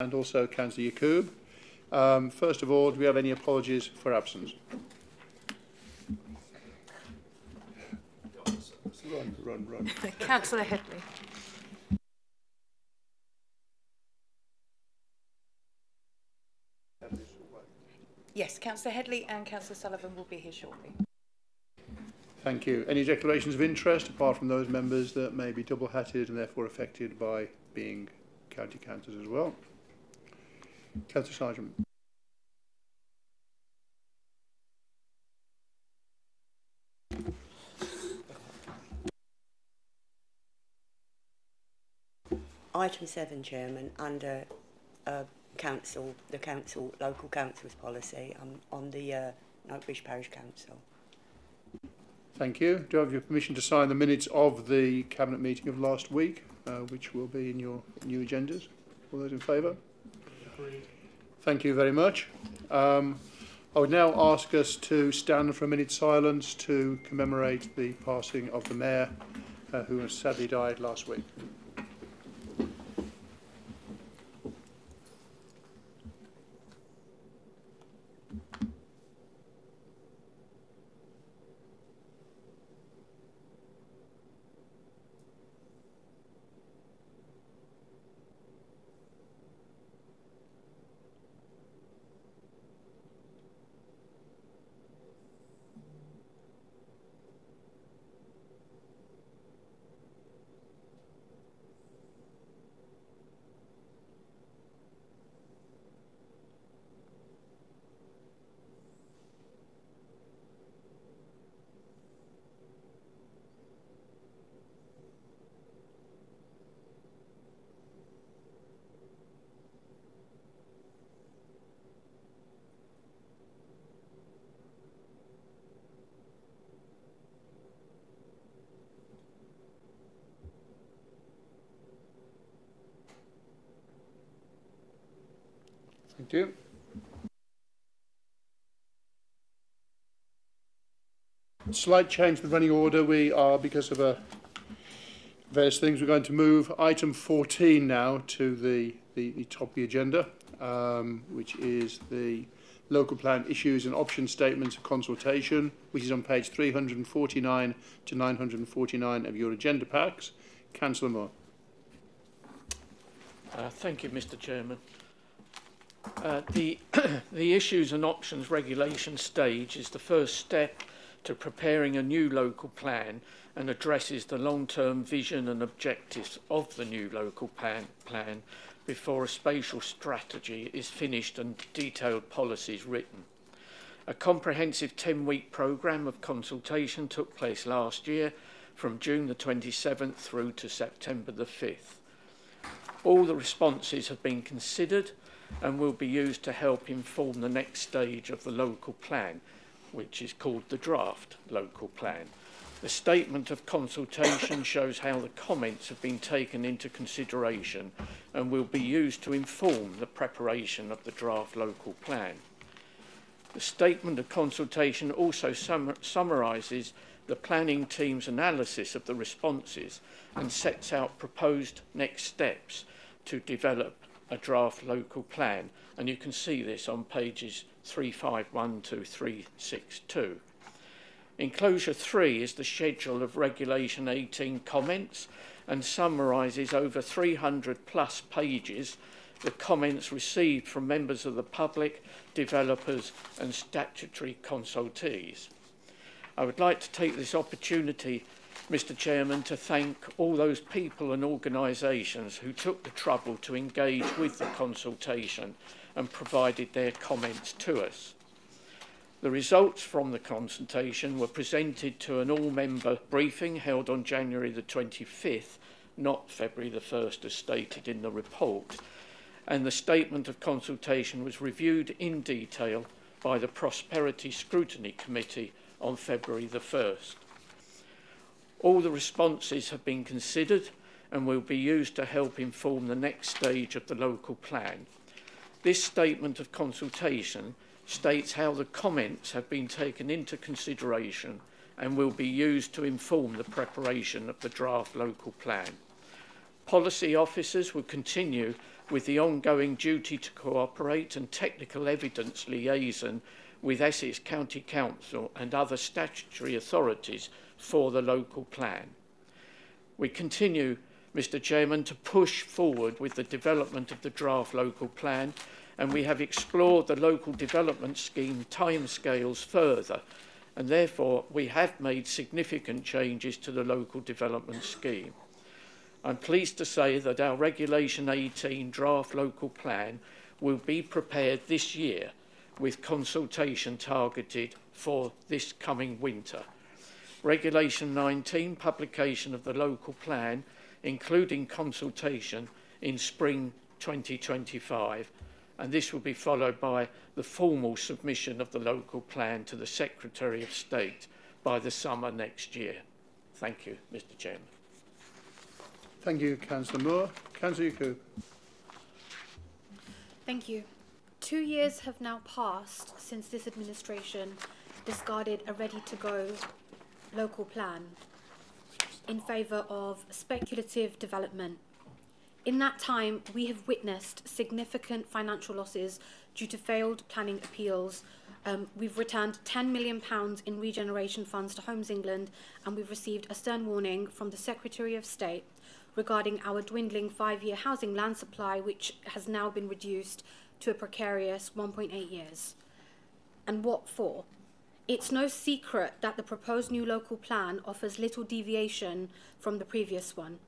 and also Councillor Yacoub. Um, first of all, do we have any apologies for absence? Run, run, run. Councillor Headley. Yes, Councillor Headley and Councillor Sullivan will be here shortly. Thank you. Any declarations of interest, apart from those members that may be double-hatted and therefore affected by being county councillors as well? Councillor Sargent. Item 7, Chairman, under uh, council, the council, local councils policy um, on the uh, Nightbridge Parish Council. Thank you. Do I have your permission to sign the minutes of the Cabinet meeting of last week, uh, which will be in your new agendas? All those in favour? Thank you very much. Um, I would now ask us to stand for a minute's silence to commemorate the passing of the Mayor, uh, who sadly died last week. Slight change to the running order. We are, because of uh, various things, we're going to move item 14 now to the, the, the top of the agenda, um, which is the local plan issues and option statements of consultation, which is on page 349 to 949 of your agenda packs. Councillor Moore. Uh, thank you, Mr Chairman. Uh, the, the issues and options regulation stage is the first step to preparing a new local plan and addresses the long-term vision and objectives of the new local plan, plan before a spatial strategy is finished and detailed policies written. A comprehensive 10-week programme of consultation took place last year from June the 27th through to September the 5th. All the responses have been considered and will be used to help inform the next stage of the local plan, which is called the draft local plan. The statement of consultation shows how the comments have been taken into consideration and will be used to inform the preparation of the draft local plan. The statement of consultation also sum summarises the planning team's analysis of the responses and sets out proposed next steps to develop a draft local plan. And you can see this on pages 351 to 362. Enclosure 3 is the schedule of Regulation 18 comments and summarises over 300 plus pages the comments received from members of the public, developers and statutory consultees. I would like to take this opportunity Mr Chairman, to thank all those people and organisations who took the trouble to engage with the consultation and provided their comments to us. The results from the consultation were presented to an all-member briefing held on January the 25th, not February the 1st as stated in the report, and the statement of consultation was reviewed in detail by the Prosperity Scrutiny Committee on February the 1st. All the responses have been considered and will be used to help inform the next stage of the local plan. This statement of consultation states how the comments have been taken into consideration and will be used to inform the preparation of the draft local plan. Policy officers will continue with the ongoing duty to cooperate and technical evidence liaison with Essex County Council and other statutory authorities for the local plan. We continue, Mr Chairman, to push forward with the development of the draft local plan and we have explored the local development scheme timescales further and therefore we have made significant changes to the local development scheme. I'm pleased to say that our Regulation 18 draft local plan will be prepared this year with consultation targeted for this coming winter. Regulation 19, publication of the local plan, including consultation in spring 2025, and this will be followed by the formal submission of the local plan to the Secretary of State by the summer next year. Thank you, Mr Chairman. Thank you, Councillor Moore. Councillor Yacoub. Thank you. Two years have now passed since this administration discarded a ready-to-go local plan in favour of speculative development. In that time, we have witnessed significant financial losses due to failed planning appeals. Um, we've returned £10 million in regeneration funds to Homes England, and we've received a stern warning from the Secretary of State regarding our dwindling five year housing land supply, which has now been reduced to a precarious 1.8 years. And what for? It's no secret that the proposed new local plan offers little deviation from the previous one,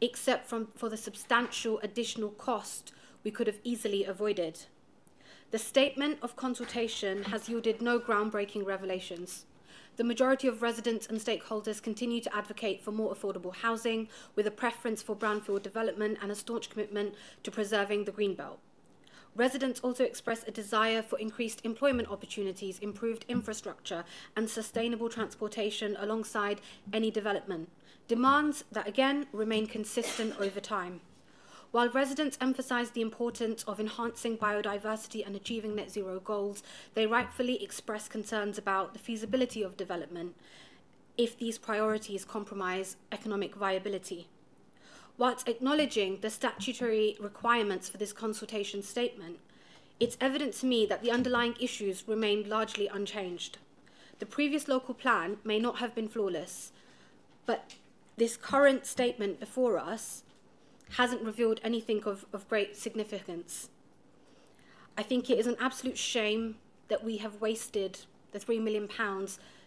except from, for the substantial additional cost we could have easily avoided. The statement of consultation has yielded no groundbreaking revelations. The majority of residents and stakeholders continue to advocate for more affordable housing, with a preference for brownfield development and a staunch commitment to preserving the Greenbelt. Residents also express a desire for increased employment opportunities, improved infrastructure, and sustainable transportation alongside any development. Demands that again remain consistent over time. While residents emphasise the importance of enhancing biodiversity and achieving net zero goals, they rightfully express concerns about the feasibility of development if these priorities compromise economic viability. Whilst acknowledging the statutory requirements for this consultation statement, it's evident to me that the underlying issues remain largely unchanged. The previous local plan may not have been flawless, but this current statement before us hasn't revealed anything of, of great significance. I think it is an absolute shame that we have wasted the £3 million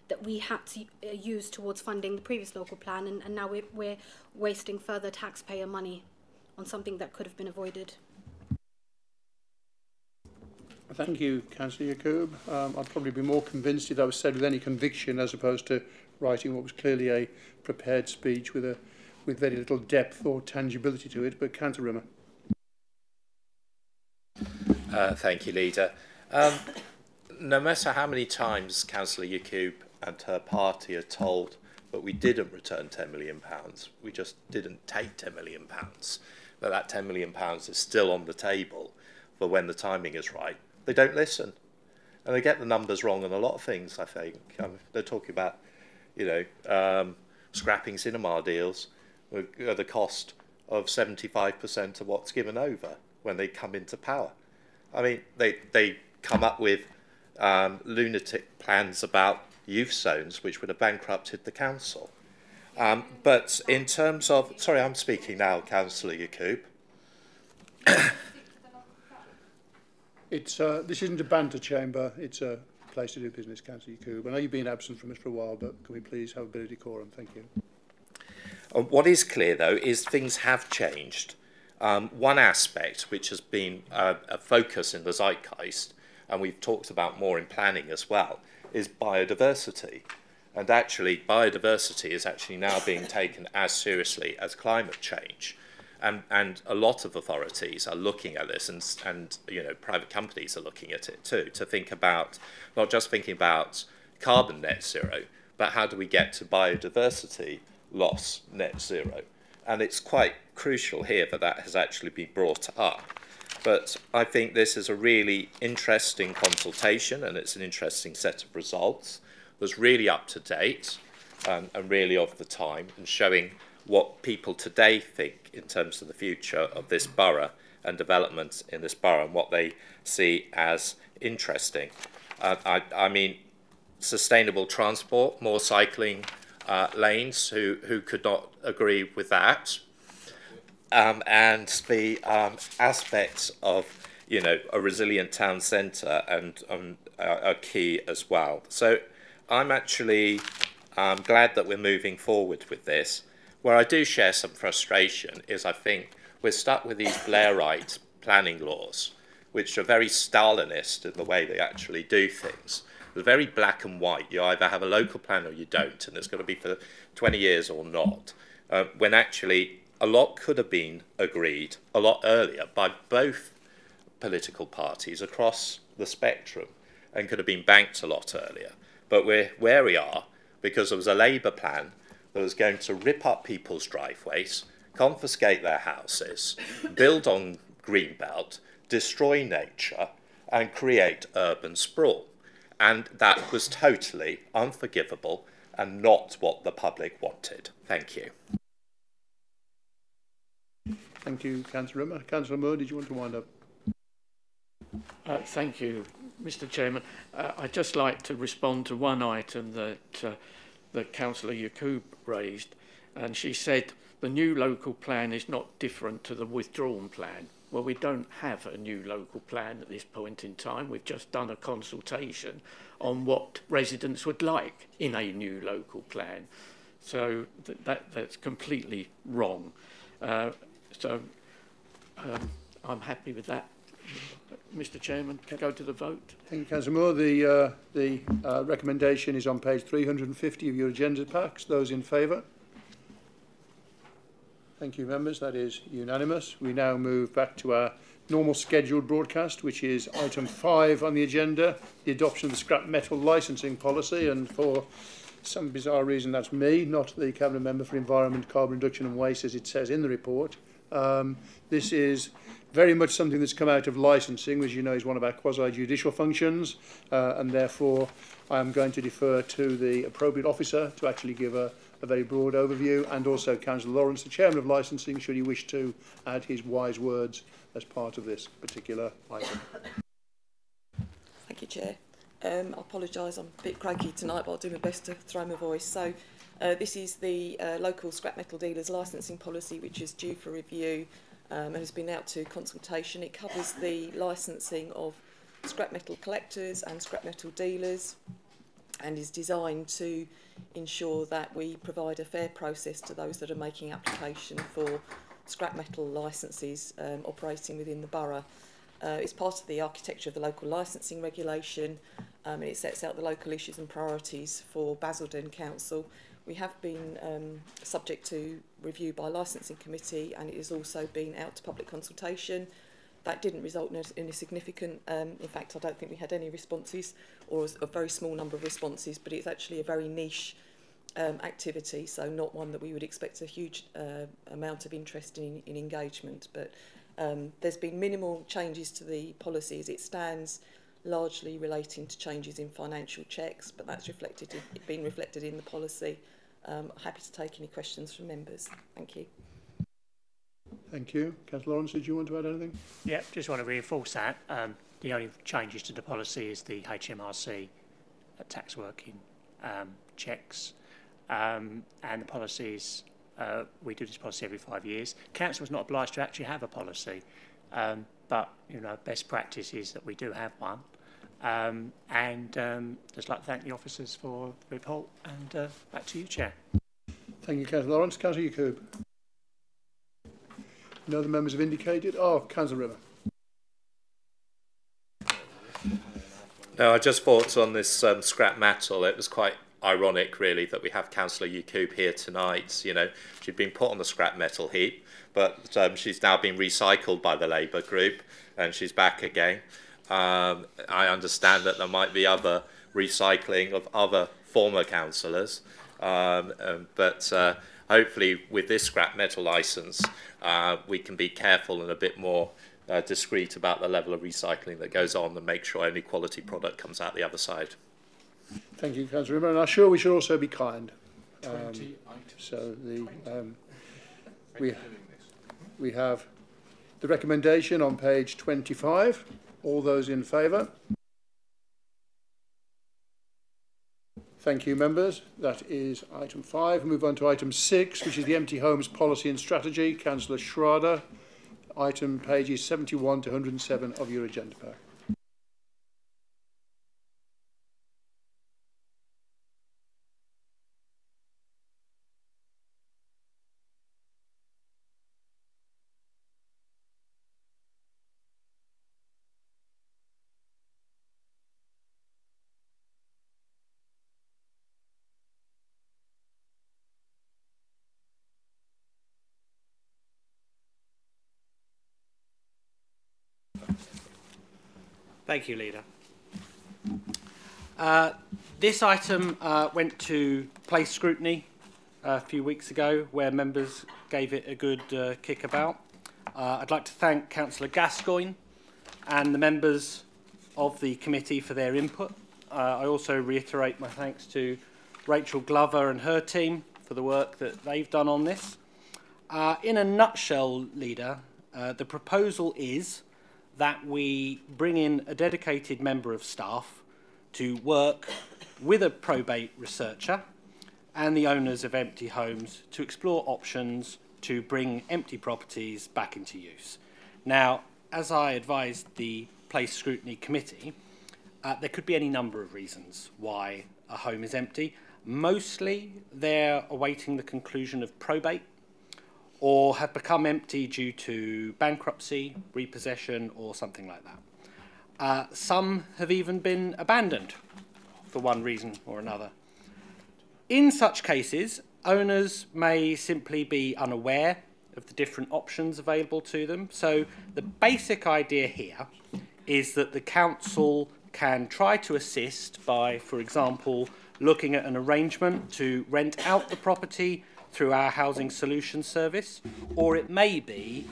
that we had to uh, use towards funding the previous local plan, and, and now we're, we're wasting further taxpayer money on something that could have been avoided. Thank you, Councillor Yacoub. Um, I'd probably be more convinced if that was said with any conviction as opposed to writing what was clearly a prepared speech with a with very little depth or tangibility to it. But Councillor Rimmer. Uh, thank you, Leader. Um, no matter how many times Councillor Yacoub and her party are told but we didn't return 10 million pounds. We just didn't take 10 million pounds. But that 10 million pounds is still on the table for when the timing is right. They don't listen. And they get the numbers wrong on a lot of things, I think. Um, they're talking about, you know, um, scrapping cinema deals at the cost of 75% of what's given over when they come into power. I mean, they, they come up with um, lunatic plans about youth zones, which would have bankrupted the council. Um, but in terms of, sorry, I'm speaking now, Councillor Yacoub. it's uh, this isn't a banter chamber. It's a place to do business, Councillor Yacoub. I know you've been absent from us for a while, but can we please have a bit of decorum? Thank you. Uh, what is clear, though, is things have changed. Um, one aspect which has been uh, a focus in the zeitgeist, and we've talked about more in planning as well, is biodiversity. And actually, biodiversity is actually now being taken as seriously as climate change. And, and a lot of authorities are looking at this, and, and you know, private companies are looking at it too, to think about, not just thinking about carbon net zero, but how do we get to biodiversity loss net zero? And it's quite crucial here that that has actually been brought up but I think this is a really interesting consultation and it's an interesting set of results that's really up to date um, and really of the time and showing what people today think in terms of the future of this borough and development in this borough and what they see as interesting. Uh, I, I mean, sustainable transport, more cycling uh, lanes, who, who could not agree with that? Um, and the um, aspects of, you know, a resilient town centre and um, are, key as well. So I'm actually um, glad that we're moving forward with this. Where I do share some frustration is I think we're stuck with these Blairite planning laws, which are very Stalinist in the way they actually do things. They're very black and white. You either have a local plan or you don't, and it's going to be for 20 years or not. Uh, when actually a lot could have been agreed a lot earlier by both political parties across the spectrum and could have been banked a lot earlier. But we're where we are because there was a Labour plan that was going to rip up people's driveways, confiscate their houses, build on greenbelt, destroy nature, and create urban sprawl. And that was totally unforgivable and not what the public wanted. Thank you. Thank you, Councillor Rimmer. Councillor Moore, did you want to wind up? Uh, thank you, Mr Chairman. Uh, I'd just like to respond to one item that, uh, Councillor Yacoub raised. And she said the new local plan is not different to the withdrawn plan. Well, we don't have a new local plan at this point in time. We've just done a consultation on what residents would like in a new local plan. So th that, that's completely wrong. Uh, so um, I'm happy with that. Mr Chairman, can go to the vote. Thank you, Councillor Moore. The, uh, the uh, recommendation is on page 350 of your agenda packs. Those in favour? Thank you, members. That is unanimous. We now move back to our normal scheduled broadcast, which is item five on the agenda, the adoption of the scrap metal licensing policy. And for some bizarre reason, that's me, not the Cabinet Member for Environment, Carbon Reduction and Waste, as it says in the report. Um, this is very much something that's come out of licensing, which you know is one of our quasi-judicial functions, uh, and therefore I am going to defer to the appropriate officer to actually give a, a very broad overview, and also Councillor Lawrence, the Chairman of Licensing, should he wish to add his wise words as part of this particular item. Thank you, Chair. Um, I apologise, I'm a bit cranky tonight, but I'll do my best to throw my voice. So, uh, this is the uh, local scrap metal dealers licensing policy, which is due for review um, and has been out to consultation. It covers the licensing of scrap metal collectors and scrap metal dealers and is designed to ensure that we provide a fair process to those that are making application for scrap metal licences um, operating within the borough. Uh, it's part of the architecture of the local licensing regulation um, and it sets out the local issues and priorities for Basildon Council We have been um, subject to review by licensing committee and it has also been out to public consultation. That didn't result in a, in a significant, um, in fact, I don't think we had any responses or a very small number of responses, but it's actually a very niche um, activity, so not one that we would expect a huge uh, amount of interest in, in engagement. But um, there's been minimal changes to the policy as it stands, largely relating to changes in financial checks, but that's reflected in, been reflected in the policy. Um, happy to take any questions from members. Thank you. Thank you. Councillor Lawrence, did you want to add anything? Yeah, just want to reinforce that. Um, the only changes to the policy is the HMRC uh, tax working um, checks. Um, and the policies, uh, we do this policy every five years. Council is not obliged to actually have a policy, um, but you know, best practice is that we do have one. Um, and um, just like to thank the officers for the report. And uh, back to you, Chair. Thank you, Councillor Lawrence. Councillor Yacoub. No other members have indicated. Oh, Councillor River. No, I just thought on this um, scrap metal, it was quite ironic, really, that we have Councillor Yacoub here tonight. You know, she'd been put on the scrap metal heap, but um, she's now been recycled by the Labour group, and she's back again. Um, I understand that there might be other recycling of other former councillors, um, um, but uh, hopefully with this scrap metal licence, uh, we can be careful and a bit more uh, discreet about the level of recycling that goes on and make sure only quality product comes out the other side. Thank you, Councillor River. And I'm sure we should also be kind. Um, so the um, we we have the recommendation on page 25. All those in favour? Thank you, members. That is item five. Move on to item six, which is the empty homes policy and strategy. Councillor Schrader. Item pages 71 to 107 of your agenda pack. Thank you, Leader. Uh, this item uh, went to place scrutiny uh, a few weeks ago, where members gave it a good uh, kick about. Uh, I'd like to thank Councillor Gascoigne and the members of the committee for their input. Uh, I also reiterate my thanks to Rachel Glover and her team for the work that they've done on this. In a nutshell, Leader, the proposal is that we bring in a dedicated member of staff to work with a probate researcher and the owners of empty homes to explore options to bring empty properties back into use. Now, as I advised the Place Scrutiny Committee, uh, there could be any number of reasons why a home is empty. Mostly they're awaiting the conclusion of probate or have become empty due to bankruptcy, repossession, or something like that. Uh, some have even been abandoned for one reason or another. In such cases, owners may simply be unaware of the different options available to them. So, the basic idea here is that the council can try to assist by, for example, looking at an arrangement to rent out the property through our housing solutions service, or it may be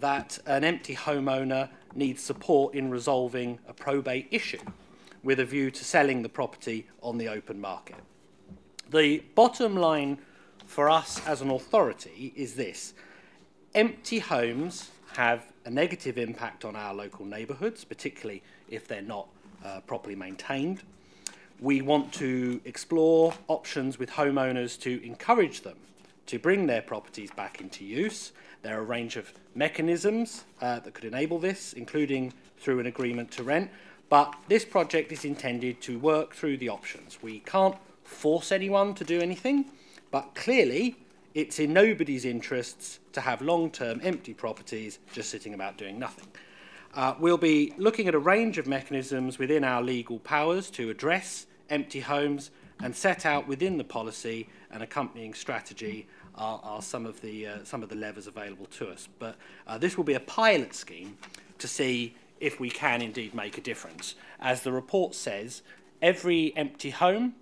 that an empty homeowner needs support in resolving a probate issue with a view to selling the property on the open market. The bottom line for us as an authority is this empty homes have a negative impact on our local neighbourhoods, particularly if they're not uh, properly maintained. We want to explore options with homeowners to encourage them to bring their properties back into use. There are a range of mechanisms uh, that could enable this, including through an agreement to rent. But this project is intended to work through the options. We can't force anyone to do anything, but clearly it's in nobody's interests to have long-term empty properties just sitting about doing nothing. Uh, we'll be looking at a range of mechanisms within our legal powers to address empty homes and set out within the policy an accompanying strategy are, are some of the uh, some of the levers available to us. But uh, this will be a pilot scheme to see if we can indeed make a difference. As the report says, every empty home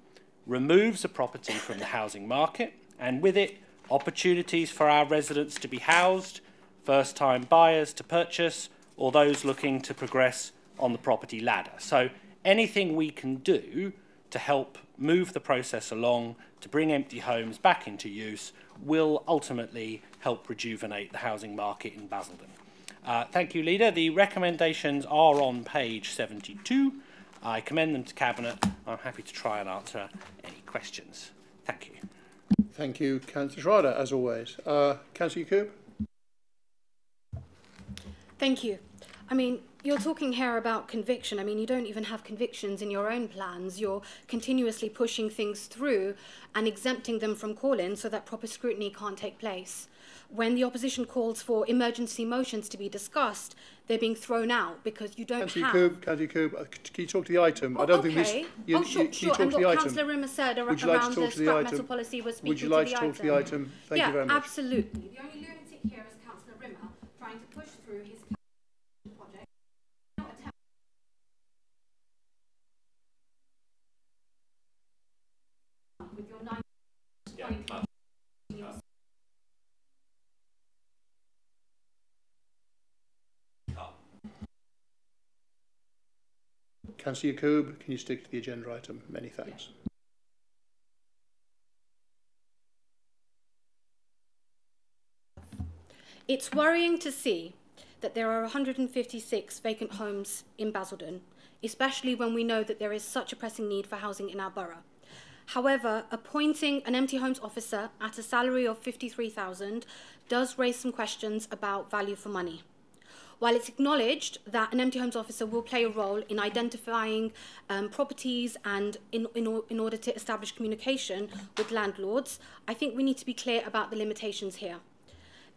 removes a property from the housing market, and with it, opportunities for our residents to be housed, first-time buyers to purchase, or those looking to progress on the property ladder. So anything we can do to help move the process along to bring empty homes back into use will ultimately help rejuvenate the housing market in Basildon. Uh, thank you, Leader. The recommendations are on page 72. I commend them to Cabinet. I'm happy to try and answer any questions. Thank you. Thank you, Councillor Schrader, as always. Uh, Councillor Coop? Thank you. I mean, you're talking here about conviction. I mean, you don't even have convictions in your own plans. You're continuously pushing things through and exempting them from call-in so that proper scrutiny can't take place. When the opposition calls for emergency motions to be discussed, they're being thrown out because you don't Councillor have... Coop, Councillor Coop, uh, can you talk to the item? I Oh, don't okay. think this... You, oh, sure, you, sure. you And what. Councillor Rimmer said ar- like around talk the the scrap item? metal policy was speaking Would you like to the talk to the item? Thank yeah, you very much. absolutely. Councillor Coop, can you stick to the agenda item? Many thanks. It's worrying to see that there are 156 vacant homes in Basildon, especially when we know that there is such a pressing need for housing in our borough. However, appointing an empty homes officer at a salary of 53,000 does raise some questions about value for money. While it's acknowledged that an empty homes officer will play a role in identifying um, properties and in, in, in order to establish communication with landlords, I think we need to be clear about the limitations here.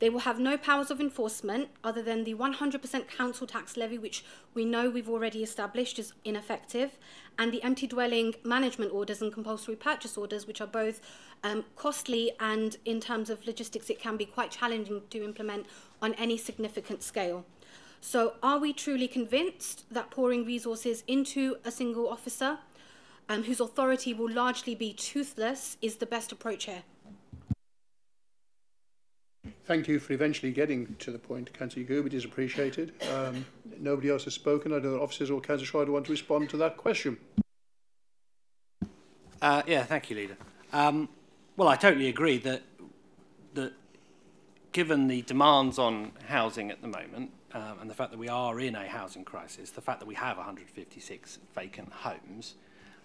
They will have no powers of enforcement other than the 100% council tax levy, which we know we've already established is ineffective, and the empty dwelling management orders and compulsory purchase orders, which are both um, costly and in terms of logistics, it can be quite challenging to implement on any significant scale. So are we truly convinced that pouring resources into a single officer um, whose authority will largely be toothless is the best approach here? Thank you for eventually getting to the point, Councillor Yacoub. It is appreciated. Um, nobody else has spoken. I don't know if officers or Councillor Schrader want to respond to that question. Uh, yeah, thank you, Leader. Um, well, I totally agree that that given the demands on housing at the moment um, and the fact that we are in a housing crisis, the fact that we have 156 vacant homes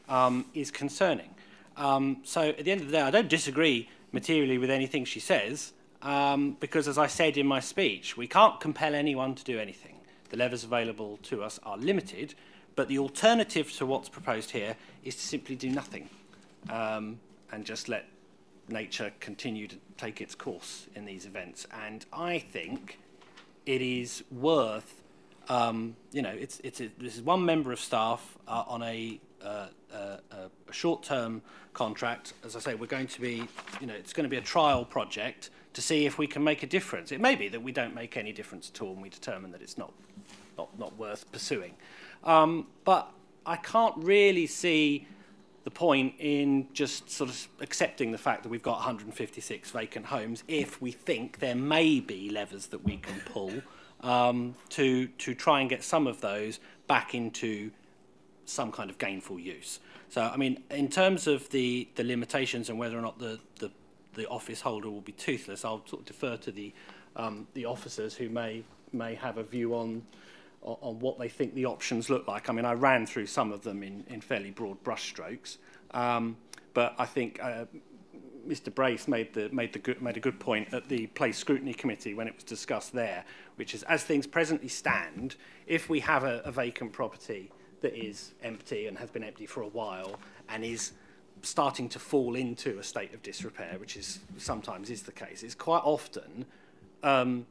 um, is concerning. Um, so at the end of the day, I don't disagree materially with anything she says um, because, as I said in my speech, we can't compel anyone to do anything. The levers available to us are limited, but the alternative to what's proposed here is to simply do nothing um, and just let nature continue to take its course in these events. And I think it is worth, um, you know, it's, it's a, this is one member of staff uh, on a, uh, uh, a short-term contract. As I say, we're going to be, you know, it's going to be a trial project to see if we can make a difference. It may be that we don't make any difference at all and we determine that it's not, not, not worth pursuing. Um, but I can't really see the point in just sort of accepting the fact that we've got 156 vacant homes if we think there may be levers that we can pull um, to, to try and get some of those back into some kind of gainful use. So, I mean, in terms of the, the limitations and whether or not the, the, the office holder will be toothless, I'll sort of defer to the, um, the officers who may, may have a view on on what they think the options look like. I mean, I ran through some of them in, in fairly broad brushstrokes, um, but I think uh, Mr. Brace made the made the good, made a good point at the place scrutiny committee when it was discussed there, which is as things presently stand, if we have a, a vacant property that is empty and has been empty for a while and is starting to fall into a state of disrepair, which is sometimes is the case, it's quite often um,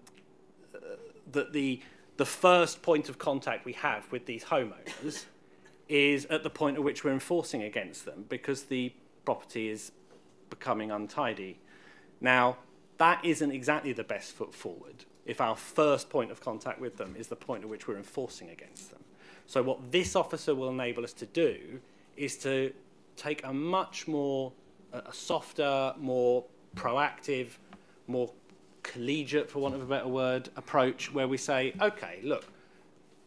that the the first point of contact we have with these homeowners is at the point at which we're enforcing against them because the property is becoming untidy. Now, that isn't exactly the best foot forward if our first point of contact with them is the point at which we're enforcing against them. So what this officer will enable us to do is to take a much more, a softer, more proactive, more collegiate, for want of a better word, approach where we say, okay, look,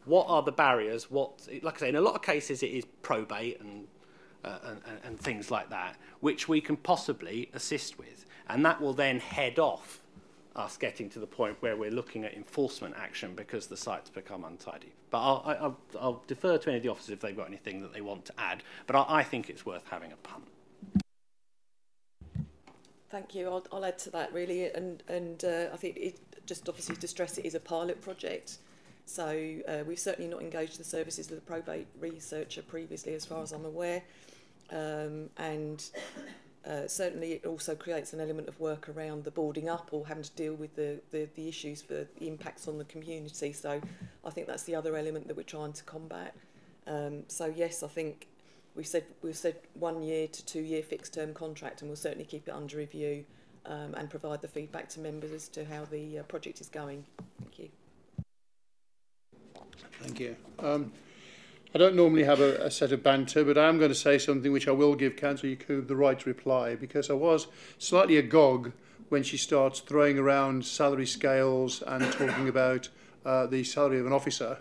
what are the barriers? What, like I say, in a lot of cases, it is probate and, uh, and, and things like that, which we can possibly assist with. And that will then head off us getting to the point where we're looking at enforcement action because the site's become untidy. But I'll, I'll, I'll defer to any of the officers if they've got anything that they want to add. But I, I think it's worth having a punt. Thank you. I'll, I'll add to that really, and and uh, I think it just obviously to stress it is a pilot project. So uh, we've certainly not engaged the services of the probate researcher previously, as far as I'm aware, um, and uh, certainly it also creates an element of work around the boarding up or having to deal with the, the, the issues for the impacts on the community. So I think that's the other element that we're trying to combat. Um, so yes, I think we said we've said one year to two year fixed term contract, and we'll certainly keep it under review um, and provide the feedback to members as to how the uh, project is going. Thank you. Thank you. Um, I don't normally have a, a set of banter, but I am going to say something which I will give Councillor Yacoub the right to reply, because I was slightly agog when she starts throwing around salary scales and talking about uh, the salary of an officer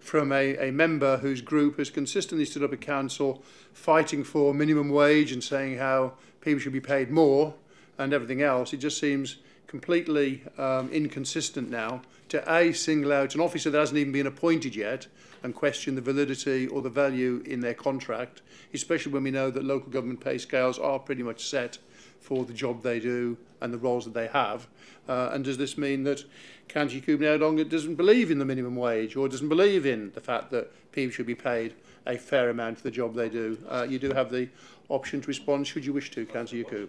from a, a member whose group has consistently stood up at council fighting for minimum wage and saying how people should be paid more and everything else. It just seems completely um, inconsistent now to A, single out an officer that hasn't even been appointed yet and question the validity or the value in their contract, especially when we know that local government pay scales are pretty much set for the job they do and the roles that they have. Uh, and does this mean that County Coombe no longer doesn't believe in the minimum wage or doesn't believe in the fact that people should be paid a fair amount for the job they do? Uh, you do have the option to respond should you wish to, Councillor Yacoub.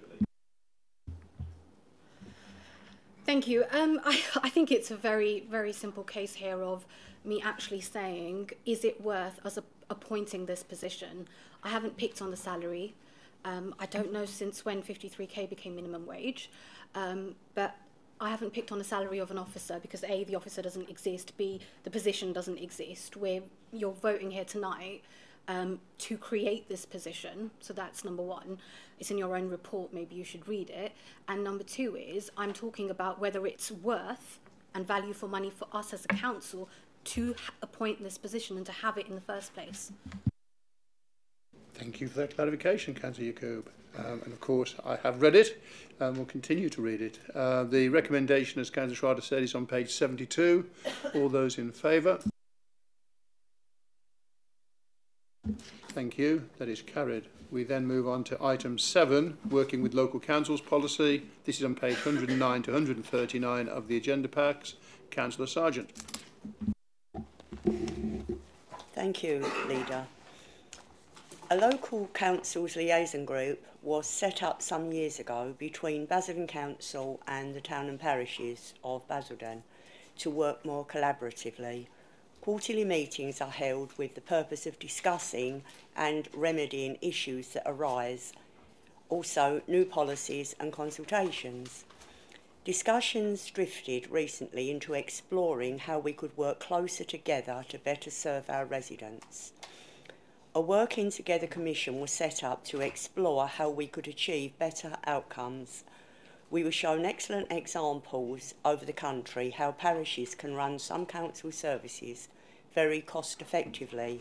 Thank you. Um, I, I think it's a very, very simple case here of me actually saying, is it worth us appointing this position? I haven't picked on the salary. Um, I don't know since when 53k became minimum wage, um, but I haven't picked on the salary of an officer because A, the officer doesn't exist, B, the position doesn't exist. We're, you're voting here tonight um, to create this position. So that's number one. It's in your own report, maybe you should read it. And number two is I'm talking about whether it's worth and value for money for us as a council to appoint this position and to have it in the first place. Thank you for that clarification, Councillor Jacob. Um, and of course, I have read it and will continue to read it. Uh, the recommendation, as Councillor Schrader said, is on page 72. All those in favour? Thank you. That is carried. We then move on to item 7, working with local councils policy. This is on page 109 to 139 of the agenda packs. Councillor Sargent. Thank you, Leader. A local council's liaison group was set up some years ago between Basildon Council and the town and parishes of Basildon to work more collaboratively. Quarterly meetings are held with the purpose of discussing and remedying issues that arise, also new policies and consultations. Discussions drifted recently into exploring how we could work closer together to better serve our residents. A Working Together Commission was set up to explore how we could achieve better outcomes We were shown excellent examples over the country how parishes can run some council services very cost effectively.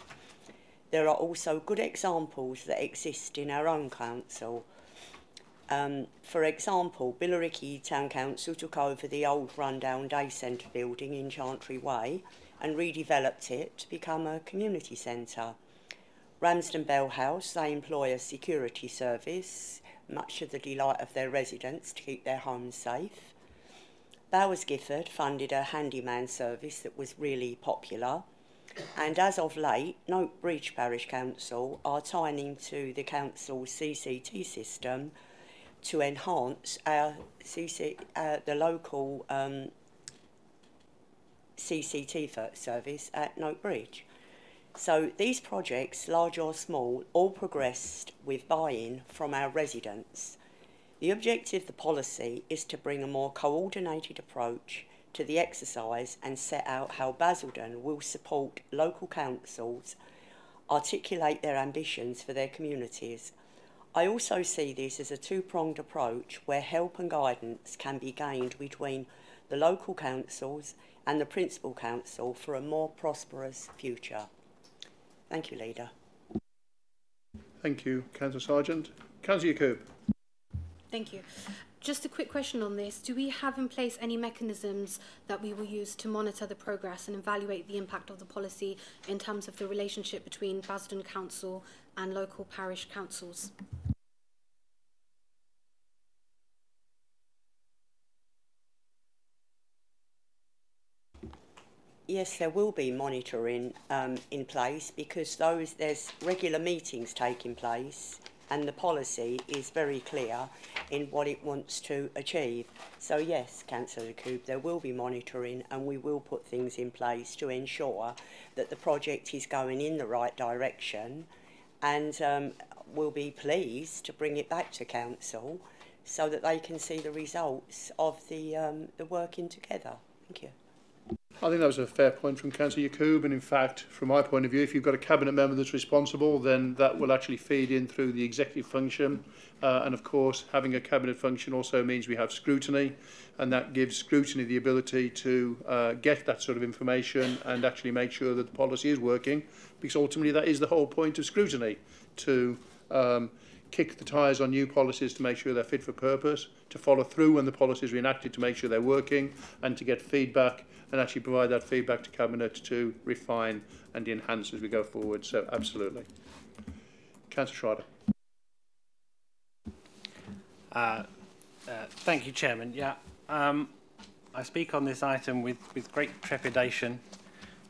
There are also good examples that exist in our own council. Um, for example, Billericay Town Council took over the old rundown day centre building in Chantry Way and redeveloped it to become a community centre. Ramsden Bellhouse, they employ a security service, much to the delight of their residents to keep their homes safe. Bowers Gifford funded a handyman service that was really popular. And as of late, Noak Bridge Parish Council are tying into the council's CCT system to enhance our CC, uh, the local um, CCT service at Noak Bridge. So these projects, large or small, all progressed with buy-in from our residents. The objective of the policy is to bring a more coordinated approach to the exercise and set out how Basildon will support local councils articulate their ambitions for their communities. I also see this as a two-pronged approach where help and guidance can be gained between the local councils and the principal council for a more prosperous future. Thank you, Leader. Thank you, Councillor Sergeant. Councillor Yacoub. Thank you. Just a quick question on this. Do we have in place any mechanisms that we will use to monitor the progress and evaluate the impact of the policy in terms of the relationship between Basildon Council and local parish councils? Yes, there will be monitoring um, in place because those there's regular meetings taking place and the policy is very clear in what it wants to achieve. So yes, Councillor Coob, there will be monitoring and we will put things in place to ensure that the project is going in the right direction and um, we'll be pleased to bring it back to Council so that they can see the results of the, um, the working together. Thank you. I think that was a fair point from Councillor Yacoub, and in fact, from my point of view, if you've got a cabinet member that's responsible, then that will actually feed in through the executive function. Uh, and of course, having a cabinet function also means we have scrutiny, and that gives scrutiny the ability to uh, get that sort of information and actually make sure that the policy is working, because ultimately that is the whole point of scrutiny, to um, kick the tyres on new policies to make sure they're fit for purpose, to follow through when the policies are enacted to make sure they're working, and to get feedback and actually provide that feedback to Cabinet to refine and enhance as we go forward. So, absolutely. Councillor Schrader. Uh, uh, thank you, Chairman. Yeah, um, I speak on this item with, with great trepidation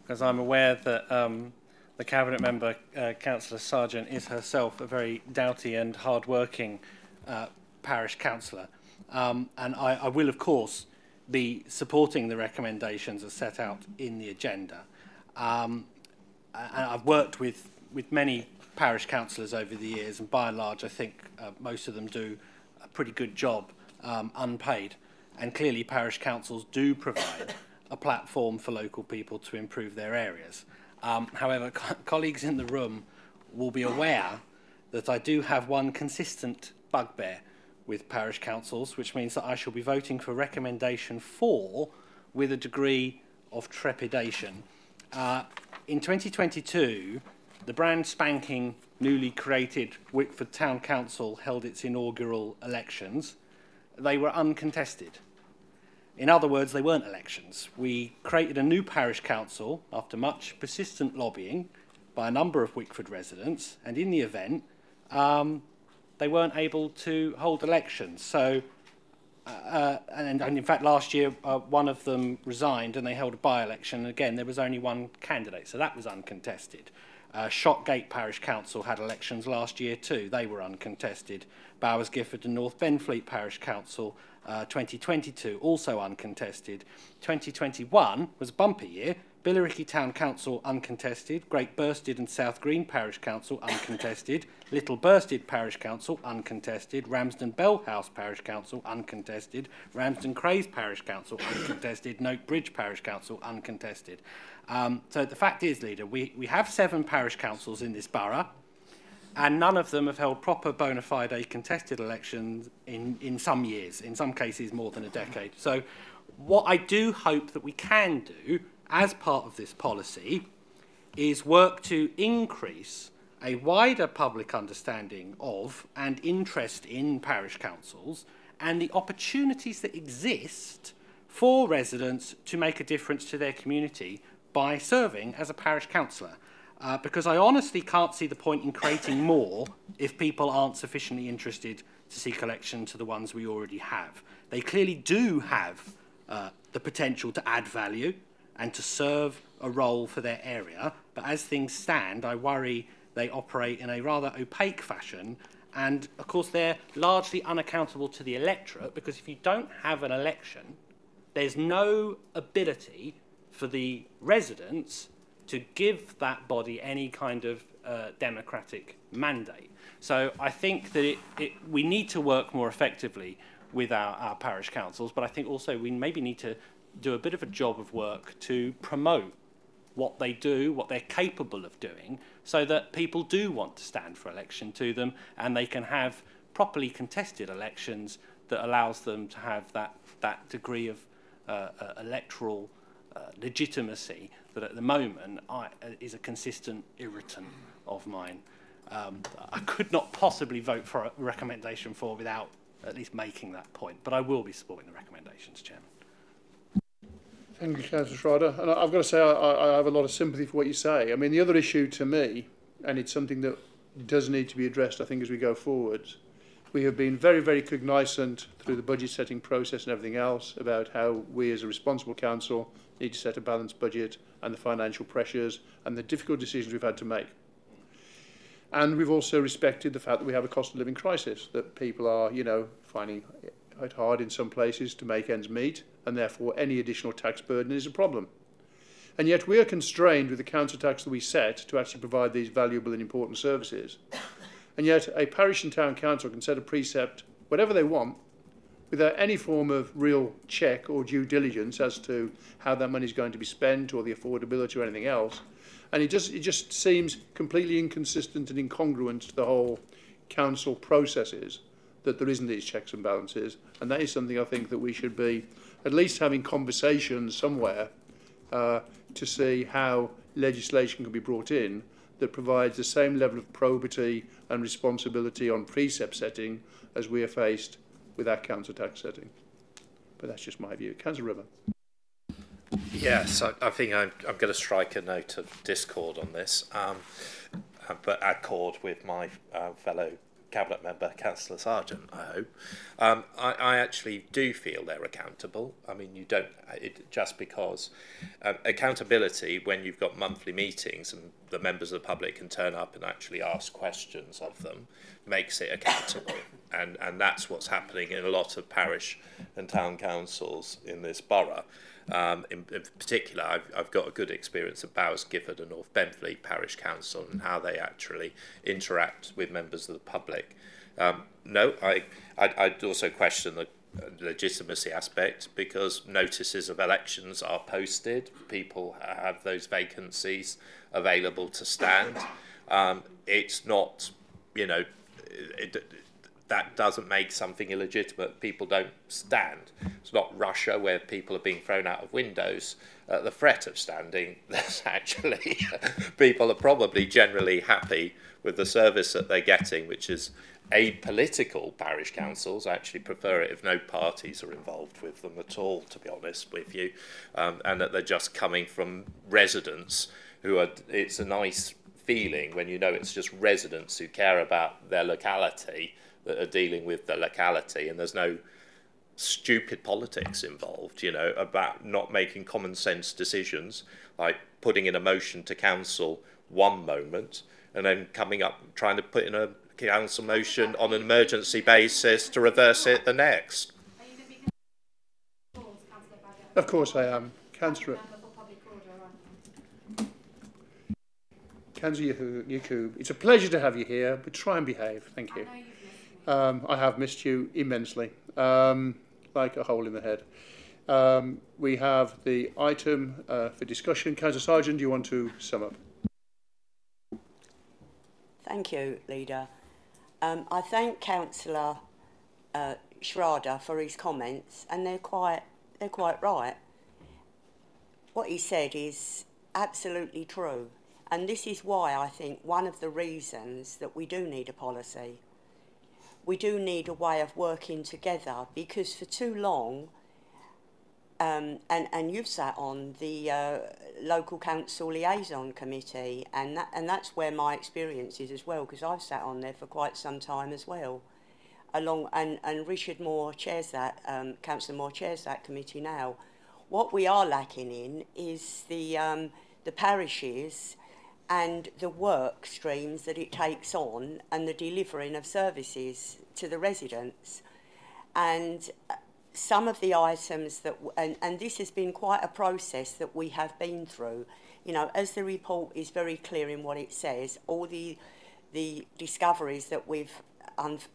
because I'm aware that um, the Cabinet member, uh, Councillor Sargent, is herself a very doughty and hard-working uh, parish councillor. Um, and I, I will, of course, be supporting the recommendations as set out in the agenda. Um, and I've worked with, with many parish councillors over the years, and by and large, I think uh, most of them do a pretty good job um, unpaid. And clearly, parish councils do provide a platform for local people to improve their areas. Um, however, co colleagues in the room will be aware that I do have one consistent bugbear with parish councils, which means that I shall be voting for recommendation four with a degree of trepidation. Uh, in 2022, the brand spanking newly created Wickford Town Council held its inaugural elections. They were uncontested. In other words, they weren't elections. We created a new parish council after much persistent lobbying by a number of Wickford residents, and in the event, um, they weren't able to hold elections. So, uh, and, and in fact, last year, uh, one of them resigned and they held a by-election. Again, there was only one candidate, so that was uncontested. Uh, Shotgate Parish Council had elections last year too. They were uncontested. Bowers Gifford and North Benfleet Parish Council uh, 2022 also uncontested. 2021 was a bumper year Billericay Town Council uncontested, Great Burstead and South Green Parish Council uncontested, Little Burstead Parish Council uncontested, Ramsden Bellhouse Parish Council uncontested, Ramsden Crays Parish Council uncontested, Noak Bridge Parish Council uncontested. Um, so the fact is, leader, we, we have seven parish councils in this borough and none of them have held proper bona fide contested elections in, in some years, in some cases more than a decade. So what I do hope that we can do as part of this policy is work to increase a wider public understanding of and interest in parish councils and the opportunities that exist for residents to make a difference to their community by serving as a parish councillor uh, because I honestly can't see the point in creating more if people aren't sufficiently interested to see collection to the ones we already have. They clearly do have uh, the potential to add value and to serve a role for their area, but as things stand, I worry they operate in a rather opaque fashion and of course they're largely unaccountable to the electorate because if you don't have an election, there's no ability for the residents to give that body any kind of uh, democratic mandate. So I think that it, it, we need to work more effectively with our, our parish councils, but I think also we maybe need to do a bit of a job of work to promote what they do, what they're capable of doing, so that people do want to stand for election to them and they can have properly contested elections that allows them to have that, that degree of uh, uh, electoral uh, legitimacy that at the moment I, uh, is a consistent irritant of mine. Um, I could not possibly vote for a recommendation for without at least making that point, but I will be supporting the recommendations, Chairman. Thank you, Councillor Schrader. And I've got to say, I, I have a lot of sympathy for what you say. I mean, the other issue to me, and it's something that does need to be addressed, I think, as we go forwards, we have been very, very cognizant through the budget setting process and everything else about how we as a responsible council need to set a balanced budget and the financial pressures and the difficult decisions we've had to make. And we've also respected the fact that we have a cost of living crisis, that people are, you know, finding it hard in some places to make ends meet, and therefore any additional tax burden is a problem. And yet we are constrained with the council tax that we set to actually provide these valuable and important services. And yet a parish and town council can set a precept, whatever they want, without any form of real check or due diligence as to how that money is going to be spent or the affordability or anything else. And it just, it just seems completely inconsistent and incongruent to the whole council processes that there isn't these checks and balances. And that is something I think that we should be at least having conversations somewhere uh, to see how legislation can be brought in that provides the same level of probity and responsibility on precept setting as we are faced with our council tax setting. But that's just my view. Councillor River. Yes, I, I think I'm, I'm going to strike a note of discord on this, um, uh, but accord with my uh, fellow cabinet member, councillor sergeant, I hope, um, I, I actually do feel they're accountable. I mean, you don't it, just because um, accountability when you've got monthly meetings and the members of the public can turn up and actually ask questions of them makes it accountable. and and that's what's happening in a lot of parish and town councils in this borough. Um, in, in particular, I've, I've got a good experience of Bowers Gifford and North Benfleet Parish Council and how they actually interact with members of the public. Um, no, I, I'd, I'd also question the legitimacy aspect because notices of elections are posted. People have those vacancies available to stand. Um, it's not, you know, it, that doesn't make something illegitimate. People don't stand. It's not Russia where people are being thrown out of windows at the threat of standing. That's actually people are probably generally happy with the service that they're getting, which is apolitical parish councils. I actually prefer it if no parties are involved with them at all, to be honest with you, um, and that they're just coming from residents who are. It's a nice feeling when you know it's just residents who care about their locality that are dealing with the locality, and there's no stupid politics involved, you know, about not making common sense decisions, like putting in a motion to council one moment and then coming up trying to put in a council motion on an emergency basis to reverse it the next. Of course I am. Councillor. Councillor Yacoub, it's a pleasure to have you here, but try and behave. Thank you. Um, I have missed you immensely, um, like a hole in the head. Um, we have the item uh, for discussion. Councillor Sargent, do you want to sum up? Thank you, Leader. Um, I thank Councillor uh, Schrader for his comments, and they're quite, they're quite right. What he said is absolutely true, and this is why I think one of the reasons that we do need a policy we do need a way of working together because for too long, um, and, and you've sat on the uh, local council liaison committee, and, that, and that's where my experience is as well, because I've sat on there for quite some time as well. Along, and, and Richard Moore chairs that, um, Councillor Moore chairs that committee now. What we are lacking in is the, um, the parishes and the work streams that it takes on and the delivering of services to the residents. And uh, some of the items that, and, and this has been quite a process that we have been through. You know, as the report is very clear in what it says, all the the discoveries that we've,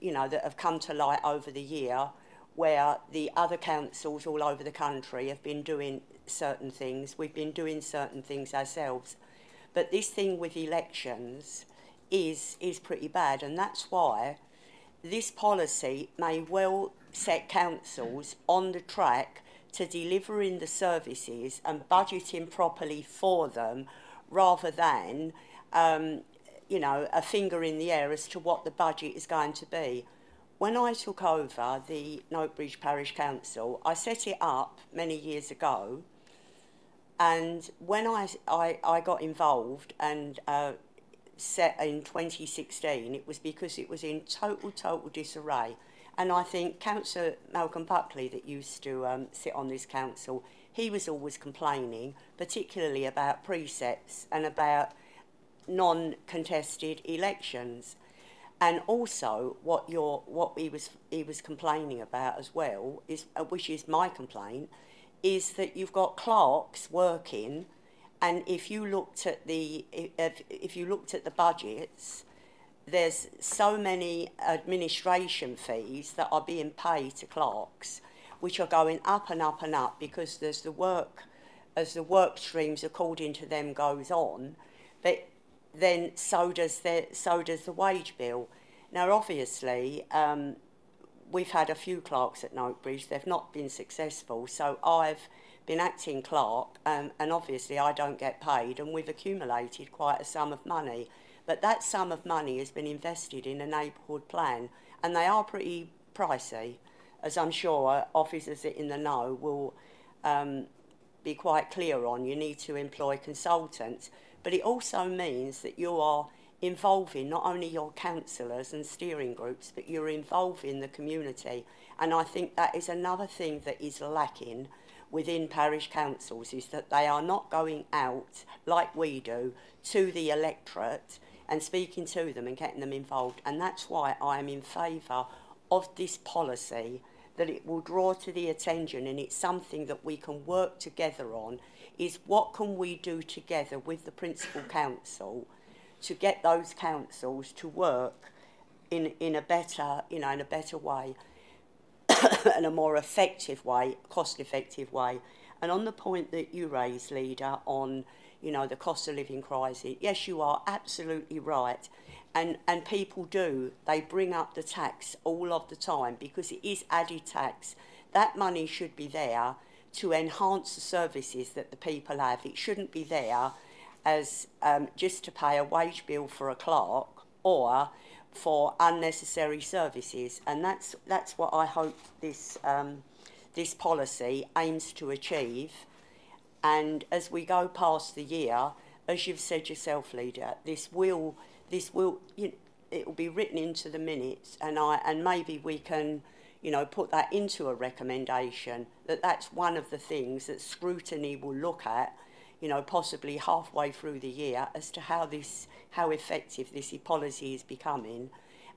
you know, that have come to light over the year, where the other councils all over the country have been doing certain things, we've been doing certain things ourselves. But this thing with elections is, is pretty bad, and that's why this policy may well set councils on the track to delivering the services and budgeting properly for them rather than, um, you know, a finger in the air as to what the budget is going to be. When I took over the Noak Bridge Parish Council, I set it up many years ago and when I, I, I got involved and uh, set in 2016, it was because it was in total, total disarray. And I think Councillor Malcolm Buckley, that used to um, sit on this council, he was always complaining, particularly about precepts and about non-contested elections. And also, what you're, what he was he was complaining about as well is, uh, which is my complaint, is that you've got clerks working, and if you looked at the if, if you looked at the budgets, there's so many administration fees that are being paid to clerks, which are going up and up and up because there's the work as the work streams according to them goes on, but then so does the so does the wage bill. Now, obviously, um, we've had a few clerks at Noak Bridge. They've not been successful. So I've been acting clerk, um, and obviously I don't get paid, and we've accumulated quite a sum of money. But that sum of money has been invested in a neighbourhood plan, and they are pretty pricey, as I'm sure officers in the know will um, be quite clear on. You need to employ consultants, but it also means that you are involving not only your councillors and steering groups, but you're involving the community. And I think that is another thing that is lacking within parish councils is that they are not going out like we do to the electorate and speaking to them and getting them involved. And that's why I am in favour of this policy that it will draw to the attention and it's something that we can work together on is what can we do together with the principal council to get those councils to work in in a better you know in a better way and a more effective way cost effective way. And on the point that you raised leader on you know the cost of living crisis yes you are absolutely right. And and people do. They bring up the tax all of the time because it is added tax. That money should be there to enhance the services that the people have. It shouldn't be there as um, just to pay a wage bill for a clerk or for unnecessary services. And that's that's what I hope this um, this policy aims to achieve. And as we go past the year as you've said yourself leader this will this will you know, it will be written into the minutes. And I and maybe we can you know put that into a recommendation that that's one of the things that scrutiny will look at you know possibly halfway through the year as to how this how effective this policy is becoming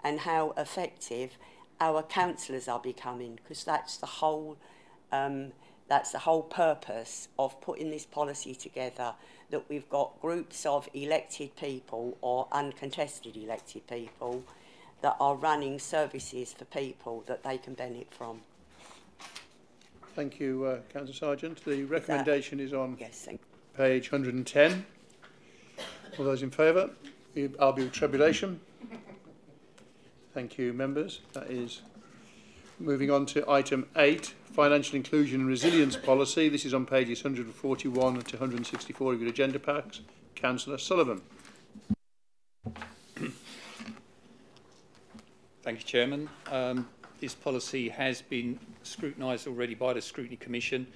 and how effective our councillors are becoming because that's the whole um, that's the whole purpose of putting this policy together that we've got groups of elected people or uncontested elected people that are running services for people that they can benefit from. Thank you, uh, Councillor Sargent. The recommendation is, on yes, page 110. All those in favour? I'll be with tribulation. Thank you, members. That is moving on to item 8, Financial Inclusion and Resilience Policy. This is on pages 141 to 164 of your agenda packs. Councillor Sullivan. Thank you, Chairman. Um, this policy has been scrutinised already by the Scrutiny Commission.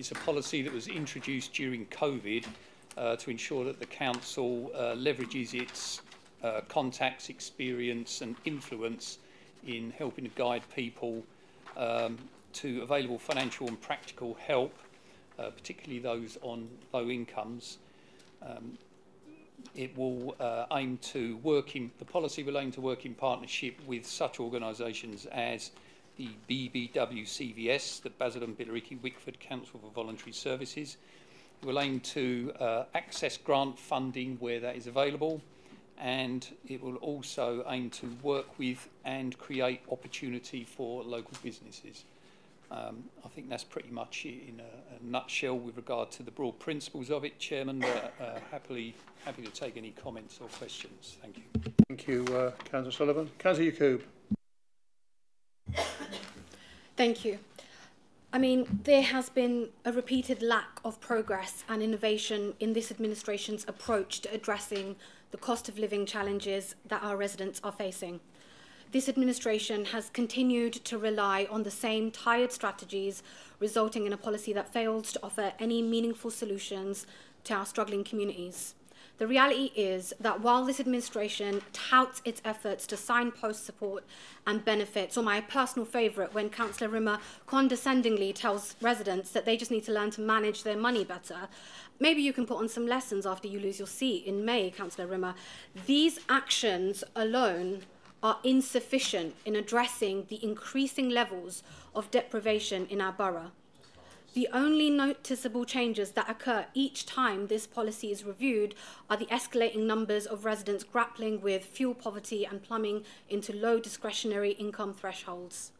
It's a policy that was introduced during COVID uh, to ensure that the Council uh, leverages its uh, contacts, experience and influence in helping to guide people um, to available financial and practical help, uh, particularly those on low incomes. Um, it will uh, aim to work in, the policy will aim to work in partnership with such organisations as the BBWCVS, the Basildon Billericay Wickford Council for Voluntary Services. Will aim to uh, access grant funding where that is available and it will also aim to work with and create opportunity for local businesses. Um, I think that's pretty much it in a, a, nutshell with regard to the broad principles of it, Chairman. But, uh, happily happy to take any comments or questions. Thank you. Thank you, uh, Councillor Sullivan. Councillor Yacoub. Thank you. I mean, there has been a repeated lack of progress and innovation in this administration's approach to addressing the cost of living challenges that our residents are facing. This administration has continued to rely on the same tired strategies, resulting in a policy that fails to offer any meaningful solutions to our struggling communities. The reality is that while this administration touts its efforts to signpost support and benefits, or my personal favourite, when Councillor Rimmer condescendingly tells residents that they just need to learn to manage their money better, maybe you can put on some lessons after you lose your seat in May, Councillor Rimmer. These actions alone are insufficient in addressing the increasing levels of deprivation in our borough. The only noticeable changes that occur each time this policy is reviewed are the escalating numbers of residents grappling with fuel poverty and plumbing into low discretionary income thresholds.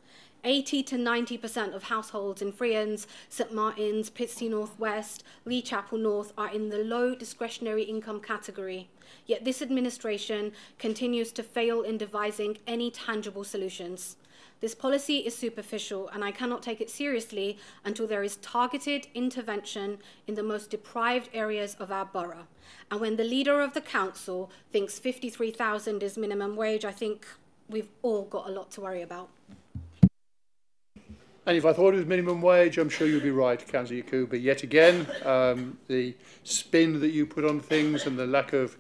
80 to 90% of households in Fryerns, St Martin's, Pitsea North West, Lee Chapel North are in the low discretionary income category. Yet this administration continues to fail in devising any tangible solutions. This policy is superficial, and I cannot take it seriously until there is targeted intervention in the most deprived areas of our borough. And when the leader of the council thinks 53,000 is minimum wage, I think we've all got a lot to worry about. And if I thought it was minimum wage, I'm sure you'd be right, Councillor Yakuba. Yet again, um, the spin that you put on things and the lack of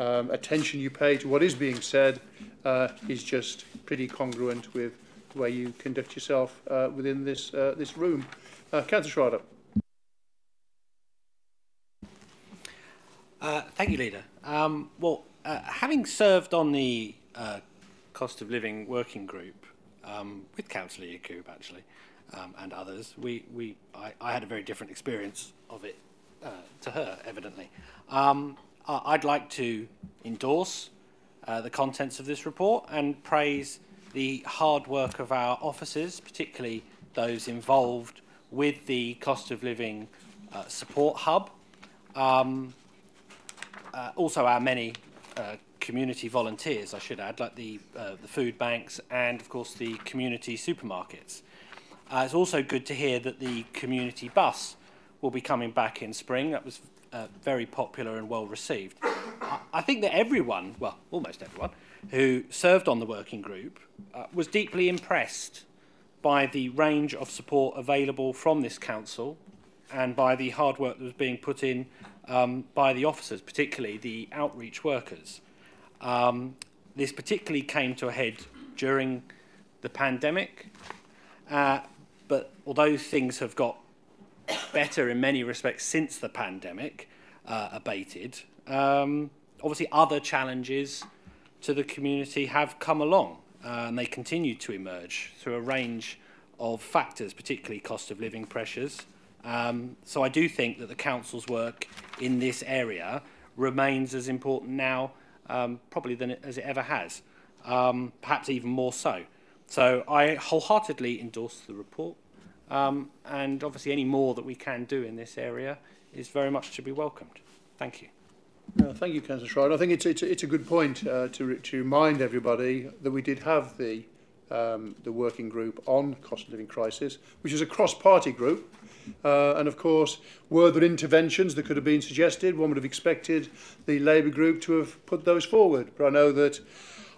um, attention you pay to what is being said uh, is just pretty congruent with the way you conduct yourself uh, within this uh, this room. Uh, Councillor Schrader. Uh, thank you, Leader. Um, well, uh, having served on the uh, cost of living working group um, with Councillor Yacoub, actually, um, and others, we, we, I, I had a very different experience of it uh, to her, evidently. Um, I'd like to endorse the contents of this report and praise the hard work of our officers, particularly those involved with the cost of living uh, support hub. Um, uh, also our many uh, community volunteers, I should add, like the, uh, the food banks and, of course, the community supermarkets. Uh, it's also good to hear that the community bus will be coming back in spring. That was uh, very popular and well received. I, I think that everyone, well, almost everyone, who served on the working group uh, was deeply impressed by the range of support available from this council and by the hard work that was being put in um, by the officers, particularly the outreach workers. Um, this particularly came to a head during the pandemic, uh, but although things have got better in many respects since the pandemic uh, abated, um, obviously other challenges to the community have come along uh, and they continue to emerge through a range of factors, particularly cost of living pressures, Um, so I do think that the council's work in this area remains as important now, um, probably than it, as it ever has, um, perhaps even more so. So I wholeheartedly endorse the report, um, and obviously any more that we can do in this area is very much to be welcomed. Thank you. No, thank you, Councillor Schreier. I think it's, it's, it's a good point uh, to, to remind everybody that we did have the, um, the working group on cost of living crisis, which is a cross-party group. Uh, and of course, were there interventions that could have been suggested? One would have expected the Labour group to have put those forward. But I know that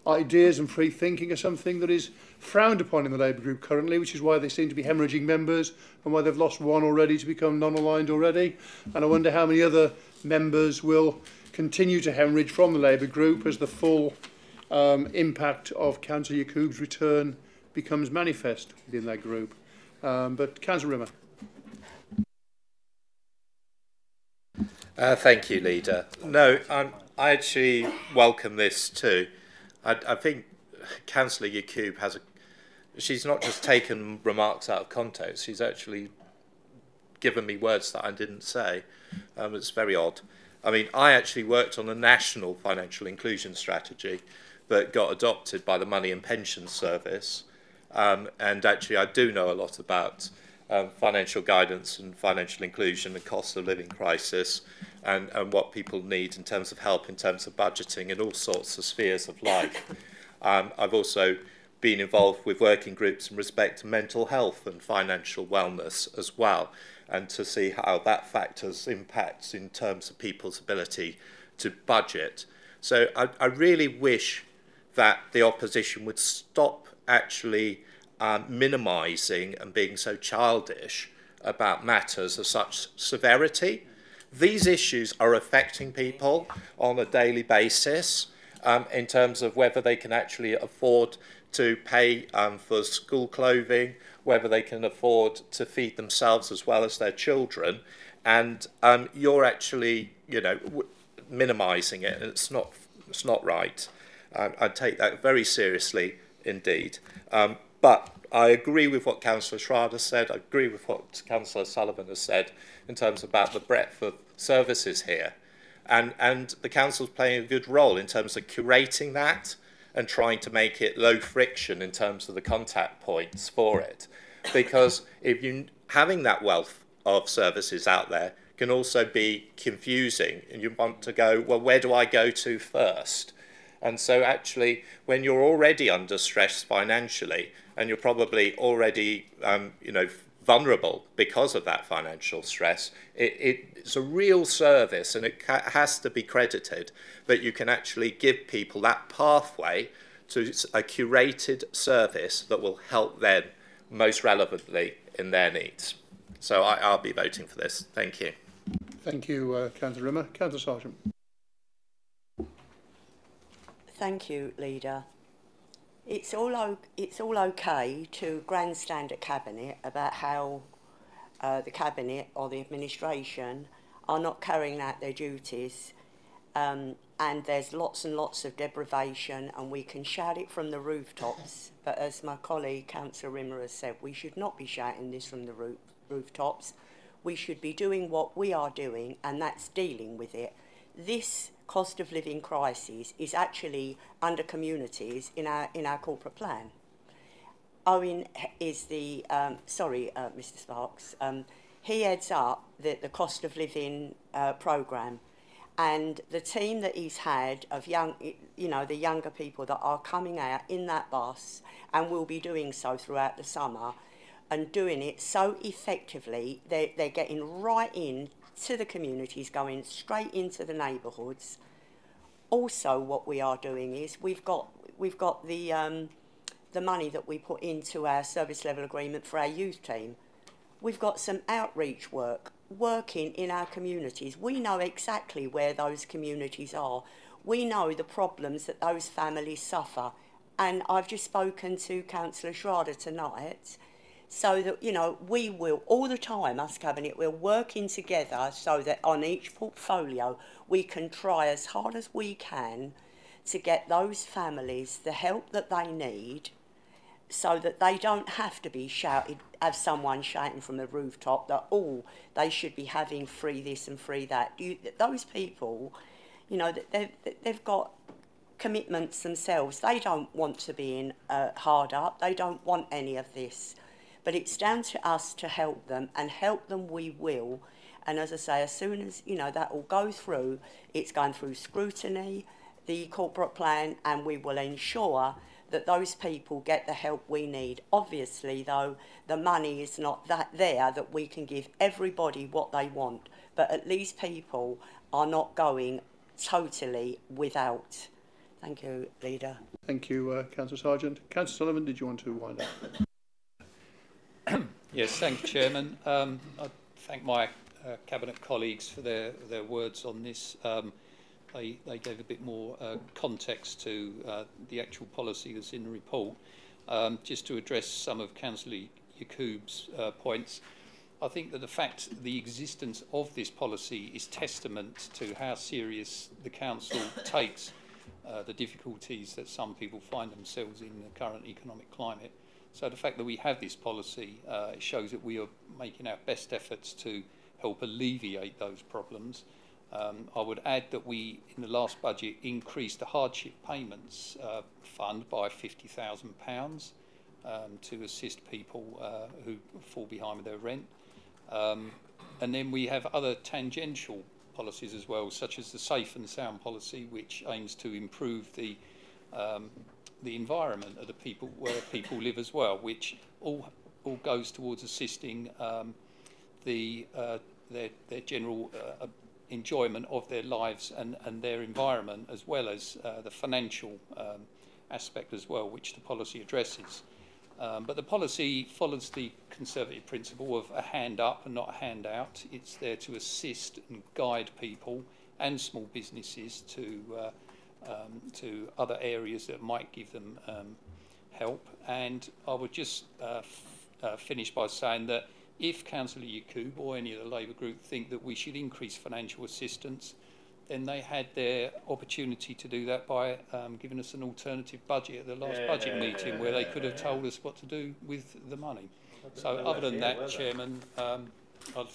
ideas and free thinking are something that is frowned upon in the Labour group currently, which is why they seem to be hemorrhaging members and why they've lost one already to become non-aligned already. And I wonder how many other members will continue to hemorrhage from the Labour group as the full um, impact of Councillor Yacoub's return becomes manifest within that group. Um, but Councillor Rimmer. Uh, thank you, Leader. No, I'm, I actually welcome this too. I, I think Councillor Yakub has a. She's not just taken remarks out of context. She's actually given me words that I didn't say. Um, it's very odd. I mean, I actually worked on a national financial inclusion strategy that got adopted by the Money and Pensions Service. Um, and actually, I do know a lot about um, financial guidance and financial inclusion and cost of living crisis and, and what people need in terms of help, in terms of budgeting in all sorts of spheres of life. Um, I've also been involved with working groups in respect to mental health and financial wellness as well, and to see how that factors impacts in terms of people's ability to budget. So I, I really wish that the opposition would stop actually um, minimising and being so childish about matters of such severity. These issues are affecting people on a daily basis um, in terms of whether they can actually afford to pay um, for school clothing, whether they can afford to feed themselves as well as their children. And um, you're actually, you know, minimising it, and it's not, it's not right. Um, I take that very seriously indeed. Um, but I agree with what Councillor Schrader said. I agree with what Councillor Sullivan has said in terms about the breadth of services here. And, and the council's playing a good role in terms of curating that and trying to make it low friction in terms of the contact points for it. Because if you having that wealth of services out there can also be confusing and you want to go, well, where do I go to first? And so, actually, when you're already under stress financially, and you're probably already, um, you know, vulnerable because of that financial stress, it, it, it's a real service, and it ca- has to be credited that you can actually give people that pathway to a curated service that will help them most relevantly in their needs. So I, I'll be voting for this. Thank you. Thank you, uh, Councillor Rimmer. Councillor Sargent. Thank you, Leader. It's all, it's all okay to grandstand at Cabinet about how uh, the Cabinet or the administration are not carrying out their duties um, and there's lots and lots of deprivation and we can shout it from the rooftops but as my colleague Councillor Rimmer has said we should not be shouting this from the roof, rooftops. We should be doing what we are doing and that's dealing with it. This cost of living crisis is actually under communities in our in our corporate plan Owen is the um, sorry, uh, Mr. Sparks. Um, he heads up the, the cost of living uh, program, and the team that he's had of young, you know, the younger people that are coming out in that bus and will be doing so throughout the summer, and doing it so effectively. They they're getting right in to the communities, going straight into the neighbourhoods. Also, what we are doing is we've got we've got the um, the money that we put into our service level agreement for our youth team. We've got some outreach work working in our communities. We know exactly where those communities are. We know the problems that those families suffer. And I've just spoken to Councillor Schrader tonight. So that, you know, we will all the time, us Cabinet, we're working together so that on each portfolio we can try as hard as we can to get those families the help that they need so that they don't have to be shouted, have someone shouting from the rooftop that, oh, they should be having free this and free that. You, those people, you know, they've, they've got commitments themselves. They don't want to be in uh, hard up. They don't want any of this. But it's down to us to help them, and help them we will. And as I say, as soon as, you know, that will go through, it's going through scrutiny, the corporate plan, and we will ensure that those people get the help we need. Obviously, though, the money is not that there that we can give everybody what they want, but at least people are not going totally without. Thank you, Leader. Thank you, uh, Councillor Sargent. Councillor Sullivan, did you want to wind up? Yes, thank you, Chairman. Um, I thank my uh, Cabinet colleagues for their, their words on this. Um, they, they gave a bit more uh, context to uh, the actual policy that's in the report. Um, just to address some of Councillor Yacoub's uh, points, I think that the fact the existence of this policy is testament to how serious the Council takes uh, the difficulties that some people find themselves in the current economic climate. So the fact that we have this policy uh, shows that we are making our best efforts to help alleviate those problems. Um, I would add that we, in the last budget, increased the hardship payments uh, fund by £50,000 um, to assist people uh, who fall behind with their rent. Um, and then we have other tangential policies as well, such as the safe and sound policy, which aims to improve the um, the environment of the people where people live as well, which all all goes towards assisting um, the uh, their their general uh, enjoyment of their lives and, and their environment, as well as uh, the financial um, aspect as well, which the policy addresses. Um, but the policy follows the conservative principle of a hand up and not a hand out. It's there to assist and guide people and small businesses to uh, um, to other areas that might give them um, help. And I would just uh, uh, finish by saying that if Councillor Yacoub or any of the Labour group think that we should increase financial assistance, then they had their opportunity to do that by um, giving us an alternative budget at the last yeah, budget meeting where they could have told us what to do with the money. So other than that, Chairman, um, I'll,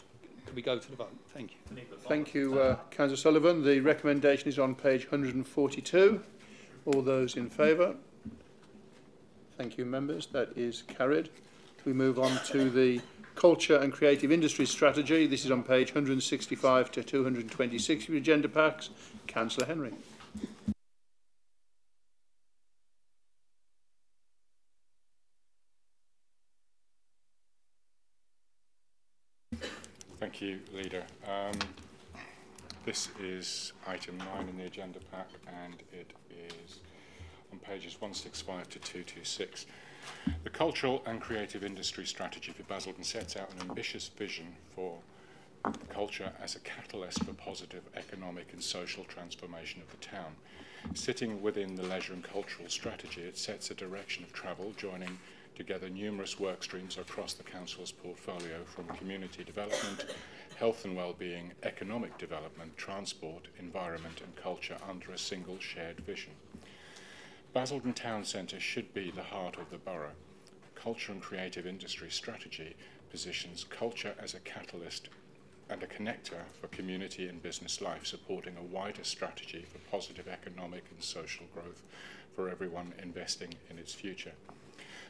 Can we go to the vote? Thank you. Thank you, uh, Councillor Sullivan. The recommendation is on page 142. All those in favour? Thank you, members. That is carried. We move on to the Culture and Creative Industries Strategy. This is on page 165 to 226 of your agenda packs. Councillor Henry. Thank you, Leader. Um, this is item 9 in the agenda pack and it is on pages 165 to 226. The cultural and creative industry strategy for Basildon sets out an ambitious vision for culture as a catalyst for positive economic and social transformation of the town. Sitting within the leisure and cultural strategy, it sets a direction of travel, joining together numerous work streams across the Council's portfolio from community development, health and well-being, economic development, transport, environment and culture under a single shared vision. Basildon Town Centre should be the heart of the borough. Culture and creative industry strategy positions culture as a catalyst and a connector for community and business life, supporting a wider strategy for positive economic and social growth for everyone investing in its future.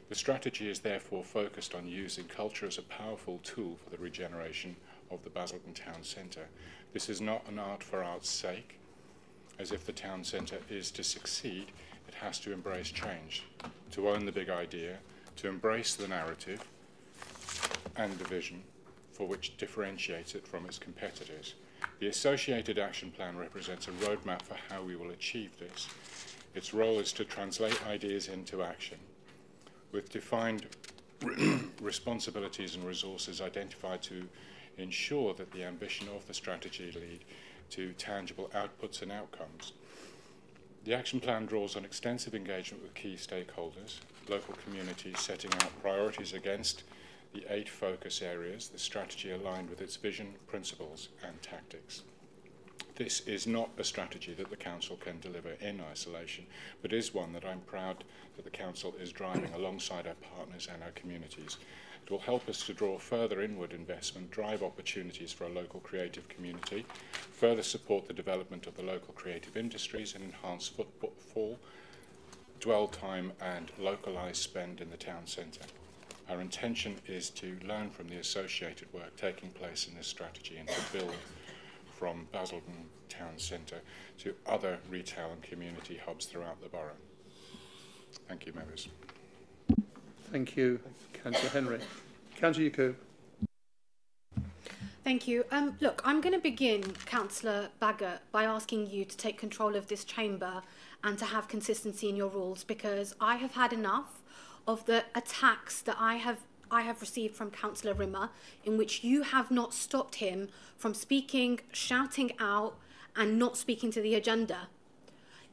The strategy is therefore focused on using culture as a powerful tool for the regeneration of the Basildon Town Centre. This is not an art for art's sake, as if the town centre is to succeed, it has to embrace change, to own the big idea, to embrace the narrative and the vision, for which differentiates it from its competitors. The associated action plan represents a roadmap for how we will achieve this. Its role is to translate ideas into action, with defined responsibilities and resources identified to ensure that the ambition of the strategy lead to tangible outputs and outcomes. The action plan draws on extensive engagement with key stakeholders, local communities setting out priorities against the eight focus areas, the strategy aligned with its vision, principles and tactics. This is not a strategy that the Council can deliver in isolation, but is one that I'm proud that the Council is driving alongside our partners and our communities. It will help us to draw further inward investment, drive opportunities for our local creative community, further support the development of the local creative industries and enhance footfall, dwell time and localised spend in the town centre. Our intention is to learn from the associated work taking place in this strategy and to build from Basildon Town Centre to other retail and community hubs throughout the borough. Thank you, members. Thank you, Councillor Henry. Councillor Yacoub. Thank you. Um, look, I'm going to begin, Councillor Baggott, by asking you to take control of this chamber and to have consistency in your rules because I have had enough of the attacks that I have I have received from Councillor Rimmer, in which you have not stopped him from speaking, shouting out, and not speaking to the agenda.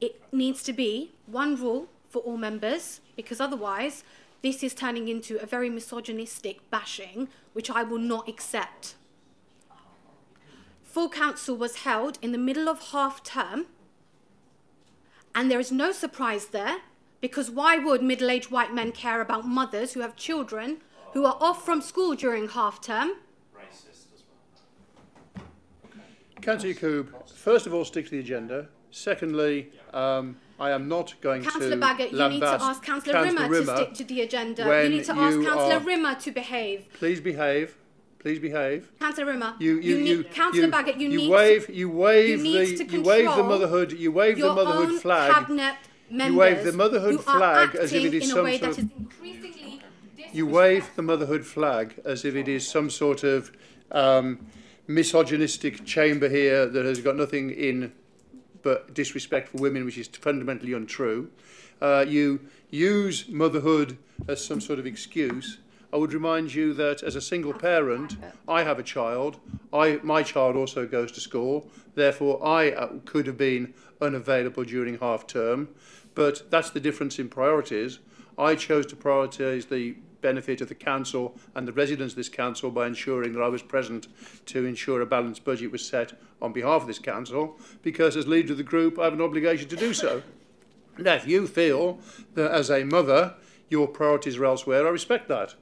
It needs to be one rule for all members, because otherwise, this is turning into a very misogynistic bashing, which I will not accept. Full council was held in the middle of half term, and there is no surprise there because why would middle aged white men care about mothers who have children who are off from school during half term? Councillor Yacoub, first of all, stick to the agenda. Secondly, um, I am not going Councillor to Baggott, you need to ask Councillor Councillor Rimmer, Rimmer to stick to the agenda. You need to ask Councillor Rimmer to behave. Please behave. Please behave. Councillor Rimmer, You, you, need, you, Councillor you, Baggott, you, you need wave, to, you wave you need the, to you wave the motherhood, you wave your the motherhood own flag. cabinet members You wave the motherhood flag as if it a some way sort of- You wave the motherhood flag as if it is some sort of um, misogynistic chamber here that has got nothing in but disrespect for women, which is fundamentally untrue. Uh, you use motherhood as some sort of excuse. I would remind you that as a single parent, I have a child. I, my child also goes to school. Therefore, I uh, could have been unavailable during half term. But that's the difference in priorities. I chose to prioritise the benefit of the council and the residents of this council by ensuring that I was present to ensure a balanced budget was set on behalf of this council because as leader of the group I have an obligation to do so. Now if you feel that as a mother your priorities are elsewhere, I respect that.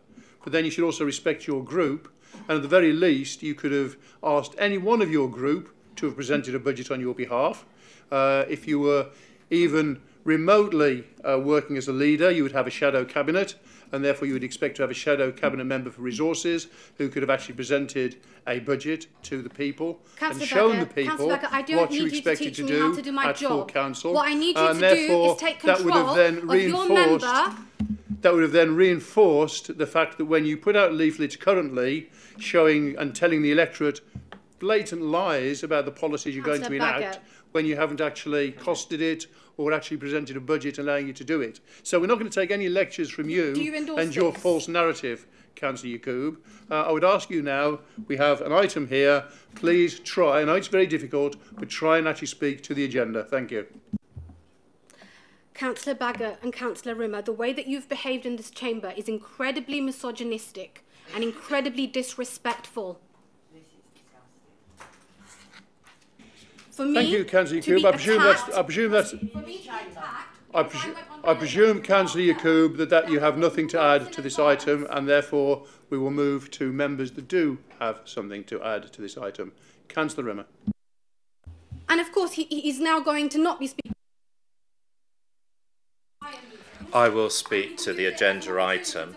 But then you should also respect your group and at the very least you could have asked any one of your group to have presented a budget on your behalf. Uh, if you were even remotely uh, working as a leader, you would have a shadow cabinet, and therefore you would expect to have a shadow cabinet member for resources who could have actually presented a budget to the people Councillor and shown the people Councillor I don't what need you you to expected teach to me do how to do my at full job. council. What I need you and to do is take that would have control then of your member that would have then reinforced the fact that when you put out leaflets currently showing and telling the electorate blatant lies about the policies you're going to Councillor enact Baggott. when you haven't actually costed it or actually presented a budget allowing you to do it. So we're not going to take any lectures from you, you endorse and your false narrative, Councillor Yacoub. Uh, I would ask you now, we have an item here, please try, I know it's very difficult, but try and actually speak to the agenda. Thank you. Councillor Baggott and Councillor Rimmer, the way that you've behaved in this chamber is incredibly misogynistic and incredibly disrespectful. For me, Thank you, Councillor to Yacoub. I presume that's. I presume that's. Me, attacked, I, presu- I presume, Councillor Yacoub, that, that you have nothing to add to this item, and therefore we will move to members that do have something to add to this item. Councillor Rimmer. and of course he, he is now going to not be speaking. I will speak to the agenda item.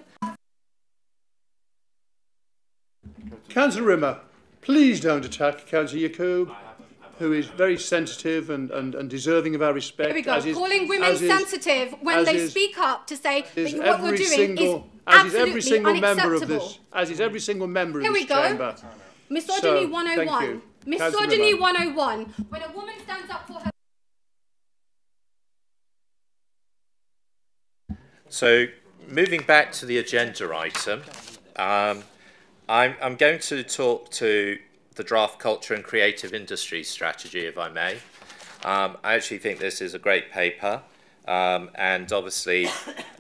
Councillor Rimmer, please don't attack Councillor Yacoub, who is very sensitive and, and, and deserving of our respect. Here we go. as is- Calling women as is- sensitive when they is- speak up to say that is you- what you're every doing single, is as is every single member of this, as is every single member Here of we this go. chamber. Misogyny So, thank 101. you. Misogyny 101. When a woman stands up for her So, moving back to the agenda item, um, I'm, I'm going to talk to the draft culture and creative industries strategy, if I may. Um, I actually think this is a great paper, um, and obviously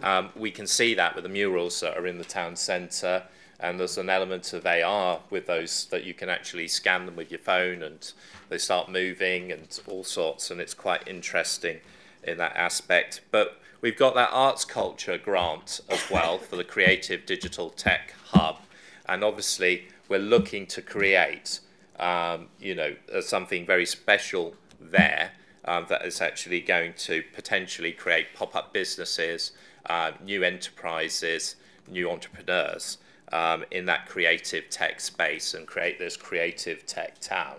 um, we can see that with the murals that are in the town centre, and there's an element of AR with those that you can actually scan them with your phone and they start moving and all sorts, and it's quite interesting in that aspect. But we've got that arts culture grant as well for the Creative Digital Tech Hub, and obviously we're looking to create, um, you know, something very special there um, that is actually going to potentially create pop-up businesses, uh, new enterprises, new entrepreneurs um, in that creative tech space and create this creative tech town.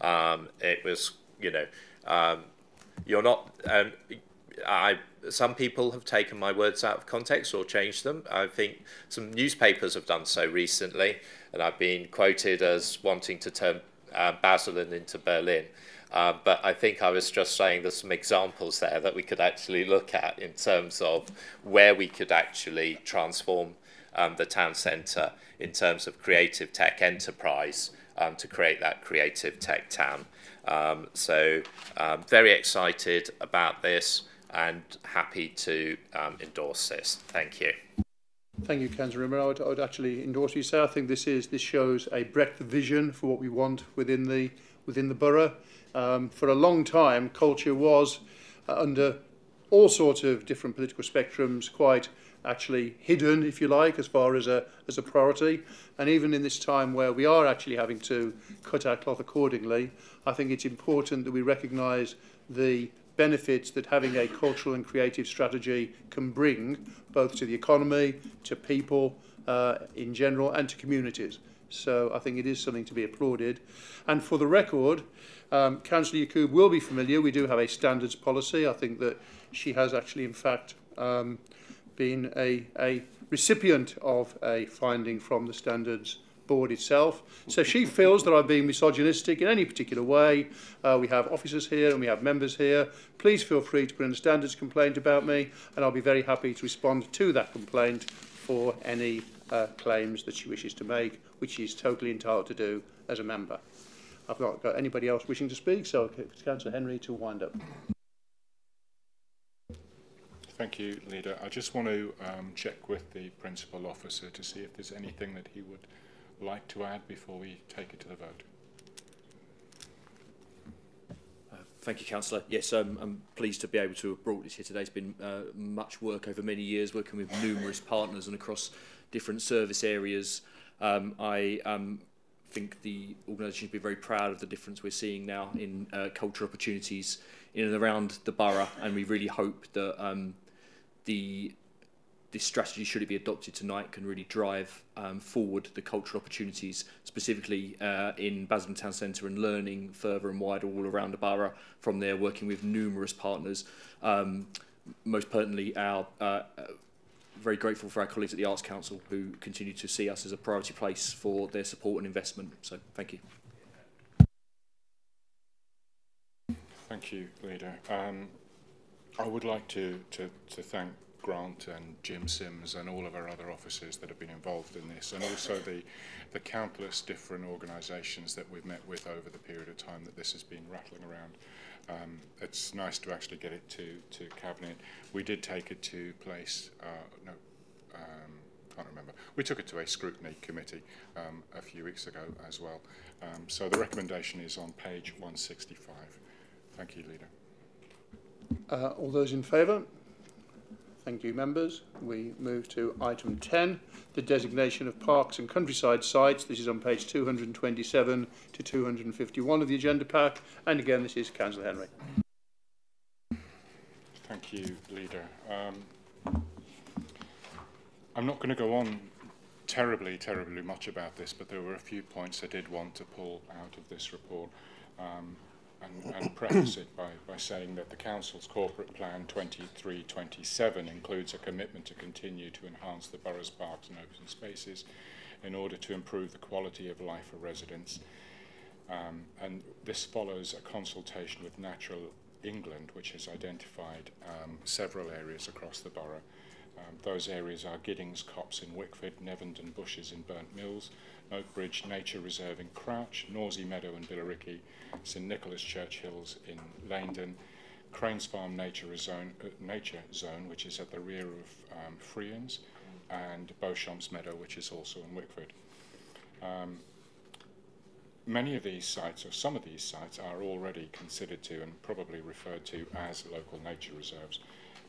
Um, it was, you know, um, you're not. Um, I some people have taken my words out of context or changed them. I think some newspapers have done so recently, and I've been quoted as wanting to turn uh, Basel into Berlin. Uh, but I think I was just saying there's some examples there that we could actually look at in terms of where we could actually transform um, the town centre in terms of creative tech enterprise um, to create that creative tech town. Um, so um, very excited about this and happy to um, endorse this. Thank you. Thank you, Councillor Rimmer. I would, I would actually endorse what you say. I think this is this shows a breadth of vision for what we want within the within the borough. Um, for a long time, culture was uh, under all sorts of different political spectrums quite actually hidden, if you like, as far as a, as a priority. And even in this time where we are actually having to cut our cloth accordingly, I think it's important that we recognise the benefits that having a cultural and creative strategy can bring, both to the economy, to people uh, in general, and to communities. So I think it is something to be applauded. And for the record, um, Councillor Yacoub will be familiar. We do have a standards policy. I think that she has actually, in fact, um, been a, a recipient of a finding from the standards board itself. So she feels that I've been misogynistic in any particular way, uh, we have officers here and we have members here. Please feel free to put in a standards complaint about me, and I'll be very happy to respond to that complaint for any uh, claims that she wishes to make, which she's totally entitled to do as a member. I've not got anybody else wishing to speak, so it's Councillor Henry to wind up. Thank you, Leader. I just want to um, check with the principal officer to see if there's anything that he would like to add before we take it to the vote? Uh, thank you, Councillor. Yes, um, I'm pleased to be able to have brought this here today. It's been uh, much work over many years, working with numerous partners and across different service areas. Um, I um, think the organisation should be very proud of the difference we're seeing now in uh, cultural opportunities in and around the borough, and we really hope that um, the this strategy, should it be adopted tonight, can really drive um, forward the cultural opportunities, specifically uh, in Basildon Town Centre and learning further and wider all around the borough from there, working with numerous partners, um, most pertinently our uh, very grateful for our colleagues at the Arts Council who continue to see us as a priority place for their support and investment. So thank you. Thank you, Leader. Um, I would like to, to, to thank Grant and Jim Sims and all of our other officers that have been involved in this, and also the, the countless different organisations that we've met with over the period of time that this has been rattling around. Um, it's nice to actually get it to, to Cabinet. We did take it to place, uh, no, um, can't remember. We took it to a scrutiny committee um, a few weeks ago as well. Um, so the recommendation is on page 165. Thank you, Leader. Uh, all those in favour? Thank you, members. We move to item 10, the designation of parks and countryside sites. This is on page 227 to 251 of the agenda pack. And again, this is Councillor Henry. Thank you, Leader. Um, I'm not going to go on terribly, terribly much about this, but there were a few points I did want to pull out of this report. Um, and, and preface it by, by saying that the Council's Corporate Plan 2327 includes a commitment to continue to enhance the borough's parks and open spaces in order to improve the quality of life for residents. Um, and this follows a consultation with Natural England, which has identified um, several areas across the borough. Um, those areas are Giddings Copse in Wickford, Nevendon Bushes in Burnt Mills, Noak Bridge Nature Reserve in Crouch, Norsey Meadow in Billericay, St Nicholas Church Hills in Langdon, Cranes Farm Nature Zone, uh, Nature Zone, which is at the rear of um, and Beauchamps Meadow, which is also in Wickford. Um, many of these sites, or some of these sites, are already considered to and probably referred to as local nature reserves,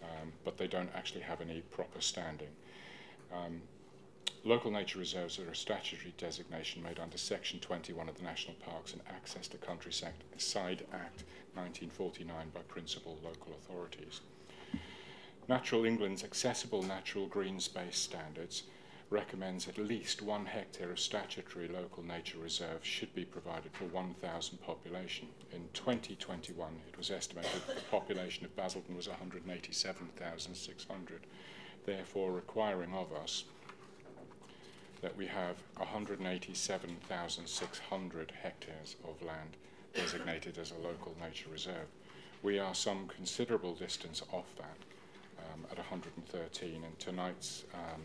um, but they don't actually have any proper standing. Um, Local nature reserves are a statutory designation made under Section 21 of the National Parks and Access to Countryside Act 1949 by principal local authorities. Natural England's Accessible Natural Green Space Standards recommends at least one hectare of statutory local nature reserve should be provided for 1,000 population. In 2021, it was estimated that the population of Basildon was 187,600, therefore requiring of us that we have 187,600 hectares of land designated as a local nature reserve. We are some considerable distance off that um, at 113, and tonight's um,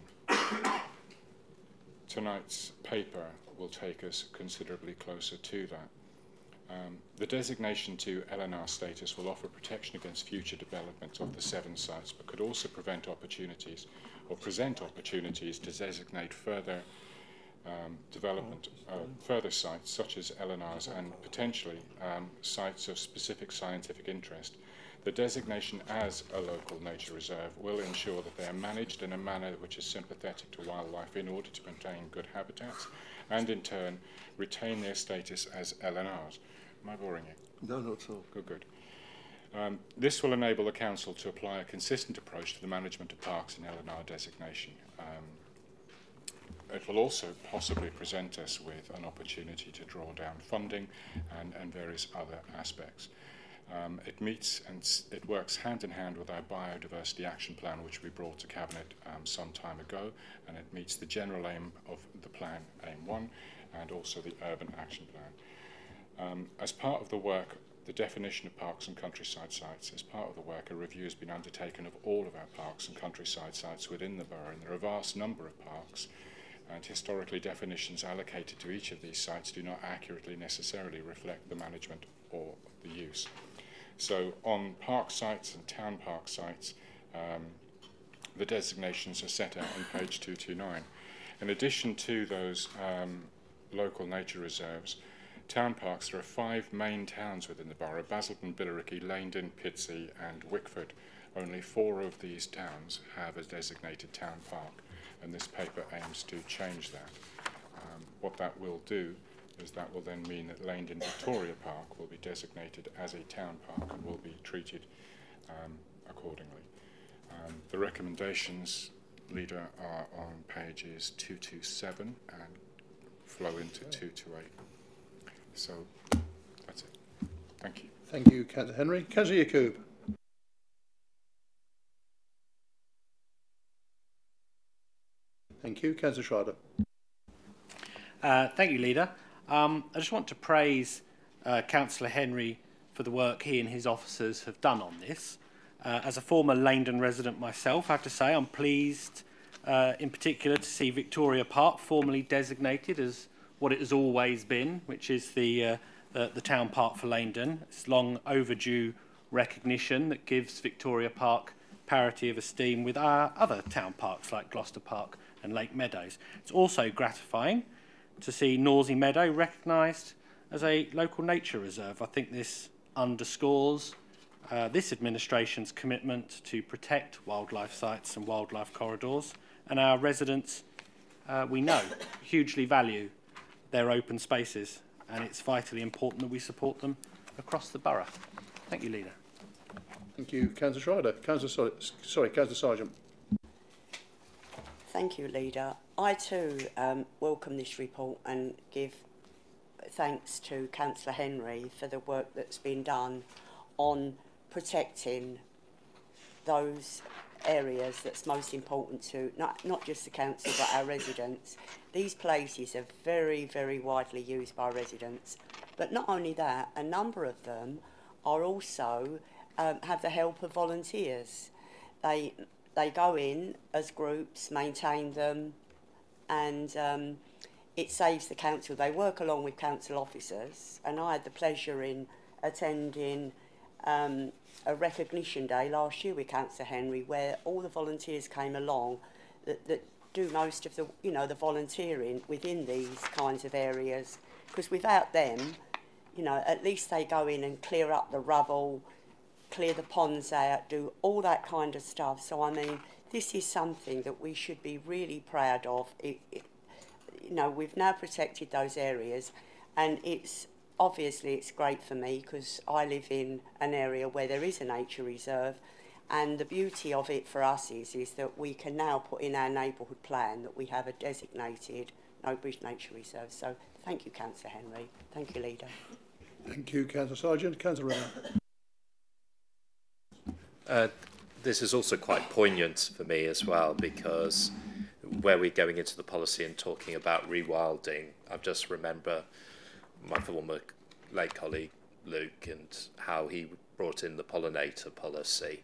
tonight's paper will take us considerably closer to that. Um, the designation to LNR status will offer protection against future development of the seven sites, but could also prevent opportunities or present opportunities to designate further um, development, uh, further sites such as LNRs and potentially um, sites of specific scientific interest. The designation as a local nature reserve will ensure that they are managed in a manner which is sympathetic to wildlife in order to maintain good habitats and in turn retain their status as LNRs. Am I boring you? No, not at all. Good, good. Um, this will enable the Council to apply a consistent approach to the management of parks and LNR designation. Um, it will also possibly present us with an opportunity to draw down funding and, and various other aspects. Um, it meets and it works hand in hand with our biodiversity action plan, which we brought to Cabinet um, some time ago, and it meets the general aim of the plan, aim one, and also the urban action plan. Um, as part of the work the definition of parks and countryside sites. As part of the work, a review has been undertaken of all of our parks and countryside sites within the borough, and there are a vast number of parks, and historically definitions allocated to each of these sites do not accurately necessarily reflect the management or the use. So on park sites and town park sites, um, the designations are set out on page 229. In addition to those um, local nature reserves, town parks, there are five main towns within the borough, Basildon, Billericay, Langdon, Pitsea and Wickford. Only four of these towns have a designated town park, and this paper aims to change that. Um, what that will do is that will then mean that Langdon Victoria Park will be designated as a town park and will be treated um, accordingly. Um, the recommendations, Leader, are on pages 227 and flow into 228. So that's it. Thank you. Thank you, Councillor Henry. Councillor Yacoub. Thank you. Councillor Schrader. Uh, thank you, Leader. Um, I just want to praise uh, Councillor Henry for the work he and his officers have done on this. Uh, as a former Langdon resident myself, I have to say I'm pleased uh, in particular to see Victoria Park formally designated as what it has always been, which is the, uh, the, the town park for Langdon. It's long overdue recognition that gives Victoria Park parity of esteem with our other town parks like Gloucester Park and Lake Meadows. It's also gratifying to see Norsey Meadow recognised as a local nature reserve. I think this underscores uh, this administration's commitment to protect wildlife sites and wildlife corridors, and our residents, uh, we know, hugely value their open spaces, and it's vitally important that we support them across the borough. Thank you, Leader. Thank you, Councillor Schrader. Councillor, sorry, Councillor Sargent. Thank you, Leader. I too um, welcome this report and give thanks to Councillor Henry for the work that's been done on protecting those areas that's most important to not, not just the council but our residents. These places are very, very widely used by residents. But not only that, a number of them are also um, have the help of volunteers. They, they go in as groups, maintain them, and um, it saves the council. They work along with council officers, and I had the pleasure in attending um, a recognition day last year with Councillor Henry, where all the volunteers came along that, that do most of the, you know, the volunteering within these kinds of areas. Because without them, you know, at least they go in and clear up the rubble, clear the ponds out, do all that kind of stuff. So I mean, this is something that we should be really proud of. It, it, you know, we've now protected those areas, and it's obviously it's great for me because I live in an area where there is a nature reserve and the beauty of it for us is, is that we can now put in our neighbourhood plan that we have a designated Noak Bridge Nature Reserve. So thank you, Councillor Henry. Thank you, Leader. Thank you, Councillor Sargent. Councillor Rimmer. Uh, this is also quite poignant for me as well because where we're going into the policy and talking about rewilding, I just remember my former late colleague Luke and how he brought in the pollinator policy.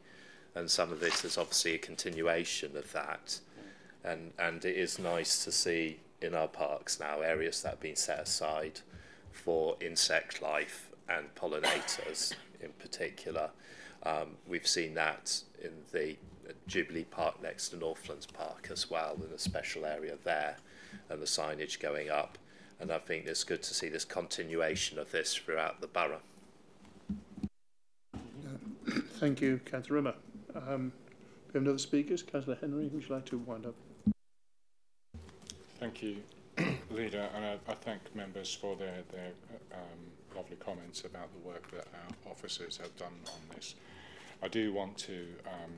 And some of this is obviously a continuation of that. And, and it is nice to see in our parks now areas that have been set aside for insect life and pollinators in particular. Um, we've seen that in the Jubilee Park next to Northlands Park as well, in a special area there, and the signage going up and I think it's good to see this continuation of this throughout the borough. Thank you, Councillor Rimmer. Um, we have another speakers. Councillor Henry, would you like to wind up? Thank you, Leader, and I, I thank members for their, their um, lovely comments about the work that our officers have done on this. I do want to um,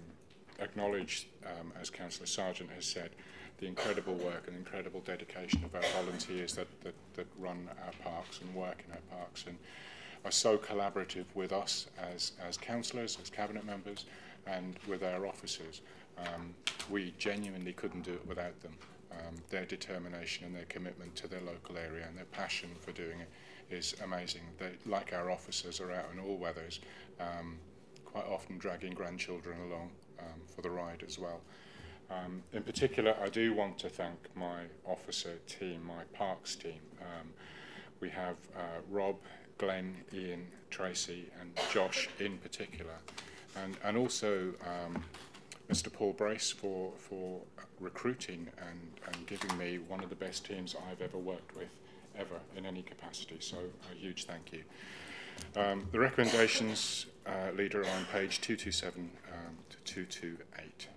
acknowledge, um, as Councillor Sargent has said, the incredible work and incredible dedication of our volunteers that, that, that run our parks and work in our parks and are so collaborative with us as, as councillors, as cabinet members and with our officers. Um, we genuinely couldn't do it without them. Um, their determination and their commitment to their local area and their passion for doing it is amazing. They, like our officers, are out in all weathers, um, quite often dragging grandchildren along um, for the ride as well. Um, in particular, I do want to thank my officer team, my parks team. Um, we have uh, Rob, Glenn, Ian, Tracy, and Josh in particular, and and also um, Mr. Paul Brace for for recruiting and and giving me one of the best teams I've ever worked with, ever in any capacity. So a huge thank you. Um, the recommendations, uh, leader, on page 227 um, to 228.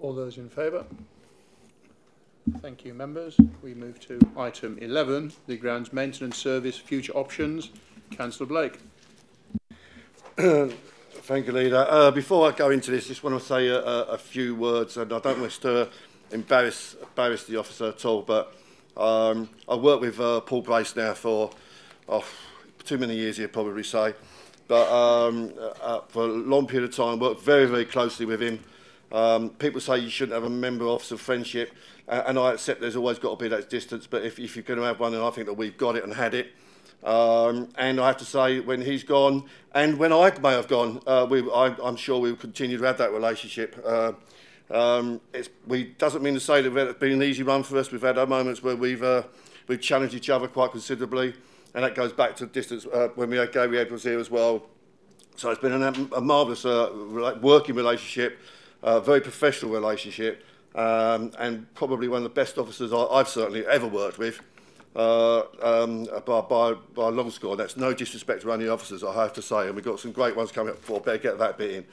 All those in favour? Thank you, members. We move to item 11, the grounds maintenance service future options. Councillor Blake. Thank you, Leader. Uh, before I go into this, just want to say a, a, a few words, and I don't wish to embarrass, embarrass the officer at all, but um, I've worked with uh, Paul Brace now for oh, too many years, you'd probably say, but um, uh, for a long period of time, worked very, very closely with him Um, people say you shouldn't have a member office of friendship, uh, and I accept there's always got to be that distance, but if, if you're going to have one, then I think that we've got it and had it. Um, and I have to say, when he's gone, and when I may have gone, uh, we, I, I'm sure we will continue to have that relationship. Uh, um, we doesn't mean to say that it's been an easy run for us. We've had our moments where we've uh, we've challenged each other quite considerably, and that goes back to distance uh, when we had Gary Edwards here as well. So it's been an, a marvellous uh, working relationship, uh, very professional relationship, um, and probably one of the best officers I, I've certainly ever worked with. Uh, um, by, by, by long score. That's no disrespect to any officers, I have to say. And we've got some great ones coming up before. Better get that bit in.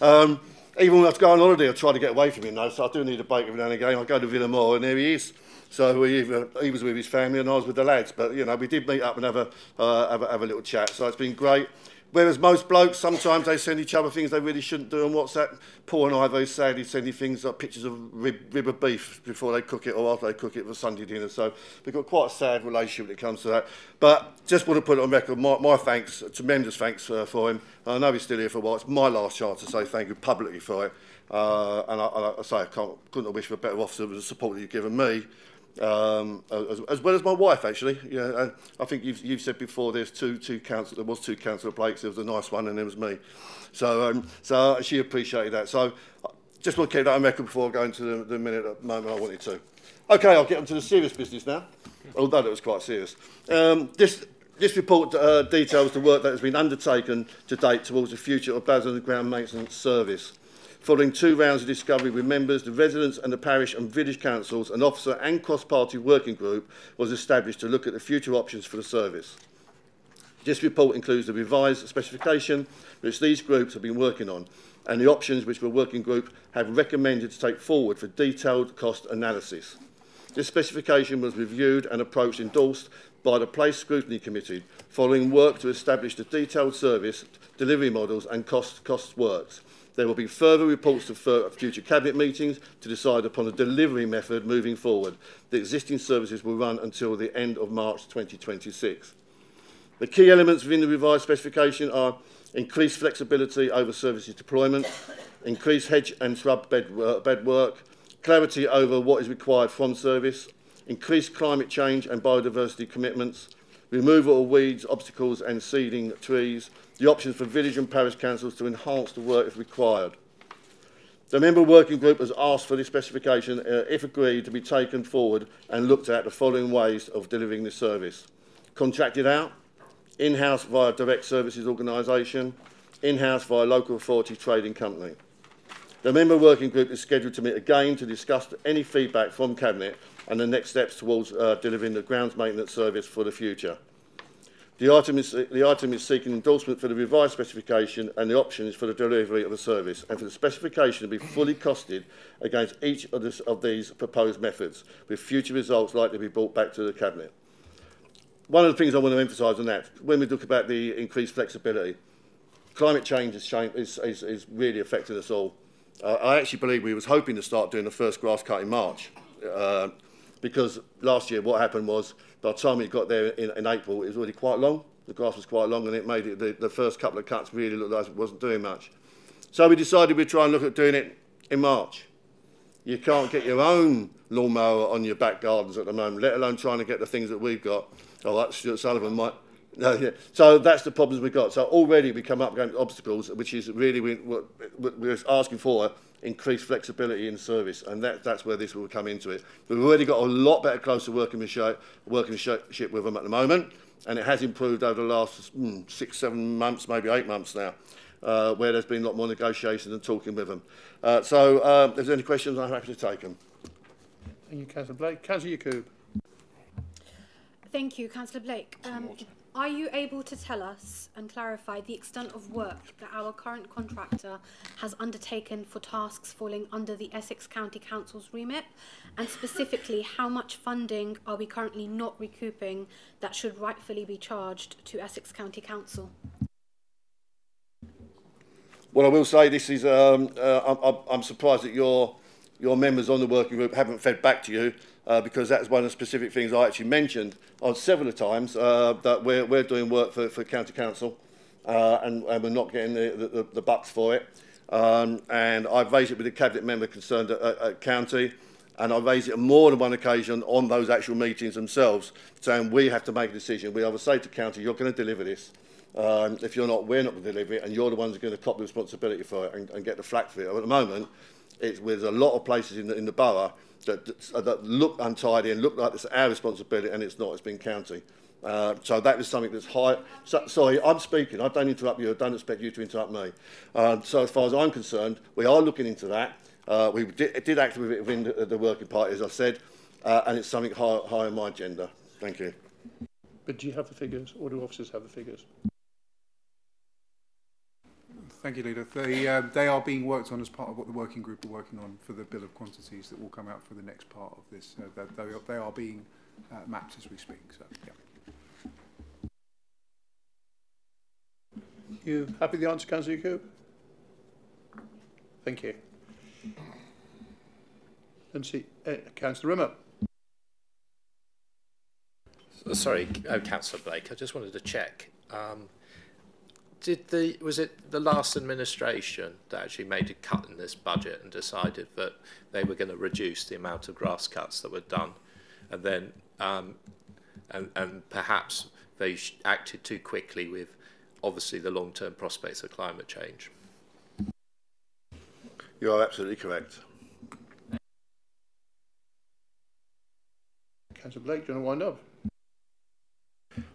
Um, even when I go on holiday, I try to get away from him, though, so I do need a break every now and again. I go to Villamore, and there he is. So he, he was with his family, and I was with the lads. But, you know, we did meet up and have a, uh, have a, have a little chat. So it's been great. Whereas most blokes, sometimes they send each other things they really shouldn't do on WhatsApp. Paul and I very sadly sending things like pictures of rib, rib of beef before they cook it or after they cook it for Sunday dinner. So we've got quite a sad relationship when it comes to that. But just want to put it on record, my, my thanks, tremendous thanks uh, for him. I know he's still here for a while. It's my last chance to say thank you publicly for it. Uh, and, I, I, I say I can't, couldn't have wished for a better officer with the support that you've given me um, as, as well as my wife, actually. You know, and I think you've, you've said before there's two, two council, there was two councillor Blakes, there was a nice one and there was me. So, um, so she appreciated that. So just want to keep that on record before going to the, the minute at the moment I wanted to. Okay, I'll get on to the serious business now, although that was quite serious. Um, this, this report uh, details the work that has been undertaken to date towards the future of Basel Ground Maintenance Service. Following two rounds of discovery with members, the residents and the parish and village councils, an officer and cross-party working group was established to look at the future options for the service. This report includes the revised specification which these groups have been working on and the options which the working group have recommended to take forward for detailed cost analysis. This specification was reviewed and approached endorsed by the Place Scrutiny Committee following work to establish the detailed service, delivery models and cost, cost works. There will be further reports to future Cabinet meetings to decide upon a delivery method moving forward. The existing services will run until the end of March 2026. The key elements within the revised specification are increased flexibility over services deployment, increased hedge and shrub bed, uh, bed work, clarity over what is required from service, increased climate change and biodiversity commitments, removal of weeds, obstacles and seeding trees, the options for village and parish councils to enhance the work if required. The member working group has asked for this specification, uh, if agreed, to be taken forward and looked at the following ways of delivering this service. Contracted out, in-house via direct services organisation, in-house via local authority trading company. The member working group is scheduled to meet again to discuss any feedback from Cabinet and the next steps towards uh, delivering the grounds maintenance service for the future. The item, is, the item is seeking endorsement for the revised specification and the options for the delivery of the service and for the specification to be fully costed against each of, this, of these proposed methods, with future results likely to be brought back to the Cabinet. One of the things I want to emphasise on that, when we talk about the increased flexibility, climate change is, is, is, is really affecting us all. Uh, I actually believe we was hoping to start doing the first grass cut in March. Uh, because last year what happened was by the time it got there in, in April, it was already quite long. The grass was quite long and it made it, the, the first couple of cuts really looked like it wasn't doing much. So we decided we'd try and look at doing it in March. You can't get your own lawnmower on your back gardens at the moment, let alone trying to get the things that we've got. Oh, that's Stuart Sullivan might. No, yeah. So that's the problems we've got. So already we come up against obstacles, which is really we, what we're asking for increased flexibility in service, and that, that's where this will come into it. We've already got a lot better closer working relationship with them at the moment, and it has improved over the last mm, six, seven months, maybe eight months now, uh, where there's been a lot more negotiation and talking with them. Uh, so uh, if there's any questions, I'm happy to take them. Thank you, Councillor Blake. Councillor Yacoub. Thank you, Councillor Blake. Um, are you able to tell us and clarify the extent of work that our current contractor has undertaken for tasks falling under the Essex County Council's remit? And specifically, how much funding are we currently not recouping that should rightfully be charged to Essex County Council? Well, I will say this is, um, uh, I'm, I'm surprised that your, your members on the working group haven't fed back to you uh, because that's one of the specific things I actually mentioned on several times uh, that we're, we're doing work for, for County Council uh, and, and we're not getting the, the, the bucks for it. Um, and I've raised it with the cabinet member concerned at, at, at county, and I've raised it on more than one occasion on those actual meetings themselves, saying we have to make a decision. We either say to county, you're going to deliver this. Um, if you're not, we're not going to deliver it, and you're the ones who are going to cop the responsibility for it and, and get the flak for it. At the moment, it's with a lot of places in the, in the borough that, that look untidy and look like it's our responsibility and it's not, it's been county. Uh, so that is something that's high. So, sorry, I'm speaking. I don't interrupt you. I don't expect you to interrupt me. Uh, so as far as I'm concerned, we are looking into that. Uh, we did, did act with it within the, the working party, as I said, uh, and it's something high, high on my agenda. Thank you. But do you have the figures, or do officers have the figures? Thank you, Leader. They, uh, they are being worked on as part of what the working group are working on for the bill of quantities that will come out for the next part of this. Uh, they, they, are, they are being uh, mapped as we speak. So, yeah. You happy with the answer, Councillor Yacoub? Thank you. And see, uh, Councillor Rimmer. Sorry, oh, Councillor Blake, I just wanted to check. Um, did the was it the last administration that actually made a cut in this budget and decided that they were going to reduce the amount of grass cuts that were done, and then um, and and perhaps they acted too quickly with obviously the long-term prospects of climate change. You are absolutely correct. Councillor Blake, do you want to wind up?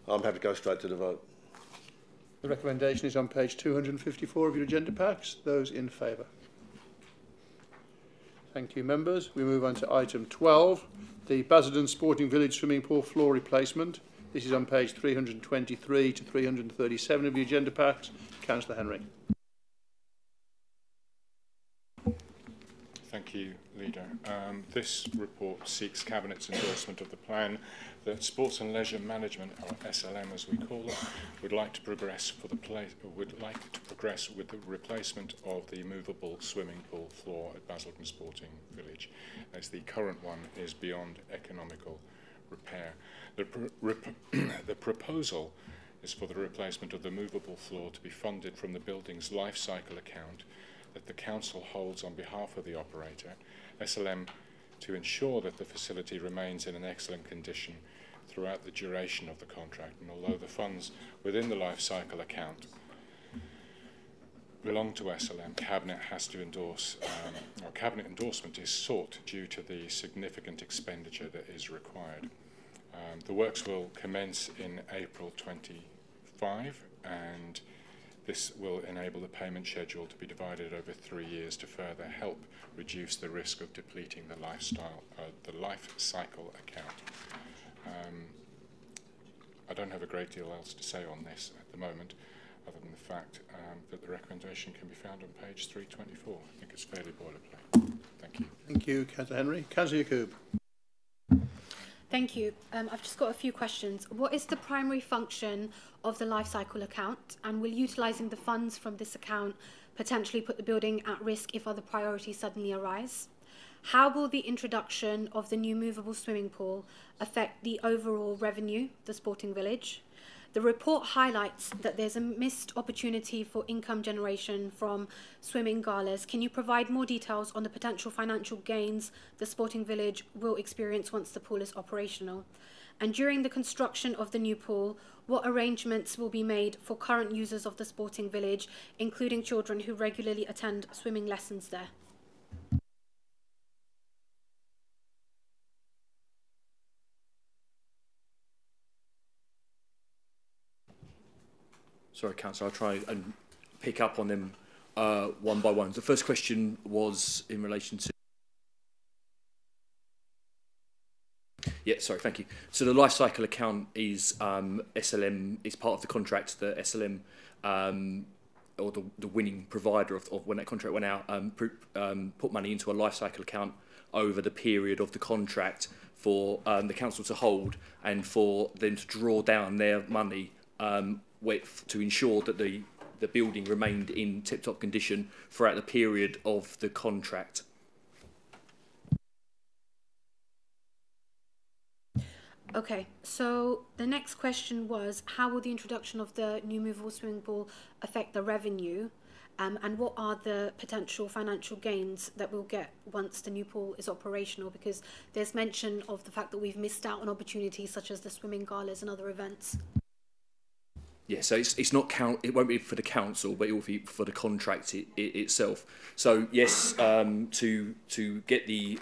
I'm happy to go straight to the vote. The recommendation is on page 254 of your agenda packs. Those in favour? Thank you, members. We move on to item 12, the Basildon Sporting Village swimming pool floor replacement. This is on page 323 to 337 of the agenda packs. Councillor Henry. Thank you, Leader. Um, this report seeks Cabinet's endorsement of the plan that Sports and Leisure Management, or SLM as we call it, would like to progress for the would like to progress with the replacement of the movable swimming pool floor at Basildon Sporting Village, as the current one is beyond economical repair. The, pr the proposal is for the replacement of the movable floor to be funded from the building's life cycle account that the council holds on behalf of the operator, SLM, to ensure that the facility remains in an excellent condition throughout the duration of the contract. And although the funds within the life cycle account belong to SLM, Cabinet has to endorse, um, or Cabinet endorsement is sought due to the significant expenditure that is required. Um, the works will commence in April 25 and this will enable the payment schedule to be divided over three years to further help reduce the risk of depleting the lifestyle, uh, the life cycle account. Um, I don't have a great deal else to say on this at the moment, other than the fact um, that the recommendation can be found on page 324. I think it's fairly boilerplate. Thank you. Thank you, Councillor Henry. Councillor Yacoub. Thank you. Um, I've just got a few questions. What is the primary function of the life cycle account and will utilising the funds from this account potentially put the building at risk if other priorities suddenly arise? How will the introduction of the new movable swimming pool affect the overall revenue, the sporting village? The report highlights that there's a missed opportunity for income generation from swimming galas. Can you provide more details on the potential financial gains the sporting village will experience once the pool is operational? And during the construction of the new pool, what arrangements will be made for current users of the sporting village, including children who regularly attend swimming lessons there? Sorry, Councillor, I'll try and pick up on them uh, one by one. The first question was in relation to Yeah, sorry, thank you. So the life cycle account is um, SLM is part of the contract that SLM um, or the, the winning provider of, of when that contract went out um, um, put money into a life cycle account over the period of the contract for um, the council to hold and for them to draw down their money um, to ensure that the the building remained in tip-top condition throughout the period of the contract. Okay, so the next question was how will the introduction of the new movable swimming pool affect the revenue? Um, and what are the potential financial gains that we'll get once the new pool is operational? Because there's mention of the fact that we've missed out on opportunities such as the swimming galas and other events. Yeah, so it's, it's not count. It won't be for the council, but it will be for the contract it, it, itself. So yes, um, to to get the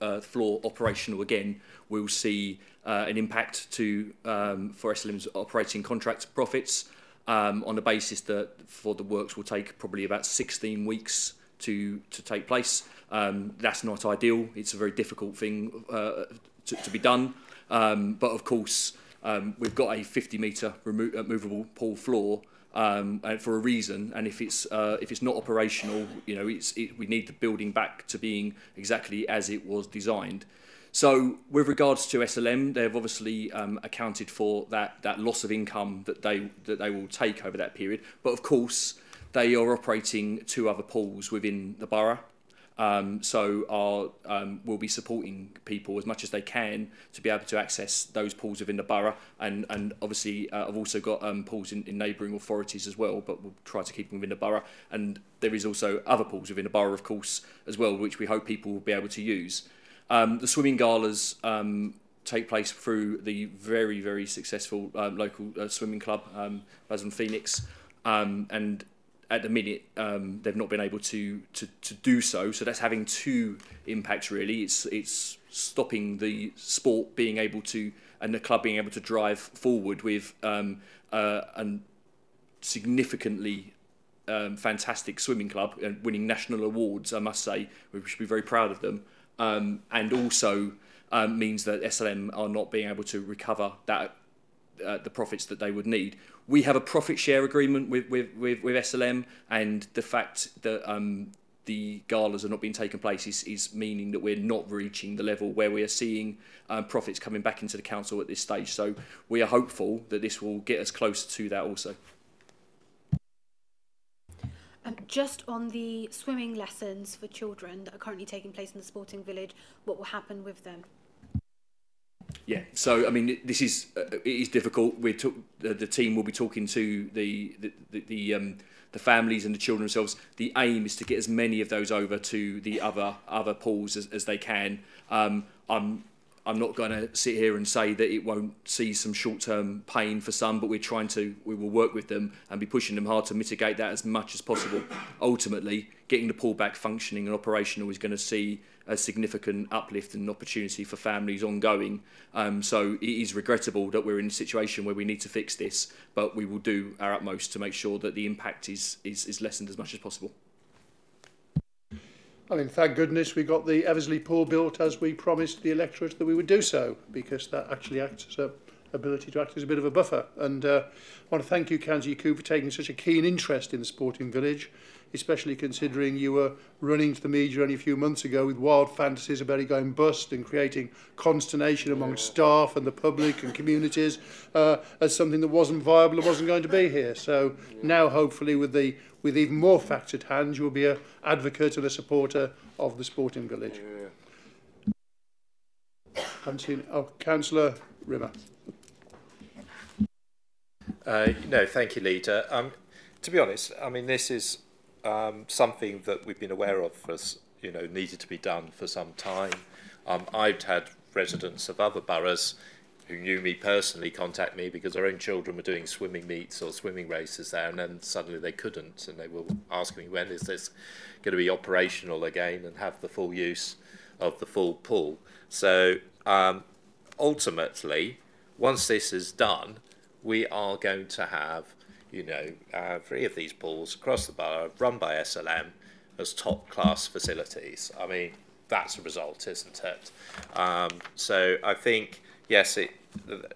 uh, floor operational again, we'll see uh, an impact to um, for SLM's operating contract profits um, on the basis that for the works will take probably about 16 weeks to to take place. Um, that's not ideal. It's a very difficult thing uh, to, to be done. Um, but of course. Um, we've got a 50 metre remo uh, movable pool floor um, and for a reason. And if it's uh, if it's not operational, you know, it's it, we need the building back to being exactly as it was designed. So with regards to SLM, they've obviously um, accounted for that that loss of income that they that they will take over that period. But of course, they are operating two other pools within the borough. Um, so our, um, we'll be supporting people as much as they can to be able to access those pools within the borough. And, and obviously, uh, I've also got um, pools in, in neighbouring authorities as well, but we'll try to keep them within the borough. And there is also other pools within the borough, of course, as well, which we hope people will be able to use. Um, the swimming galas um, take place through the very, very successful um, local uh, swimming club, um, Basildon Phoenix. And at the minute um, they've not been able to, to to do so. So that's having two impacts really. It's it's stopping the sport being able to and the club being able to drive forward with um, uh, a significantly um, fantastic swimming club and winning national awards. I must say we should be very proud of them. Um, and also um, means that SLM are not being able to recover that uh, the profits that they would need. We have a profit share agreement with, with, with, with SLM, and the fact that um, the galas are not being taken place is, is meaning that we're not reaching the level where we are seeing um, profits coming back into the council at this stage. So we are hopeful that this will get us closer to that also. Um, just on the swimming lessons for children that are currently taking place in the sporting village, what will happen with them? Yeah, so I mean, this is uh, it is difficult. We took uh, the team will be talking to the the the, the, um, the families and the children themselves. The aim is to get as many of those over to the other other pools as, as they can. Um, I'm I'm not going to sit here and say that it won't see some short-term pain for some, but we're trying to, we will work with them and be pushing them hard to mitigate that as much as possible. Ultimately, getting the pool back functioning and operational is going to see a significant uplift and opportunity for families ongoing. Um, so it is regrettable that we're in a situation where we need to fix this, but we will do our utmost to make sure that the impact is, is, is lessened as much as possible. I mean, thank goodness we got the Eversley pool built as we promised the electorate that we would do so, because that actually acts as a ability to act as a bit of a buffer. And uh, I want to thank you, Councillor Cooper, for taking such a keen interest in the sporting village, especially considering you were running to the media only a few months ago with wild fantasies about it going bust and creating consternation among staff and the public and communities uh, as something that wasn't viable and wasn't going to be here. So now, hopefully, with the with even more facts at hand, you will be an advocate and a supporter of the sporting village. Yeah. Haven't seen, oh, Councillor Rimmer. Uh, no, thank you, Leader. Um, to be honest, I mean, this is um, something that we've been aware of as, you know, needed to be done for some time. Um, I've had residents of other boroughs who knew me personally contact me because their own children were doing swimming meets or swimming races there and then suddenly they couldn't and they were asking me when is this going to be operational again and have the full use of the full pool. So um, ultimately, once this is done, we are going to have, you know, uh, three of these pools across the borough run by SLM as top class facilities. I mean, that's a result, isn't it? Um, so I think yes, it,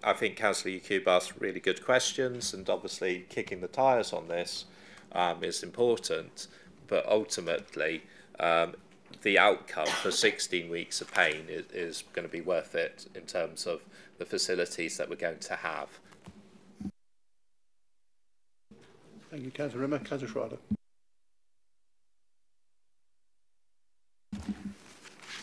I think Councillor Yacoub asked really good questions, and obviously kicking the tyres on this um, is important. But ultimately, um, the outcome for 16 weeks of pain is, is going to be worth it in terms of the facilities that we're going to have. Thank you, Councillor Rimmer. Councillor Schrader.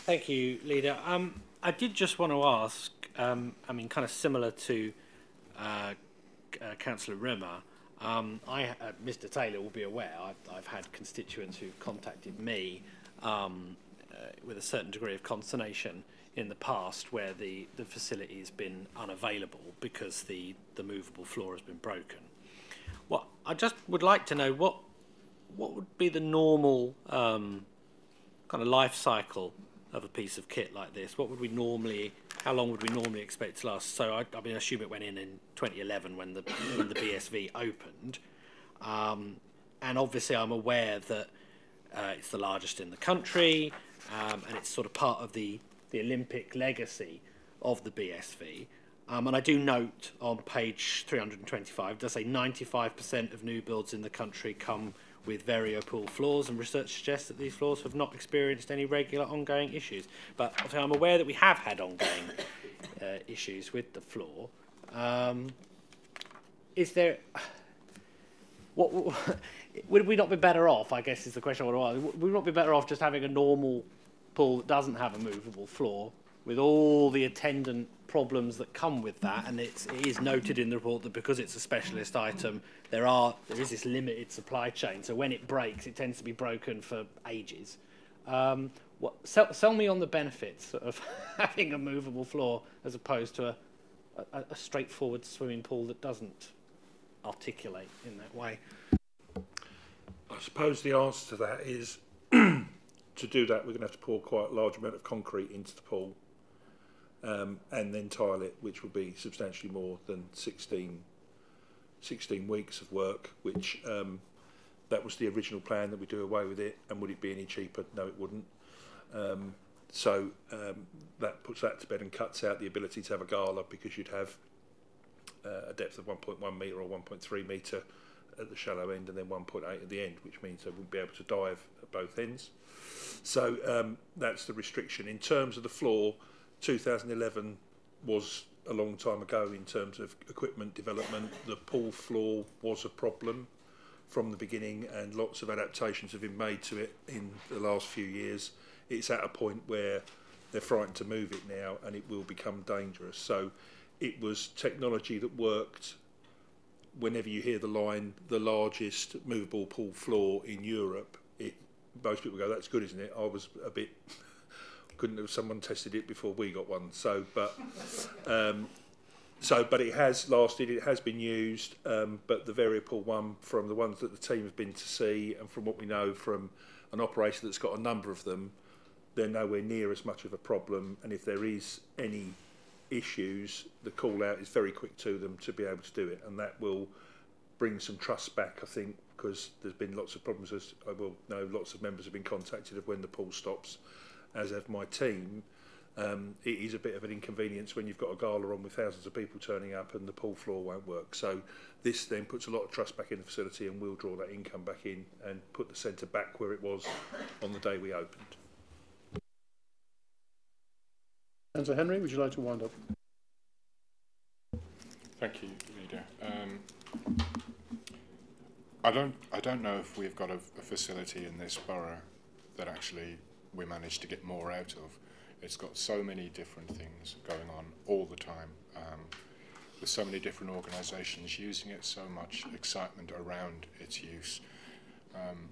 Thank you, Leader. Um, I did just want to ask, um, I mean, kind of similar to uh, uh, Councillor Rimmer, Um, I, uh, Mr. Taylor will be aware. I've, I've had constituents who've contacted me um, uh, with a certain degree of consternation in the past where the, the facility has been unavailable because the, the movable floor has been broken. What I just would like to know what what would be the normal um, kind of life cycle of a piece of kit like this? What would we normally, how long would we normally expect to last? So I, I mean, I assume it went in in 2011 when the when the BSV opened, um, and obviously I'm aware that uh, it's the largest in the country, um, and it's sort of part of the the Olympic legacy of the BSV. Um, and I do note on page 325, it does say 95% of new builds in the country come with Variopool floors, and research suggests that these floors have not experienced any regular ongoing issues. But I'm aware that we have had ongoing uh, issues with the floor. Um, is there... What, would we not be better off, I guess is the question I want to ask, would we not be better off just having a normal pool that doesn't have a movable floor with all the attendant problems that come with that and it's, it is noted in the report that because it's a specialist item there are there is this limited supply chain. So when it breaks it tends to be broken for ages. Um, what, sell, sell me on the benefits of having a movable floor as opposed to a, a, a straightforward swimming pool that doesn't articulate in that way. I suppose the answer to that is to do that we're going to have to pour quite a large amount of concrete into the pool um, and then tile it, which will be substantially more than 16, 16 weeks of work, which um, that was the original plan that we do away with it. And would it be any cheaper? No, it wouldn't. Um, so um, that puts that to bed and cuts out the ability to have a gala because you'd have uh, a depth of 1.1 metre or 1.3 metre at the shallow end and then 1.8 at the end, which means they wouldn't be able to dive at both ends. So um, that's the restriction. In terms of the floor, 2011 was a long time ago in terms of equipment development. The pool floor was a problem from the beginning, and lots of adaptations have been made to it in the last few years. It's at a point where they're frightened to move it now, and it will become dangerous. So it was technology that worked. Whenever you hear the line, the largest movable pool floor in Europe, it most people go, "That's good, isn't it?" I was a bit couldn't have someone tested it before we got one. So, but um, so, but it has lasted. It has been used. Um, but the Variopool one, from the ones that the team have been to see, and from what we know from an operator that's got a number of them, they're nowhere near as much of a problem. And if there is any issues, the call out is very quick to them to be able to do it, and that will bring some trust back. I think because there's been lots of problems, as I will know, lots of members have been contacted of when the pool stops as have my team, um, it is a bit of an inconvenience when you've got a gala on with thousands of people turning up and the pool floor won't work. So this then puts a lot of trust back in the facility and we'll draw that income back in and put the centre back where it was on the day we opened. Councillor Henry, would you like to wind up? Thank you, Leader. Um, I don't, I don't know if we've got a, a facility in this borough that actually we managed to get more out of. It's got so many different things going on all the time. Um, with so many different organisations using it, so much excitement around its use. Um,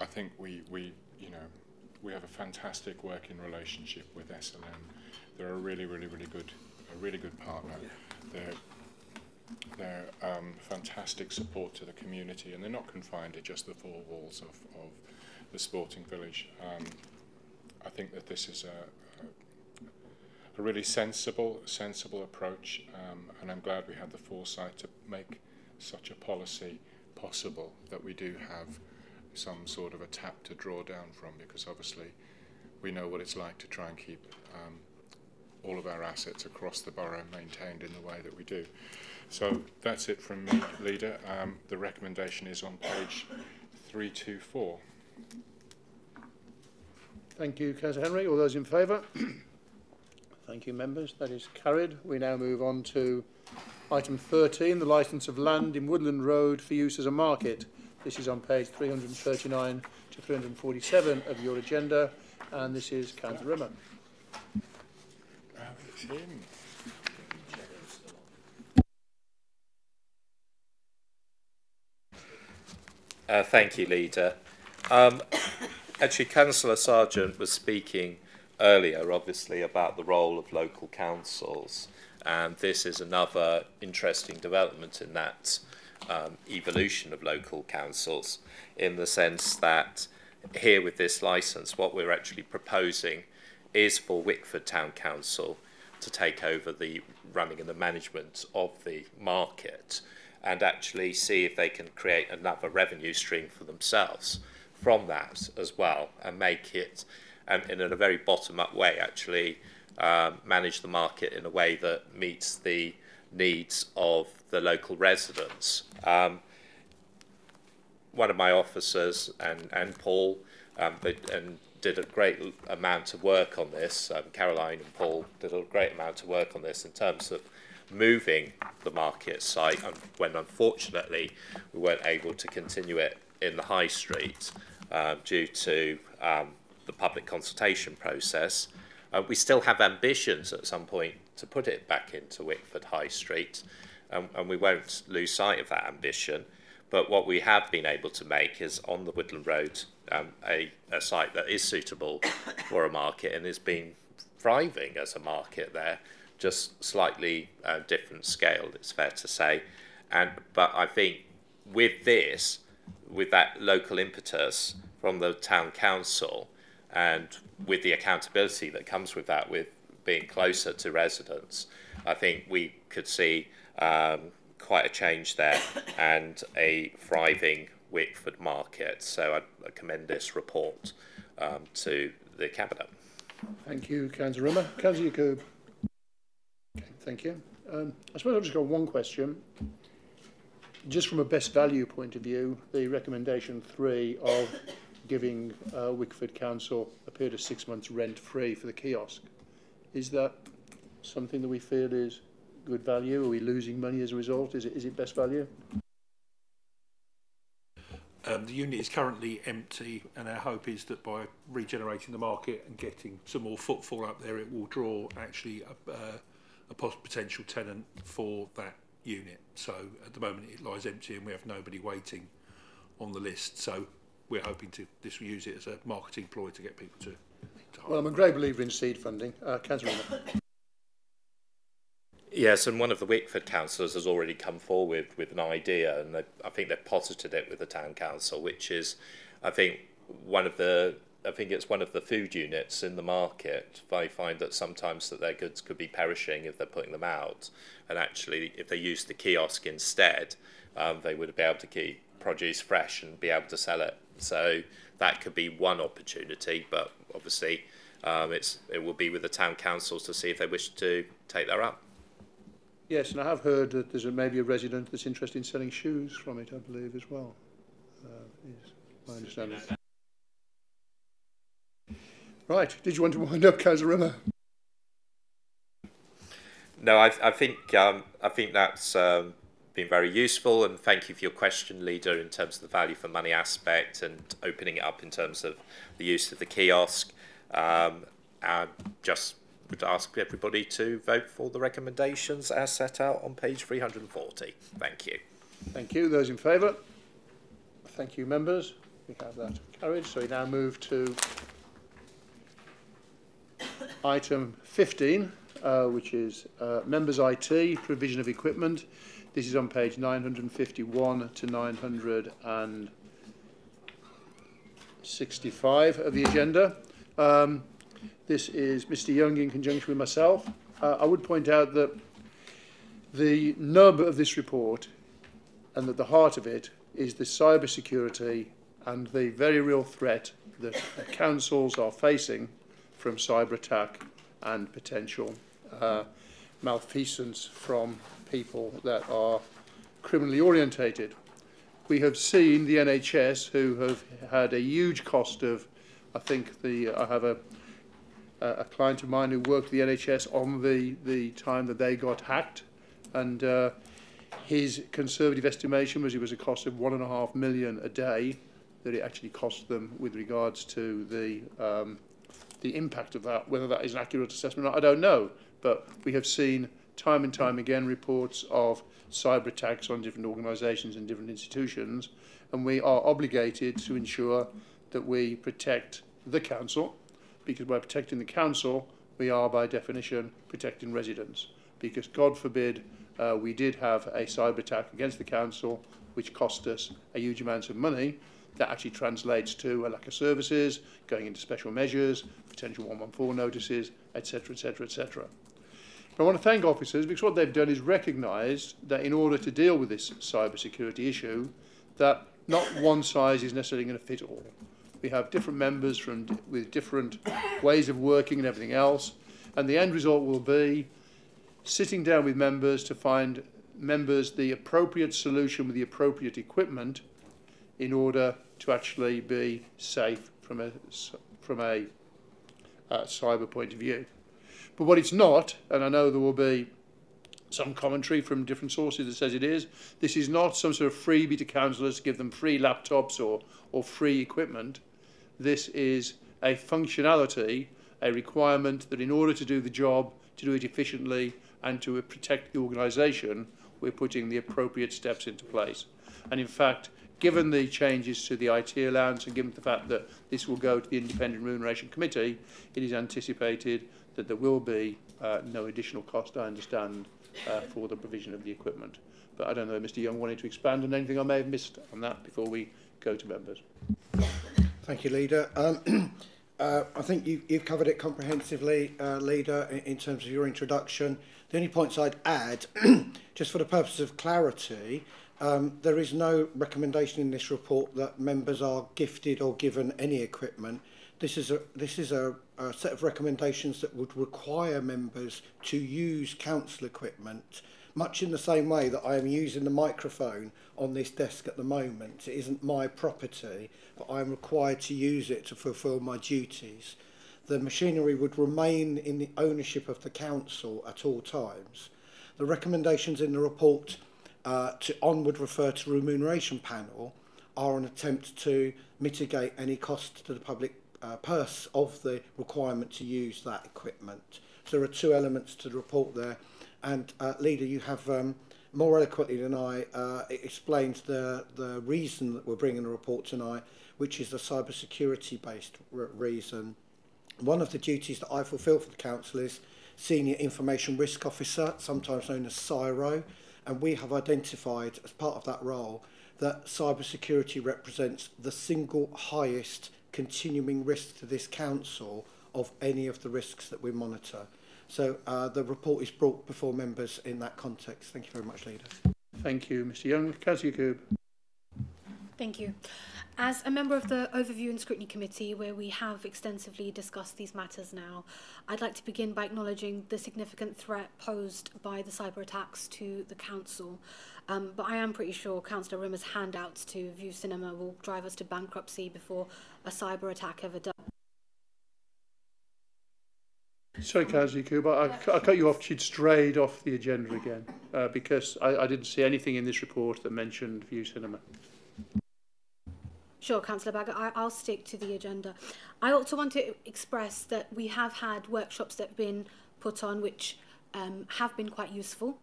I think we, we, you know, we have a fantastic working relationship with SLM. They're a really, really, really good, a really good partner. They're, they're um, fantastic support to the community, and they're not confined to just the four walls of, of the sporting village. Um, I think that this is a, a, a really sensible, sensible approach, um, and I'm glad we had the foresight to make such a policy possible that we do have some sort of a tap to draw down from, because obviously we know what it's like to try and keep um, all of our assets across the borough maintained in the way that we do. So that's it from me, Leader. Um, the recommendation is on page 324. Thank you, Councillor Henry. All those in favour? Thank you, members. That is carried. We now move on to item 13, the licence of land in Woodland Road for use as a market. This is on page 339 to 347 of your agenda, and this is Councillor Rimmer. Uh, thank you, Leader. Um, actually, Councillor Sargent was speaking earlier, obviously, about the role of local councils, and this is another interesting development in that um, evolution of local councils, in the sense that here with this licence, what we're actually proposing is for Wickford Town Council to take over the running and the management of the market and actually see if they can create another revenue stream for themselves from that as well and make it and in a very bottom up way actually um, manage the market in a way that meets the needs of the local residents. Um, one of my officers and, and Paul um, they, and did a great amount of work on this. Um, Caroline and Paul did a great amount of work on this in terms of moving the market site when unfortunately we weren't able to continue it in the high street uh, due to um, the public consultation process. Uh, we still have ambitions at some point to put it back into Wickford High Street um, and we won't lose sight of that ambition. But what we have been able to make is on the Woodland Road um, a, a site that is suitable for a market and has been thriving as a market there, just slightly uh, different scale, it's fair to say. And but I think with this, with that local impetus from the town council, and with the accountability that comes with that, with being closer to residents, I think we could see um, quite a change there and a thriving Wickford market. So I, commend this report um, to the Cabinet. Thank you, Councillor Rimmer. Councillor. Okay, thank you. Um, I suppose I've just got one question. Just from a best value point of view, the recommendation three of giving uh, Wickford Council a period of six months rent free for the kiosk, is that something that we feel is good value? Are we losing money as a result? Is it, is it best value? Um, the unit is currently empty, and our hope is that by regenerating the market and getting some more footfall up there, it will draw actually a, uh, a potential tenant for that unit. So at the moment, it lies empty, and we have nobody waiting on the list. So we're hoping to this use it as a marketing ploy to get people to. to well, I'm a great believer in seed funding. Uh, Councillor Yes, and one of the Wickford councillors has already come forward with an idea, and I think they've posited it with the town council, which is, I think, one of the, I think it's one of the food units in the market. I find that sometimes that their goods could be perishing if they're putting them out, and actually, if they use the kiosk instead, um, they would be able to keep produce fresh and be able to sell it. So that could be one opportunity, but obviously, um, it's it will be with the town councils to see if they wish to take that up. Yes, and I have heard that there's a, maybe a resident that's interested in selling shoes from it, I believe, as well. Uh, is my understanding. Right, did you want to wind up, Rimmer? No, I, I think um, I think that's um, been very useful, and thank you for your question, leader, in terms of the value for money aspect and opening it up in terms of the use of the kiosk. Um, and just would ask everybody to vote for the recommendations as set out on page 340. Thank you. Thank you. Those in favour? Thank you, members. We have that carried. So we now move to item 15, uh, which is uh, members IT, provision of equipment. This is on page 951 to 965 of the agenda. Um, this is Mr Young in conjunction with myself. Uh, I would point out that the nub of this report and at the heart of it is the cyber security and the very real threat that councils are facing from cyber attack and potential uh, malfeasance from people that are criminally orientated. We have seen the NHS who have had a huge cost of, I think the I have a a client of mine who worked the NHS on the, the time that they got hacked. And uh, his conservative estimation was it was a cost of one and a half million a day that it actually cost them with regards to the, um, the impact of that. Whether that is an accurate assessment or not, I don't know. But we have seen time and time again reports of cyber attacks on different organisations and different institutions, and we are obligated to ensure that we protect the council, because by protecting the council, we are by definition protecting residents. Because God forbid uh, we did have a cyber attack against the council, which cost us a huge amount of money, that actually translates to a lack of services, going into special measures, potential 114 notices, etc., etc., etc. But I want to thank officers because what they've done is recognise that in order to deal with this cyber security issue, that not one size is necessarily going to fit all. We have different members from with different ways of working and everything else, and the end result will be sitting down with members to find members the appropriate solution with the appropriate equipment in order to actually be safe from a from a uh, cyber point of view. But what it's not, and I know there will be some commentary from different sources that says it is, this is not some sort of freebie to councillors to give them free laptops or, or free equipment. This is a functionality, a requirement that in order to do the job, to do it efficiently and to protect the organisation, we're putting the appropriate steps into place. And in fact, given the changes to the IT allowance and given the fact that this will go to the Independent Remuneration Committee, it is anticipated that there will be uh, no additional cost, I understand, uh, for the provision of the equipment. But I don't know, Mr Young wanted to expand on anything I may have missed on that before we go to members. Thank you, Leader. Um, uh, I think you, you've covered it comprehensively, uh, Leader, in, in terms of your introduction. The only points I'd add, just for the purpose of clarity, Um, there is no recommendation in this report that members are gifted or given any equipment. This is a this is a, a set of recommendations that would require members to use council equipment, much in the same way that I am using the microphone on this desk at the moment. It isn't my property, but I am required to use it to fulfil my duties. The machinery would remain in the ownership of the council at all times. The recommendations in the report uh, to onward refer to remuneration panel are an attempt to mitigate any cost to the public uh, purse of the requirement to use that equipment. So there are two elements to the report there. And uh, leader, you have um, more eloquently than I uh, explained the, the reason that we're bringing the report tonight, which is the cybersecurity based re reason. One of the duties that I fulfil for the council is senior information risk officer, sometimes known as CIRO and we have identified as part of that role that cybersecurity represents the single highest continuing risk to this council of any of the risks that we monitor. So uh, the report is brought before members in that context. Thank you very much, Leader. Thank you, Mr Young. Kazi Goob. Thank you. As a member of the Overview and Scrutiny Committee, where we have extensively discussed these matters now, I'd like to begin by acknowledging the significant threat posed by the cyber attacks to the Council. Um, but I am pretty sure Councillor Rimmer's handouts to Vue Cinema will drive us to bankruptcy before a cyber attack ever does. Sorry, Councillor Cooper, I, I cut you off. She'd strayed off the agenda again uh, because I, I didn't see anything in this report that mentioned Vue Cinema. Sure, Councillor Baggott, I, I'll stick to the agenda. I also want to express that we have had workshops that have been put on which um, have been quite useful.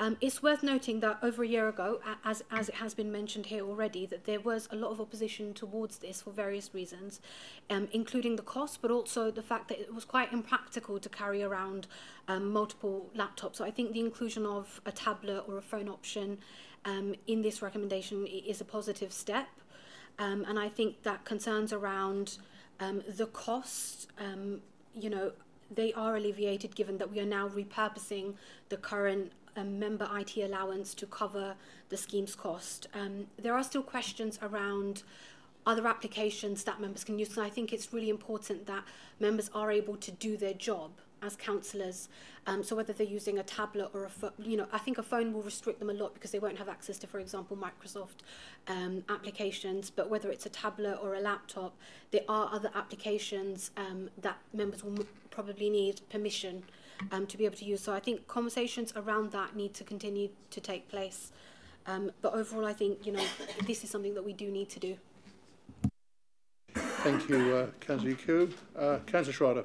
Um, it's worth noting that over a year ago, as, as it has been mentioned here already, that there was a lot of opposition towards this for various reasons, um, including the cost, but also the fact that it was quite impractical to carry around um, multiple laptops. So I think the inclusion of a tablet or a phone option um, in this recommendation is a positive step. Um, and I think that concerns around um, the cost, um, you know, they are alleviated given that we are now repurposing the current um, member IT allowance to cover the scheme's cost. Um, there are still questions around other applications that members can use, and I think it's really important that members are able to do their job as councillors. Um, so whether they're using a tablet or a phone, you know, I think a phone will restrict them a lot because they won't have access to, for example, Microsoft um, applications. But whether it's a tablet or a laptop, there are other applications um, that members will probably need permission um, to be able to use. So I think conversations around that need to continue to take place. Um, but overall, I think, you know, this is something that we do need to do. Thank you, uh. Uh, Councillor Schrader.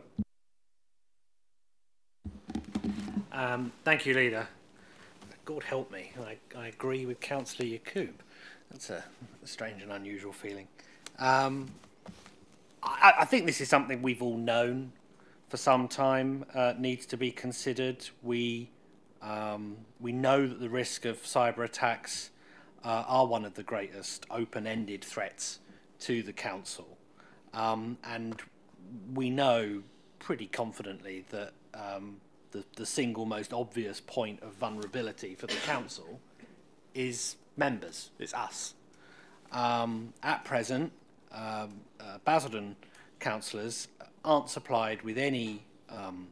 Um, thank you, Leader. God help me. I, I agree with Councillor Yacoub. That's a, a strange and unusual feeling. Um, I, I think this is something we've all known for some time uh, needs to be considered. We um, we know that the risk of cyber attacks uh, are one of the greatest open-ended threats to the council, um, and we know pretty confidently that um, the, the single most obvious point of vulnerability for the council is members, it's us. Um, at present, um, uh, Basildon councillors aren't supplied with any um,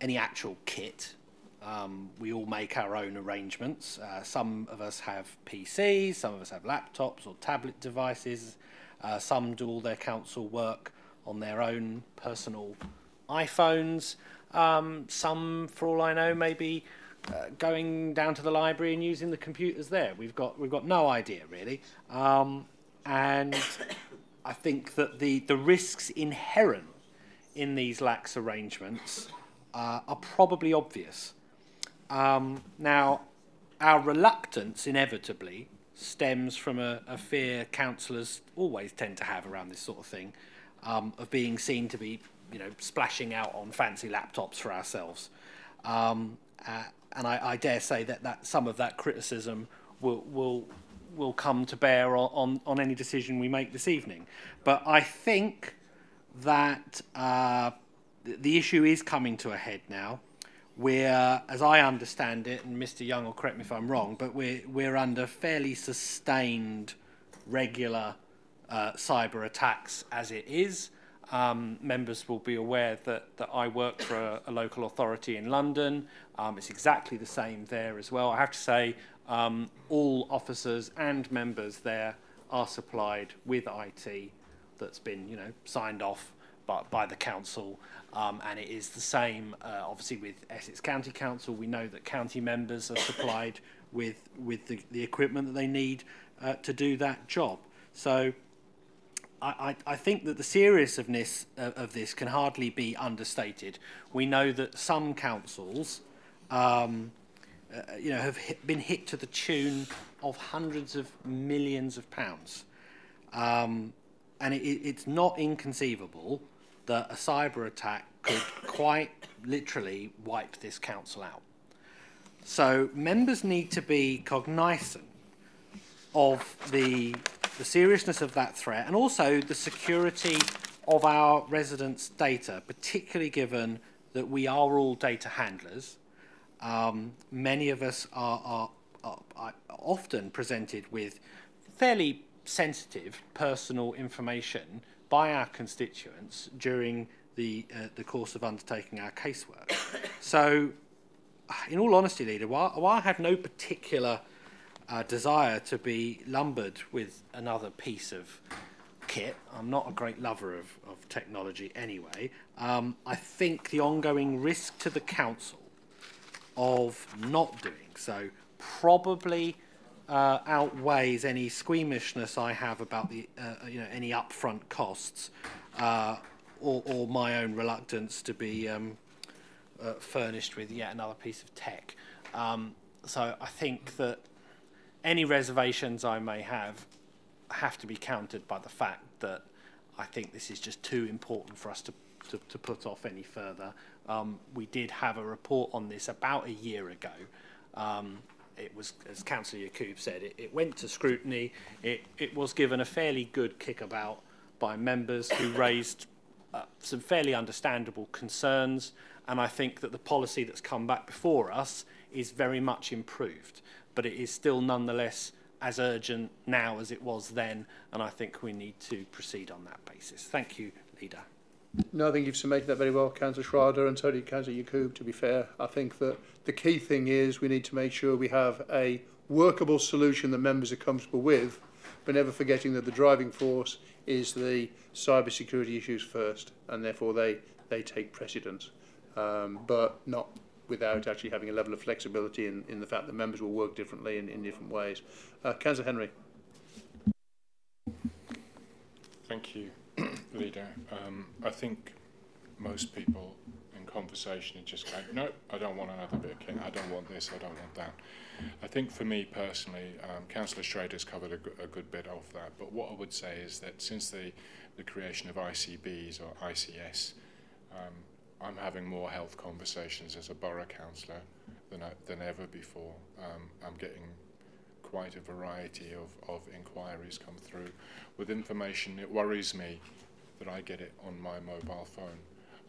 any actual kit. Um, we all make our own arrangements. Uh, some of us have PCs, some of us have laptops or tablet devices. Uh, some do all their council work on their own personal iPhones. Um, some, for all I know, maybe uh, going down to the library and using the computers there. We've got we've got no idea really, um, and I think that the the risks inherent in these lax arrangements uh, are probably obvious. Um, now, our reluctance inevitably stems from a, a fear councillors always tend to have around this sort of thing, um, of being seen to be, you know, splashing out on fancy laptops for ourselves. Um, uh, and I, I dare say that, that some of that criticism will, will, will come to bear on, on, on any decision we make this evening. But I think that uh, the issue is coming to a head now. We're, as I understand it, and Mr. Young will correct me if I'm wrong, but we're, we're under fairly sustained, regular uh, cyber attacks as it is. Um, members will be aware that, that I work for a, a local authority in London. Um, it's exactly the same there as well. I have to say, um, all officers and members there are supplied with IT that's been, you know, signed off by, by the council. Um, and it is the same, uh, obviously, with Essex County Council. We know that county members are supplied with with the, the equipment that they need uh, to do that job. So I, I, think that the seriousness of, of this can hardly be understated. We know that some councils, um, uh, you know, have hit, been hit to the tune of hundreds of millions of pounds. Um, and it, it's not inconceivable that a cyber attack could quite literally wipe this council out. So members need to be cognizant of the, the seriousness of that threat and also the security of our residents' data, particularly given that we are all data handlers. Um, many of us are, are, are, are often presented with fairly sensitive personal information by our constituents during the, uh, the course of undertaking our casework. so, in all honesty, Leader, while, while I have no particular uh, desire to be lumbered with another piece of kit, I'm not a great lover of, of technology anyway, um, I think the ongoing risk to the council of not doing so probably uh, outweighs any squeamishness I have about the uh, you know any upfront costs uh, or, or my own reluctance to be um, uh, furnished with yet another piece of tech. Um, so I think that any reservations I may have have to be countered by the fact that I think this is just too important for us to, to, to put off any further. Um, we did have a report on this about a year ago. Um, it was, as Councillor Yacoub said, it, it went to scrutiny. It, it was given a fairly good kickabout by members who raised uh, some fairly understandable concerns. And I think that the policy that's come back before us is very much improved. But it is still nonetheless as urgent now as it was then. And I think we need to proceed on that basis. Thank you, Leader. No, I think you've summated that very well, Councillor Schrader, and so did Councillor Yacoub, to be fair. I think that the key thing is we need to make sure we have a workable solution that members are comfortable with, but never forgetting that the driving force is the cyber security issues first, and therefore they, they take precedence, um, but not without actually having a level of flexibility in, in the fact that members will work differently in, in different ways. Uh, Councillor Henry. Thank you, Leader. Um, I think most people in conversation are just going, no, I don't want another bit of kit, I don't want this, I don't want that. I think for me personally, um, Councillor Schrader's covered a, a good bit of that, but what I would say is that since the, the creation of ICBs or ICS, um, I'm having more health conversations as a borough councillor than, I, than ever before. Um, I'm getting quite a variety of, of inquiries come through with information. It worries me that I get it on my mobile phone.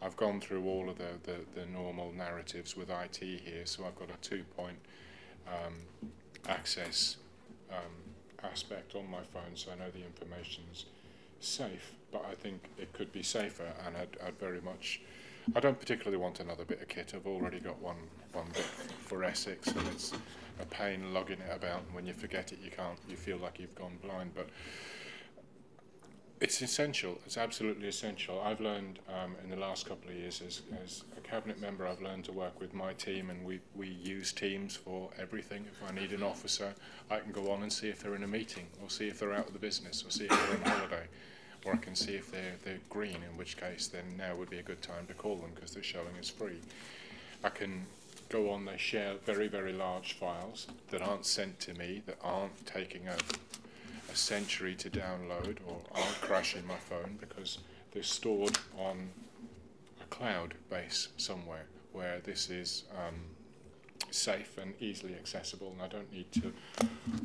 I've gone through all of the, the, the normal narratives with IT here, so I've got a two-point um, access um, aspect on my phone, so I know the information's safe, but I think it could be safer, and I'd, I'd very much I don't particularly want another bit of kit. I've already got one one bit for Essex, and it's a pain lugging it about. And when you forget it, you can't. You feel like you've gone blind. But it's essential. It's absolutely essential. I've learned um, in the last couple of years as, as a cabinet member, I've learned to work with my team, and we we use Teams for everything. If I need an officer, I can go on and see if they're in a meeting, or see if they're out of the business, or see if they're on holiday or I can see if they're, they're green, in which case then now would be a good time to call them because they're showing as free. I can go on, they share very, very large files that aren't sent to me, that aren't taking a, a century to download or aren't crashing my phone because they're stored on a cloud base somewhere where this is um, safe and easily accessible, and I don't need to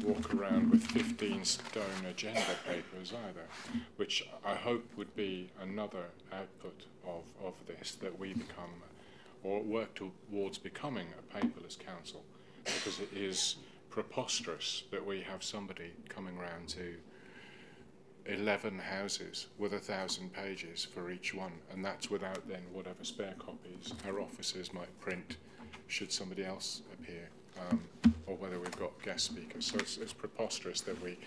walk around with 15 stone agenda papers either, which I hope would be another output of, of this that we become or work towards becoming a paperless council because it is preposterous that we have somebody coming round to 11 houses with a thousand pages for each one, and that's without then whatever spare copies our officers might print should somebody else appear, um, or whether we've got guest speakers. So it's, it's preposterous that we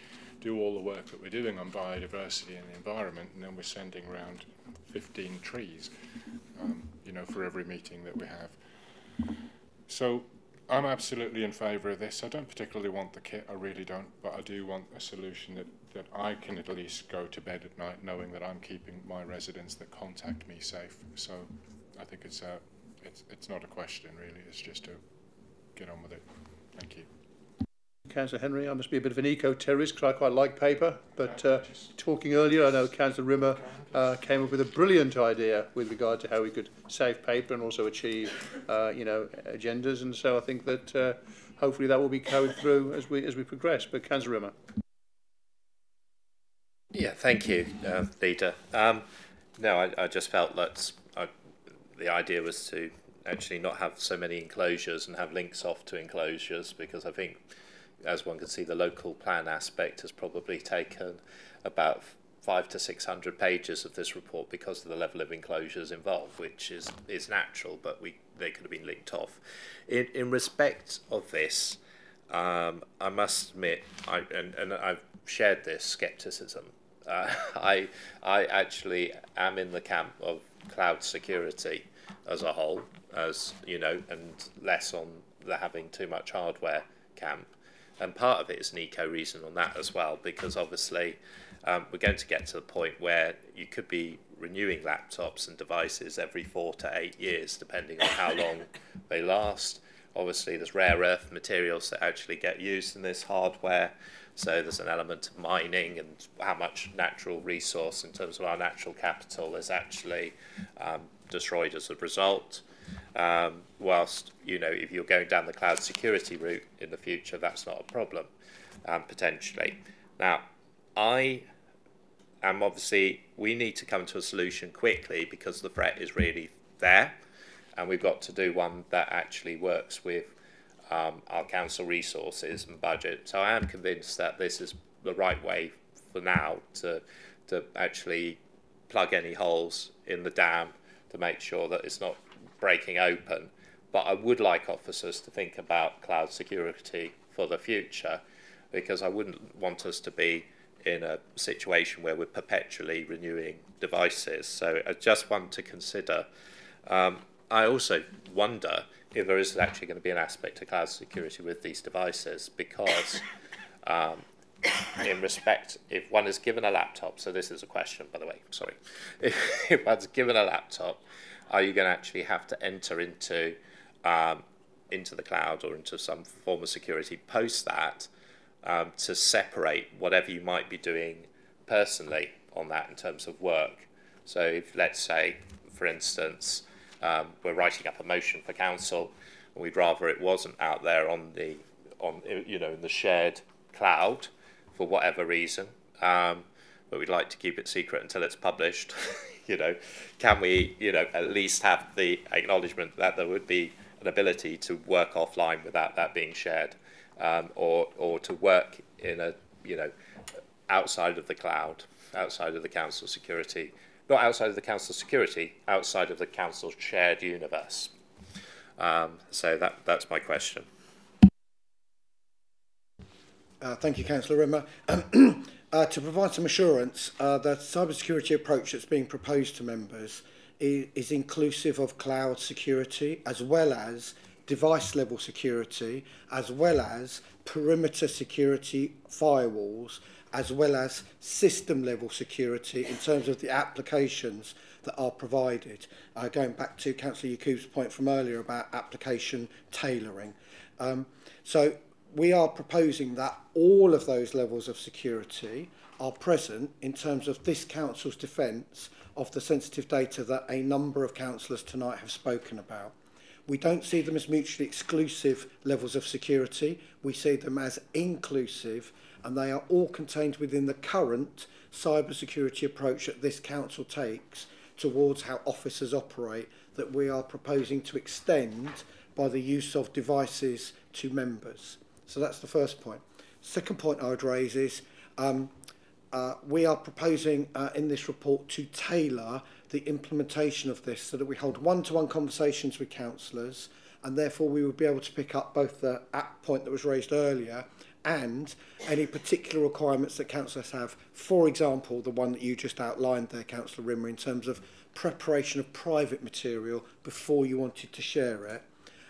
do all the work that we're doing on biodiversity and the environment, and then we're sending around 15 trees, um, you know, for every meeting that we have. So I'm absolutely in favour of this. I don't particularly want the kit, I really don't, but I do want a solution that, that I can at least go to bed at night knowing that I'm keeping my residents that contact me safe. So I think it's a, it's, it's not a question really, it's just to get on with it. Thank you. Councillor Henry, I must be a bit of an eco-terrorist because I quite like paper, but uh, talking earlier, I know Councillor Rimmer uh, came up with a brilliant idea with regard to how we could save paper and also achieve, uh, you know, agendas, and so I think that uh, hopefully that will be carried through as we as we progress. But Councillor Rimmer. Yeah, thank you, uh, Leader. Um, no, I, I just felt that I, the idea was to actually not have so many enclosures and have links off to enclosures because I think, as one can see, the local plan aspect has probably taken about five to six hundred pages of this report because of the level of enclosures involved, which is is natural, but we they could have been linked off. In in respect of this, um, I must admit, I and, and I've shared this skepticism. Uh, I I actually am in the camp of cloud security as a whole, as you know, and less on the having too much hardware camp. And part of it is an eco reason on that as well, because obviously um, we're going to get to the point where you could be renewing laptops and devices every four to eight years, depending on how long they last. Obviously, there's rare earth materials that actually get used in this hardware. So there's an element of mining and how much natural resource in terms of our natural capital is actually um, destroyed as a result. Um, whilst, you know, if you're going down the cloud security route in the future, that's not a problem, um, potentially. Now, I am obviously, we need to come to a solution quickly because the threat is really there, and we've got to do one that actually works with um, our council resources and budget. So I am convinced that this is the right way for now to, to actually plug any holes in the dam to make sure that it's not breaking open. But I would like officers to think about cloud security for the future because I wouldn't want us to be in a situation where we're perpetually renewing devices. So I just want to consider. Um, I also wonder if there is actually going to be an aspect to cloud security with these devices because um, in respect, if one is given a laptop, so this is a question, by the way, sorry. If, if one's given a laptop, are you going to actually have to enter into um, into the cloud or into some form of security post that um, to separate whatever you might be doing personally on that in terms of work. So if let's say, for instance, um, we're writing up a motion for council, and we'd rather it wasn't out there on the on you know in the shared cloud for whatever reason, um, but we'd like to keep it secret until it's published. you know, can we you know at least have the acknowledgement that there would be an ability to work offline without that being shared, um, or or to work in a you know outside of the cloud, outside of the council security, not outside of the council security, outside of the council's shared universe. Um, so that that's my question. Uh, thank you, Councillor Rimmer. uh, to provide some assurance, uh, the cybersecurity approach that's being proposed to members is, is inclusive of cloud security as well as device level security as well as perimeter security firewalls as well as system level security in terms of the applications that are provided. Uh, going back to Councillor Yakub's point from earlier about application tailoring. Um, so we are proposing that all of those levels of security are present in terms of this council's defence of the sensitive data that a number of councillors tonight have spoken about. We don't see them as mutually exclusive levels of security. We see them as inclusive and they are all contained within the current cybersecurity approach that this council takes towards how officers operate that we are proposing to extend by the use of devices to members. So that's the first point. Second point I would raise is um, uh, we are proposing uh, in this report to tailor the implementation of this so that we hold one-to-one -one conversations with councillors and therefore we will be able to pick up both the app point that was raised earlier and any particular requirements that councillors have. For example, the one that you just outlined there, Councillor Rimmer, in terms of preparation of private material before you wanted to share it.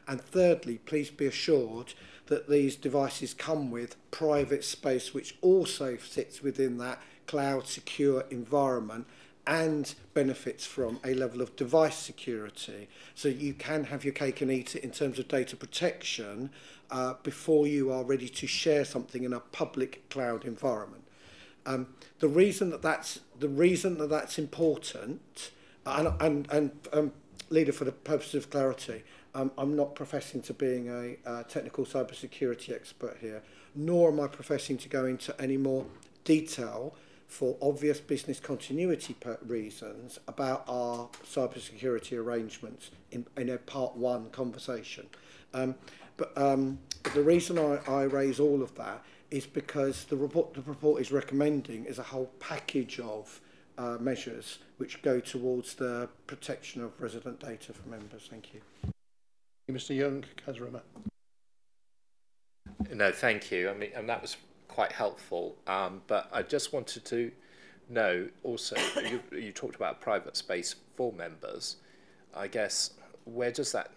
And thirdly, please be assured that these devices come with private space which also sits within that cloud secure environment and benefits from a level of device security. So you can have your cake and eat it in terms of data protection uh, before you are ready to share something in a public cloud environment. Um, the reason that that's the reason that that's important, and and and um, leader for the purposes of clarity, um, I'm not professing to being a uh, technical cybersecurity expert here, nor am I professing to go into any more detail for obvious business continuity reasons about our cybersecurity arrangements in, in a part one conversation. Um, but, um, but the reason I, I raise all of that is because the report, the report is recommending is a whole package of uh, measures which go towards the protection of resident data for members. Thank you. Mr Young, Kazrama. No, thank you. I mean, and that was quite helpful. Um, but I just wanted to know also, you, you talked about private space for members. I guess, where does that,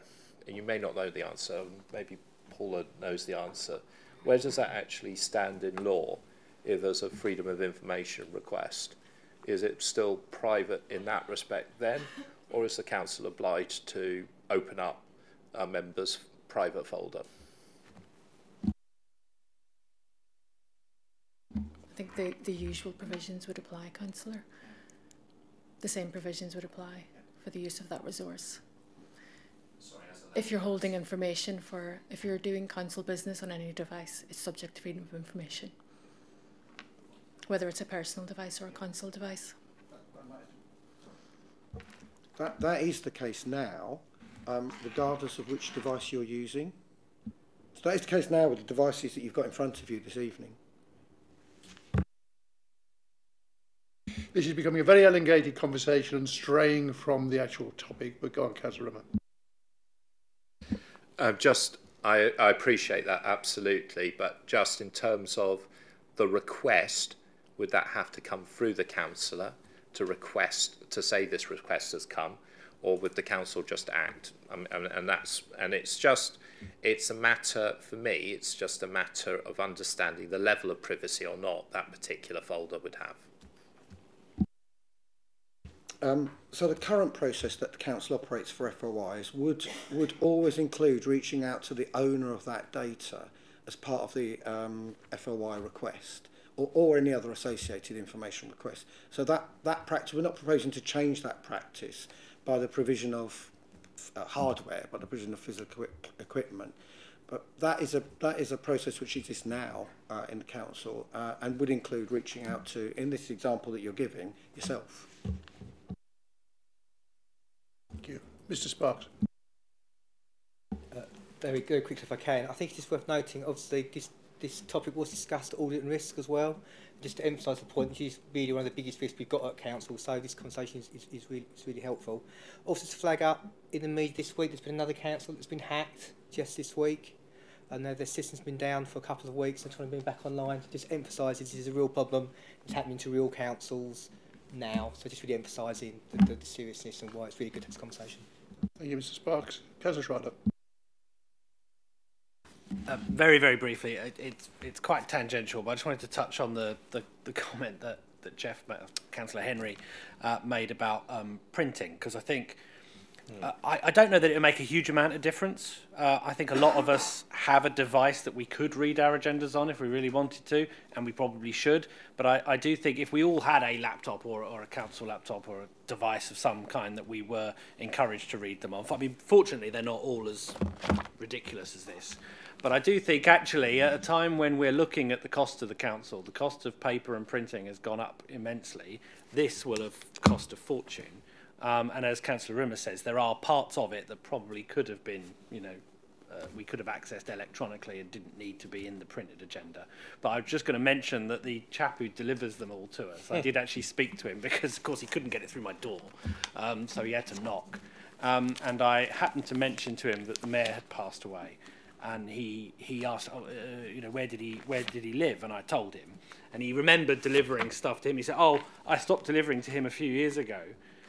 you may not know the answer, maybe Paula knows the answer. Where does that actually stand in law if there's a freedom of information request? Is it still private in that respect then, or is the council obliged to open up a member's private folder? Think the, the usual provisions would apply, Councillor. The same provisions would apply for the use of that resource. If you're holding information for, if you're doing council business on any device, it's subject to freedom of information. Whether it's a personal device or a council device. That, that is the case now, um, regardless of which device you're using. So that is the case now with the devices that you've got in front of you this evening. This is becoming a very elongated conversation and straying from the actual topic, but go on, Councillor Rimmer. Uh, just, I, I appreciate that absolutely, but just in terms of the request, would that have to come through the councillor to request to say this request has come, or would the council just act? Um, and, and that's and it's just it's a matter for me. It's just a matter of understanding the level of privacy or not that particular folder would have. Um, so the current process that the council operates for FOIs would would always include reaching out to the owner of that data as part of the um, FOI request or, or any other associated information request. So that, that practice, we're not proposing to change that practice by the provision of uh, hardware, by the provision of physical equipment. But that is a that is a process which exists now uh, in the council uh, and would include reaching out to, in this example that you're giving, yourself. Thank you. Mr Sparks. Uh, very, very quickly if I can. I think it is worth noting, obviously, this, this topic was discussed audit and risk as well. Just to emphasise the point, this is really one of the biggest risks we've got at council, so this conversation is, is, is, really, is really helpful. Also to flag up, in the media this week, there's been another council that's been hacked just this week. I know their system's been down for a couple of weeks and trying to bring back online. Just emphasises this is a real problem. It's happening to real councils now. So just really emphasising the, the, the seriousness and why it's really good to have this conversation. Thank you, Mr Sparks. Councillor Schrader. Uh, very, very briefly, it, it's it's quite tangential, but I just wanted to touch on the the, the comment that that Jeff, Councillor Henry, uh, made about um, printing, because I think uh, I, I don't know that it would make a huge amount of difference. Uh, I think a lot of us have a device that we could read our agendas on if we really wanted to, and we probably should. But I, I do think if we all had a laptop or, or a council laptop or a device of some kind that we were encouraged to read them on, I mean, fortunately, they're not all as ridiculous as this. But I do think actually at a time when we're looking at the cost of the council, the cost of paper and printing has gone up immensely. This will have cost a fortune. Um, and as Councillor Rimmer says, there are parts of it that probably could have been, you know, uh, we could have accessed electronically and didn't need to be in the printed agenda. But I'm just going to mention that the chap who delivers them all to us, I did actually speak to him because, of course, he couldn't get it through my door. Um, so he had to knock. Um, and I happened to mention to him that the mayor had passed away. And he, he asked, oh, uh, you know, where did, he, where did he live? And I told him. And he remembered delivering stuff to him. He said, oh, I stopped delivering to him a few years ago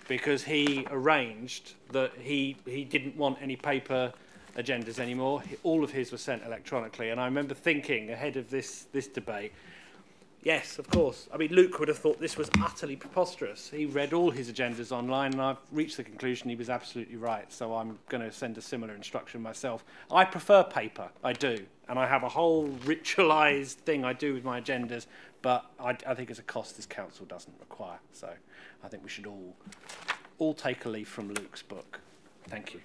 because he arranged that he, he didn't want any paper agendas anymore. All of his were sent electronically. And I remember thinking ahead of this, this debate, yes, of course. I mean, Luke would have thought this was utterly preposterous. He read all his agendas online, and I've reached the conclusion he was absolutely right. So I'm going to send a similar instruction myself. I prefer paper, I do. And I have a whole ritualised thing I do with my agendas, but I, I think as a cost this council doesn't require. So I think we should all all take a leaf from Luke's book. Thank you.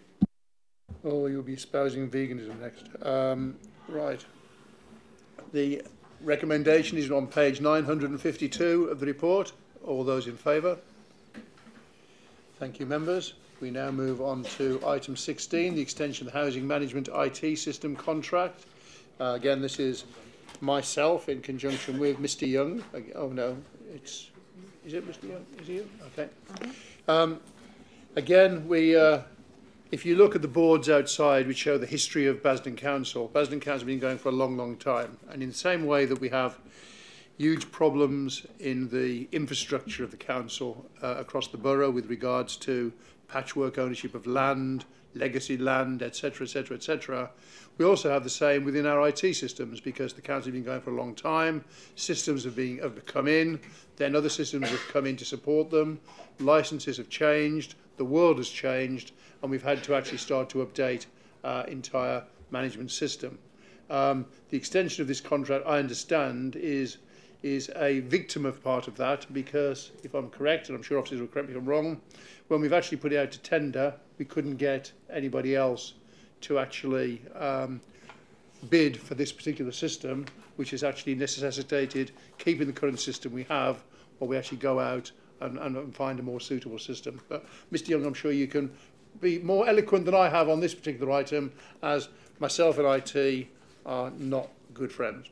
Oh, you'll be espousing veganism next. Um, right. The recommendation is on page 952 of the report. All those in favour? Thank you, members. We now move on to item 16, the extension of the housing management IT system contract. Uh, again, this is myself in conjunction with Mr. Young. Oh no, it's is it Mr. Young? Is it? Okay. Um, again, we, uh, if you look at the boards outside, which show the history of Basildon Council, Basildon Council has been going for a long, long time. And in the same way that we have huge problems in the infrastructure of the council uh, across the borough with regards to patchwork ownership of land, legacy land, etc., etc., etc. We also have the same within our IT systems because the council has been going for a long time. Systems have, been, have come in, then other systems have come in to support them. Licenses have changed, the world has changed, and we've had to actually start to update our entire management system. Um, the extension of this contract, I understand, is is a victim of part of that because, if I'm correct, and I'm sure officers will correct me if I'm wrong, when we've actually put it out to tender, we couldn't get anybody else to actually um, bid for this particular system, which has actually necessitated keeping the current system we have, or we actually go out and, and find a more suitable system. But Mr Young, I'm sure you can be more eloquent than I have on this particular item, as myself and IT are not good friends.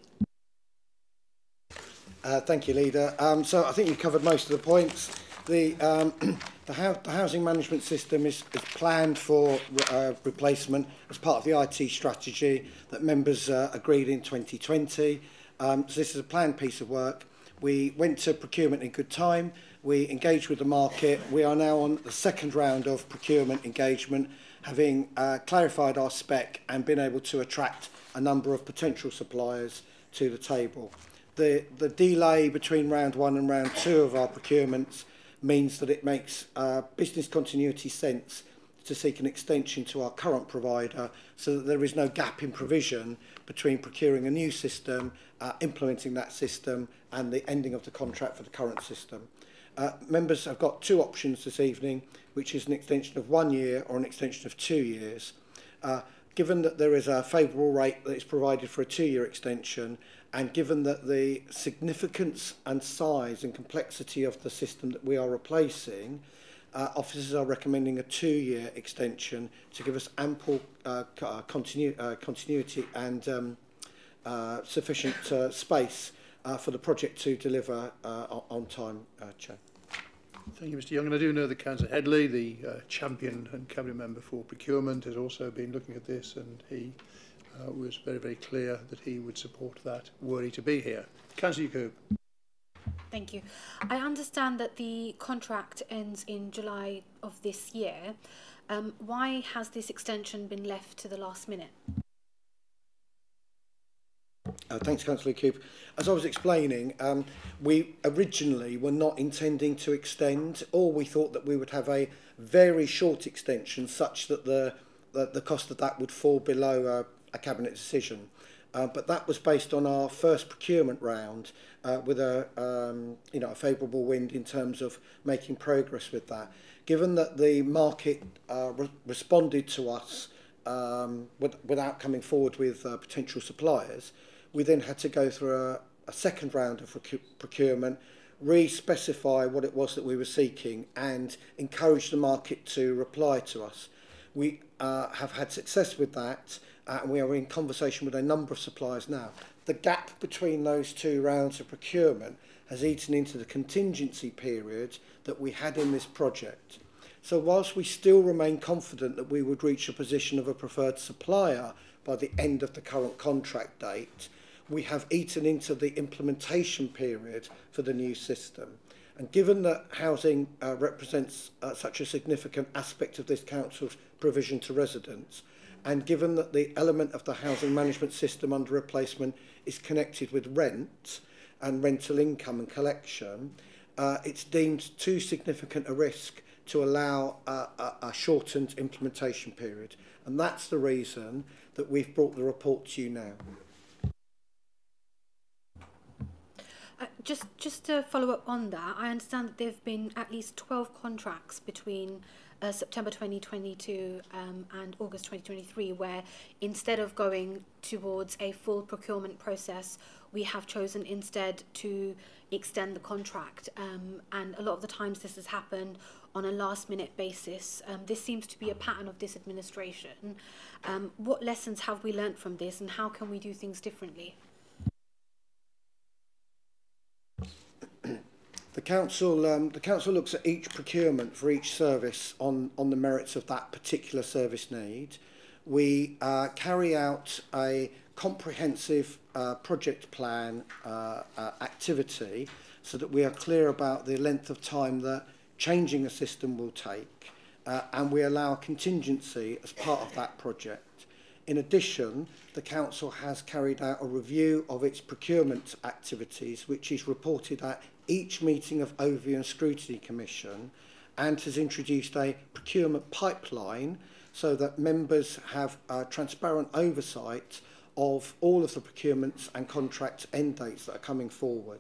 Uh, thank you, Leader. Um, so I think you covered most of the points the, um, the, ho the housing management system is, is planned for uh, replacement as part of the IT strategy that members uh, agreed in 2020. Um, so this is a planned piece of work. We went to procurement in good time. We engaged with the market. We are now on the second round of procurement engagement, having uh, clarified our spec and been able to attract a number of potential suppliers to the table. The, the delay between round one and round two of our procurements means that it makes uh, business continuity sense to seek an extension to our current provider so that there is no gap in provision between procuring a new system, uh, implementing that system and the ending of the contract for the current system. Uh, members have got two options this evening, which is an extension of one year or an extension of two years. Uh, given that there is a favourable rate that is provided for a two-year extension, and given that the significance and size and complexity of the system that we are replacing, uh, officers are recommending a two-year extension to give us ample uh, uh, continu uh, continuity and um, uh, sufficient uh, space uh, for the project to deliver uh, on time, uh, Chair. Thank you, Mr Young. And I do know that Councillor Headley, the uh, champion and cabinet member for procurement, has also been looking at this and he uh, was very, very clear that he would support that were he to be here. Councillor Yacoub. Thank you. I understand that the contract ends in July of this year. Um, why has this extension been left to the last minute? Uh, thanks, Councillor Coop. As I was explaining, um, we originally were not intending to extend, or we thought that we would have a very short extension such that the, the, the cost of that would fall below a, cabinet decision. Uh, but that was based on our first procurement round uh, with a, um, you know, a favourable wind in terms of making progress with that. Given that the market uh, re responded to us um, with, without coming forward with uh, potential suppliers, we then had to go through a, a second round of procurement, re-specify what it was that we were seeking and encourage the market to reply to us. We uh, have had success with that uh, and we are in conversation with a number of suppliers now. The gap between those two rounds of procurement has eaten into the contingency periods that we had in this project. So whilst we still remain confident that we would reach a position of a preferred supplier by the end of the current contract date, we have eaten into the implementation period for the new system. And given that housing uh, represents uh, such a significant aspect of this council's provision to residents, And given that the element of the housing management system under replacement is connected with rent and rental income and collection, uh, it's deemed too significant a risk to allow a, a, a shortened implementation period. And that's the reason that we've brought the report to you now. Uh, just just to follow up on that, I understand that there have been at least 12 contracts between uh, September 2022 um, and August 2023, where instead of going towards a full procurement process, we have chosen instead to extend the contract. Um, and a lot of the times this has happened on a last minute basis. Um, this seems to be a pattern of this administration. Um, what lessons have we learnt from this and how can we do things differently? The council, um, the council looks at each procurement for each service on, on the merits of that particular service need. We uh, carry out a comprehensive uh, project plan uh, uh, activity so that we are clear about the length of time that changing a system will take uh, and we allow a contingency as part of that project. In addition, the Council has carried out a review of its procurement activities, which is reported at each meeting of Overview and Scrutiny Commission and has introduced a procurement pipeline so that members have transparent oversight of all of the procurements and contract end dates that are coming forward.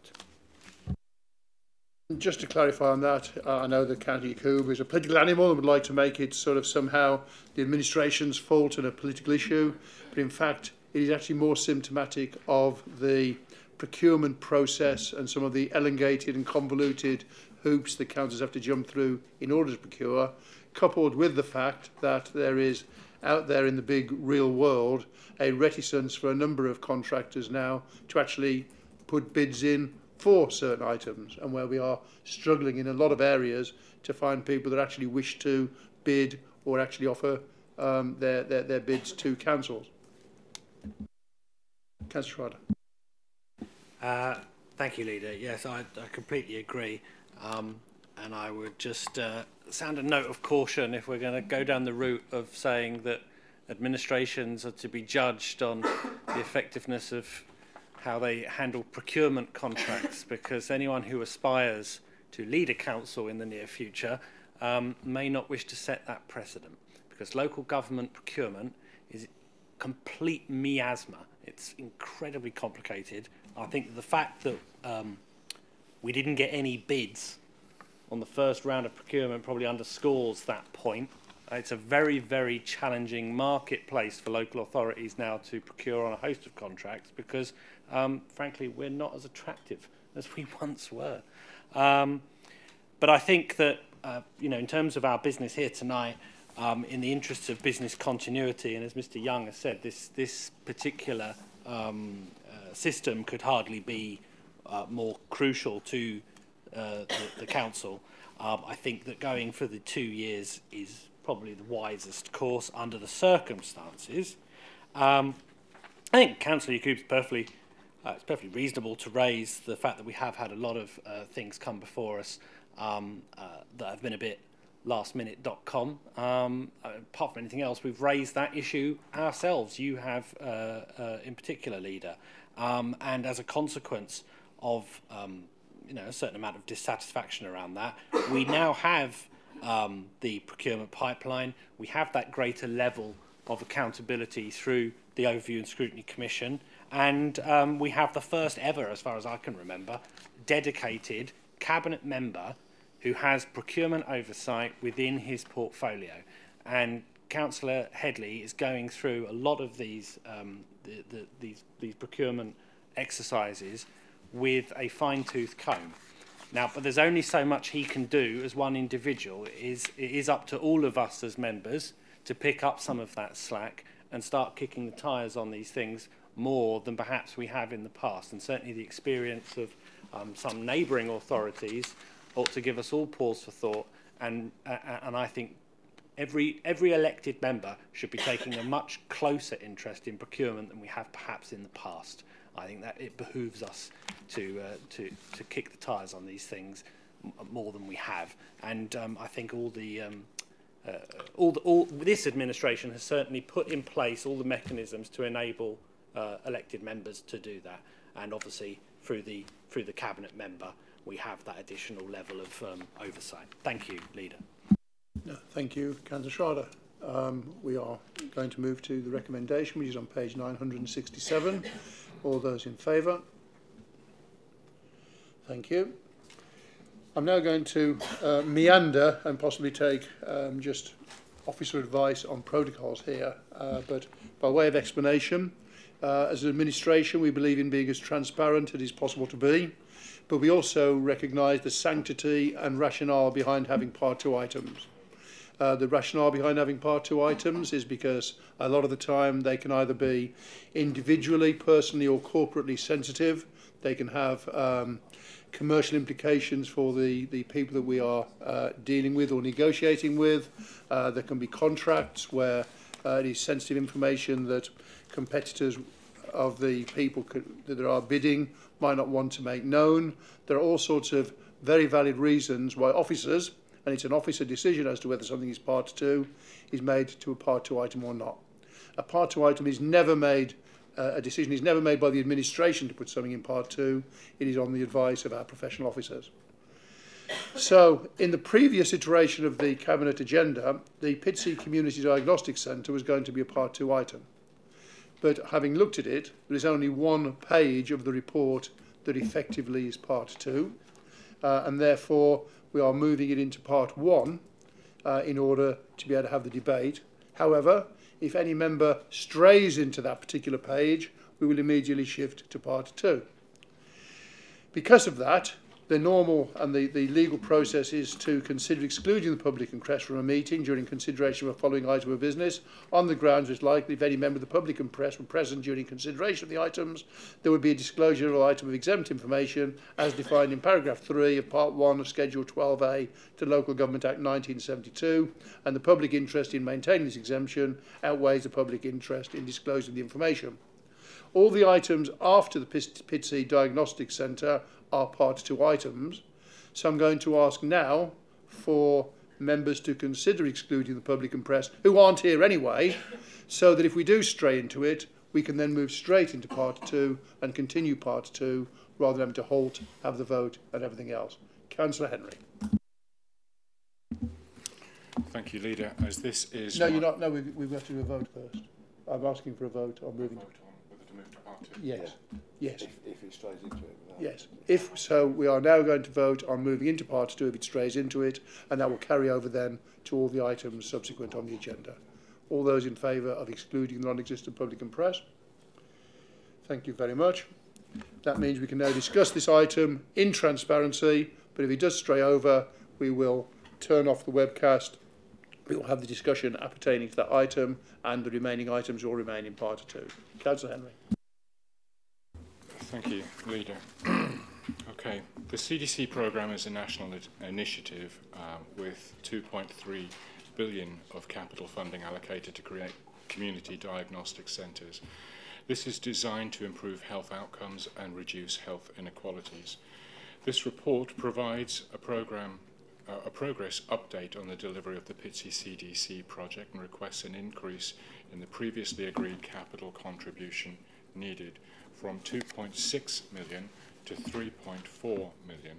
Just to clarify on that, uh, I know that County Coob is a political animal and would like to make it sort of somehow the administration's fault and a political issue, but in fact it is actually more symptomatic of the procurement process and some of the elongated and convoluted hoops that councils have to jump through in order to procure, coupled with the fact that there is out there in the big real world a reticence for a number of contractors now to actually put bids in for certain items and where we are struggling in a lot of areas to find people that actually wish to bid or actually offer um, their, their, their bids to councils. Councillor Schrader. Uh, thank you, Leader. Yes, I, I completely agree. Um, and I would just uh, sound a note of caution if we're going to go down the route of saying that administrations are to be judged on the effectiveness of how they handle procurement contracts, because anyone who aspires to lead a council in the near future um, may not wish to set that precedent, because local government procurement is complete miasma. It's incredibly complicated. I think the fact that um, we didn't get any bids on the first round of procurement probably underscores that point. It's a very, very challenging marketplace for local authorities now to procure on a host of contracts because, um, frankly, we're not as attractive as we once were. Um, but I think that, uh, you know, in terms of our business here tonight, um, in the interests of business continuity, and as Mr Young has said, this, this particular um, system could hardly be uh, more crucial to uh, the, the council. Um, I think that going for the two years is probably the wisest course under the circumstances. Um, I think Councillor Yacoub's perfectly, uh, it's perfectly reasonable to raise the fact that we have had a lot of uh, things come before us um, uh, that have been a bit lastminute.com. Um, apart from anything else, we've raised that issue ourselves. You have, uh, uh, in particular, leader, um, and as a consequence of um, you know a certain amount of dissatisfaction around that, we now have um, the procurement pipeline. We have that greater level of accountability through the Overview and Scrutiny Commission, and um, we have the first ever, as far as I can remember, dedicated cabinet member who has procurement oversight within his portfolio. And Councillor Headley is going through a lot of these, um, the, the, these, these procurement exercises with a fine-tooth comb. Now, but there's only so much he can do as one individual. It is, it is up to all of us as members to pick up some of that slack and start kicking the tyres on these things more than perhaps we have in the past. And certainly the experience of um, some neighbouring authorities ought to give us all pause for thought and, uh, uh and I think every, every elected member should be taking a much closer interest in procurement than we have perhaps in the past. I think that it behooves us to, uh, to, to kick the tyres on these things more than we have. And um, I think all the, um, uh, all the, all this administration has certainly put in place all the mechanisms to enable uh, elected members to do that. And obviously through the, through the cabinet member, we have that additional level of um, oversight. Thank you, leader. Thank you, Councillor Schrader. Um, we are going to move to the recommendation, which is on page 967. All those in favour? Thank you. I'm now going to uh, meander and possibly take um, just officer advice on protocols here, uh, but by way of explanation, uh, as an administration, we believe in being as transparent as is possible to be but we also recognise the sanctity and rationale behind having part two items. Uh, the rationale behind having part two items is because a lot of the time they can either be individually, personally or corporately sensitive. They can have um, commercial implications for the, the people that we are uh, dealing with or negotiating with. Uh, there can be contracts where uh, it is sensitive information that competitors of the people could, that are bidding might not want to make known. There are all sorts of very valid reasons why officers, and it's an officer decision as to whether something is part two, is made to a part two item or not. A part two item is never made, uh, a decision is never made by the administration to put something in part two. It is on the advice of our professional officers. So, in the previous iteration of the Cabinet agenda, the Pitsea Community Diagnostic Centre was going to be a part two item but having looked at it, there is only one page of the report that effectively is part two, uh, and therefore we are moving it into part one uh, in order to be able to have the debate. However, if any member strays into that particular page, we will immediately shift to part two. Because of that, the normal and the, the legal process is to consider excluding the public and press from a meeting during consideration of a following item of business on the grounds it's likely if any member of the public and press were present during consideration of the items, there would be a disclosure of an item of exempt information as defined in paragraph 3 of part 1 of Schedule 12A to Local Government Act 1972 and the public interest in maintaining this exemption outweighs the public interest in disclosing the information. All the items after the PITSI Diagnostic Centre are part two items. So I'm going to ask now for members to consider excluding the public and press, who aren't here anyway, so that if we do stray into it, we can then move straight into part two and continue part two rather than having to halt, have the vote and everything else. Councillor Henry. Thank you, Leader. As this is... No, you're not. No, we, we have to do a vote first. I'm asking for a vote on moving. To move to part. Yes. Yes. If, if it strays into it. without- Yes. If so, we are now going to vote on moving into part two if it strays into it, and that will carry over then to all the items subsequent on the agenda. All those in favour of excluding the non-existent public and press? Thank you very much. That means we can now discuss this item in transparency, but if it does stray over, we will turn off the webcast. We will have the discussion appertaining to that item, and the remaining items will remain in part two. Councillor Henry. Thank you, Leader. okay, the CDC program is a national initiative uh, with 2.3 billion of capital funding allocated to create community diagnostic centres. This is designed to improve health outcomes and reduce health inequalities. This report provides a program uh, a progress update on the delivery of the Pitsea CDC project and requests an increase in the previously agreed capital contribution needed from 2.6 million to 3.4 million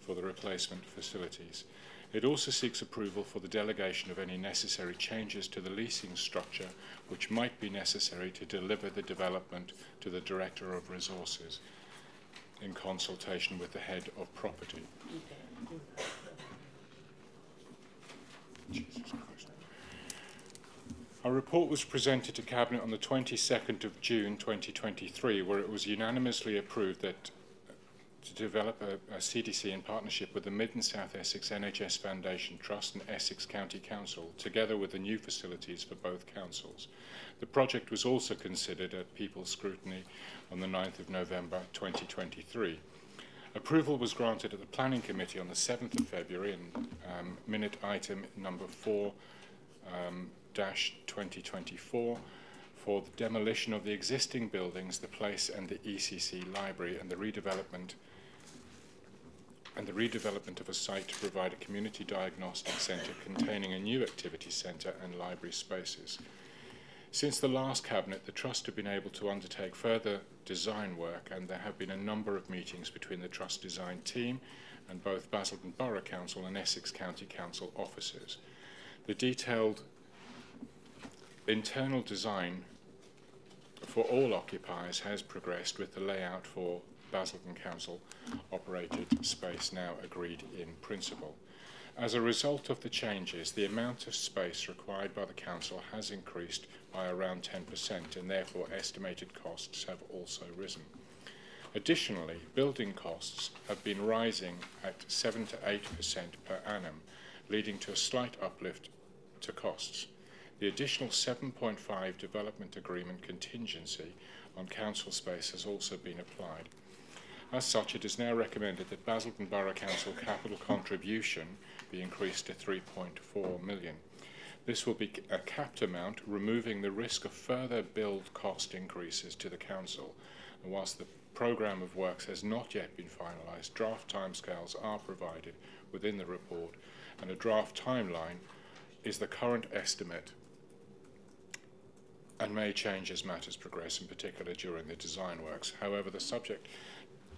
for the replacement facilities. It also seeks approval for the delegation of any necessary changes to the leasing structure which might be necessary to deliver the development to the Director of Resources in consultation with the head of property. Jesus Christ. Our report was presented to Cabinet on the 22nd of June 2023, where it was unanimously approved that to develop a, a CDC in partnership with the Mid and South Essex NHS Foundation Trust and Essex County Council, together with the new facilities for both councils. The project was also considered at People's Scrutiny on the 9th of November 2023. Approval was granted at the Planning Committee on the 7th of February in um, minute item number 4 um, 2024 for the demolition of the existing buildings, the place and the ECC library and the redevelopment and the redevelopment of a site to provide a community diagnostic centre containing a new activity centre and library spaces. Since the last cabinet, the Trust have been able to undertake further design work and there have been a number of meetings between the Trust design team and both Basildon Borough Council and Essex County Council officers. The detailed internal design for all occupiers has progressed with the layout for Basildon Council operated space now agreed in principle. As a result of the changes, the amount of space required by the Council has increased by around 10% and therefore estimated costs have also risen. Additionally, building costs have been rising at 7 to 8% per annum, leading to a slight uplift to costs. The additional 7.5 development agreement contingency on council space has also been applied. As such, it is now recommended that Basildon Borough Council capital contribution be increased to 3.4 million. This will be a capped amount, removing the risk of further build cost increases to the council. And whilst the programme of works has not yet been finalised, draft timescales are provided within the report, and a draft timeline is the current estimate and may change as matters progress, in particular during the design works. However, the subject,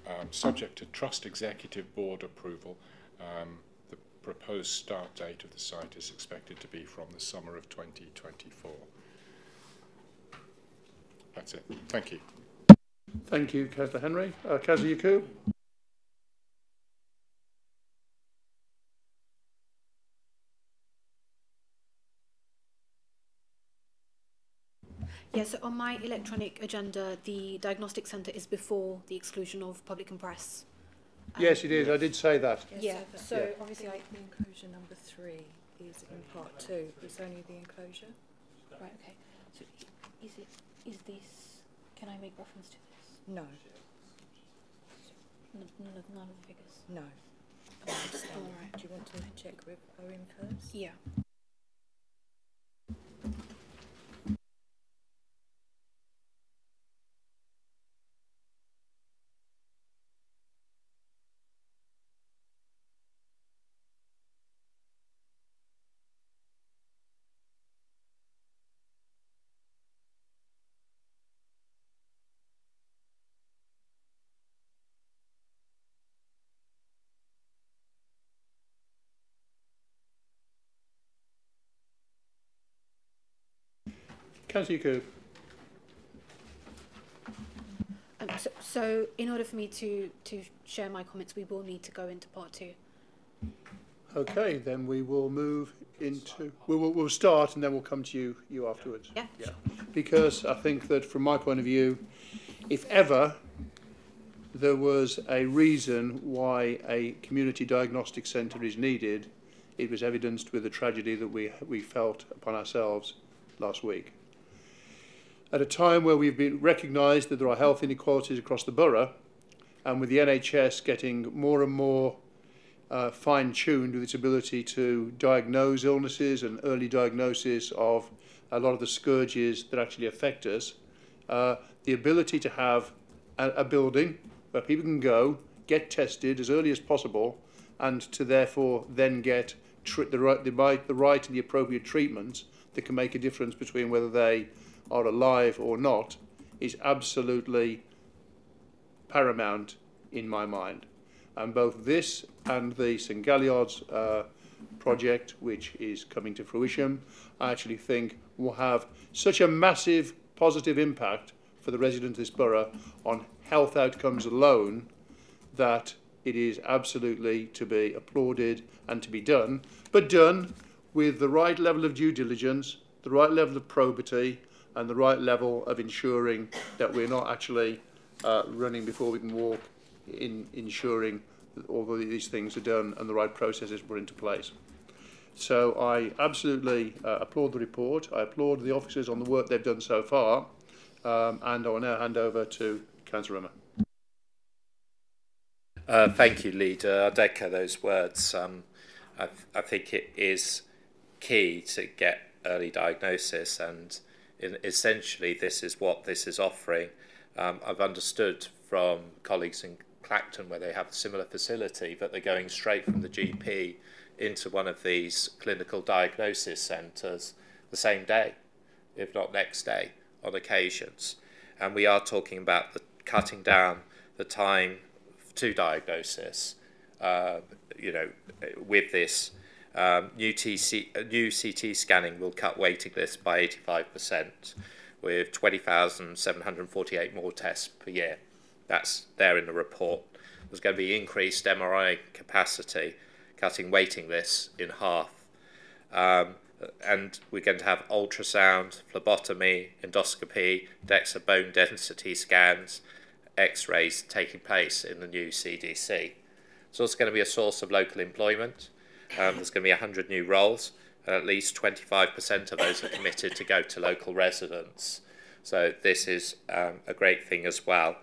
um, subject to Trust Executive Board approval, um, the proposed start date of the site is expected to be from the summer of 2024. That's it. Thank you. Thank you, Councillor Henry. Uh, Councillor Yacoub. Yeah, so on my electronic agenda, the diagnostic centre is before the exclusion of public and press. Um, yes, it is. I did say that. Yeah, so, so Yeah. obviously I, the enclosure number three is in part two. It's only the enclosure. Right, okay. So is it, is this, can I make reference to this? No, None, none of, none of the figures? no. Oh, I. All right. Do you want to check with Owen first? Yeah. Councillor Coop. Um, so, so, in order for me to, to share my comments, we will need to go into part two. Okay, then we will move into, we will, we'll start and then we'll come to you, you afterwards. Yeah. Yeah. Because I think that from my point of view, if ever there was a reason why a community diagnostic centre is needed, it was evidenced with the tragedy that we, we felt upon ourselves last week. At a time where we've been recognised that there are health inequalities across the borough, and with the NHS getting more and more uh, fine-tuned with its ability to diagnose illnesses and early diagnosis of a lot of the scourges that actually affect us, uh, the ability to have a, a building where people can go, get tested as early as possible, and to therefore then get the, right, the right and the appropriate treatment that can make a difference between whether they are alive or not is absolutely paramount in my mind. And both this and the St Galliard's uh, project, which is coming to fruition, I actually think will have such a massive positive impact for the residents of this borough on health outcomes alone that it is absolutely to be applauded and to be done, but done with the right level of due diligence, the right level of probity, and the right level of ensuring that we're not actually uh, running before we can walk in ensuring that all of these things are done and the right processes were into place. So I absolutely uh, applaud the report. I applaud the officers on the work they've done so far. Um, and I will now hand over to Councillor Rimmer. Uh, thank you, Leader. I'd echo those words. Um, I, th I think it is key to get early diagnosis, and in, essentially, this is what this is offering. Um, I've understood from colleagues in Clacton, where they have a similar facility, that they're going straight from the GP into one of these clinical diagnosis centres the same day, if not next day, on occasions. And we are talking about the cutting down the time to diagnosis, uh, you know, with this. Um, new, TC, new CT scanning will cut waiting lists by 85%, with 20,748 more tests per year. That's there in the report. There's going to be increased MRI capacity, cutting waiting lists in half. Um, and we're going to have ultrasound, phlebotomy, endoscopy, DEXA bone density scans, x-rays taking place in the new CDC. So it's going to be a source of local employment. Um, there's going to be 100 new roles, and at least 25% of those are committed to go to local residents. So this is um, a great thing as well.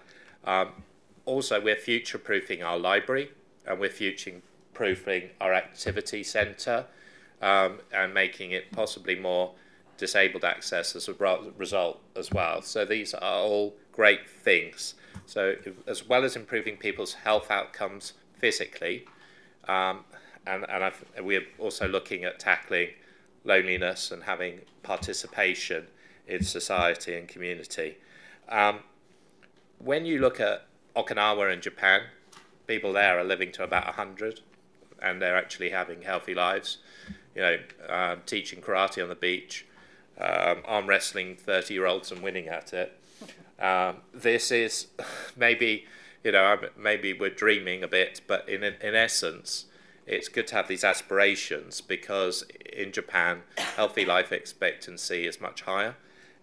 Um, also, we're future-proofing our library, and we're future-proofing our activity centre, um, and making it possibly more disabled access as a result as well. So these are all great things. So as well as improving people's health outcomes physically, um, and, and we're also looking at tackling loneliness and having participation in society and community. Um, when you look at Okinawa in Japan, people there are living to about 100 and they're actually having healthy lives. You know, um, teaching karate on the beach, um, arm wrestling 30 year olds and winning at it. Um, this is maybe, you know, maybe we're dreaming a bit, but in, in essence, it's good to have these aspirations because in Japan, healthy life expectancy is much higher.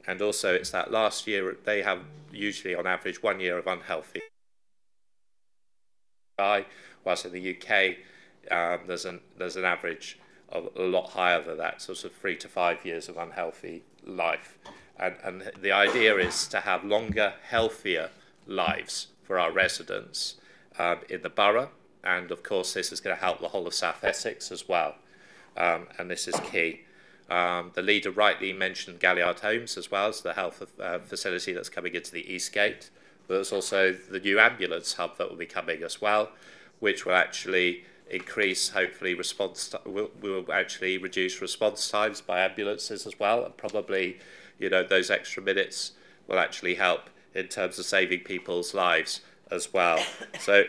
And also, it's that last year, they have usually on average one year of unhealthy die, whilst in the UK, um, there's, an, there's an average of a lot higher than that, sort of three to five years of unhealthy life. And, and the idea is to have longer, healthier lives for our residents um, in the borough. And of course, this is going to help the whole of South Essex as well. Um, and this is key. Um, the leader rightly mentioned Galliard Homes as well as the health uh, facility that's coming into the East Gate. But there's also the new ambulance hub that will be coming as well, which will actually increase, hopefully, response. Will, will actually reduce response times by ambulances as well, and probably, you know, those extra minutes will actually help in terms of saving people's lives as well. So,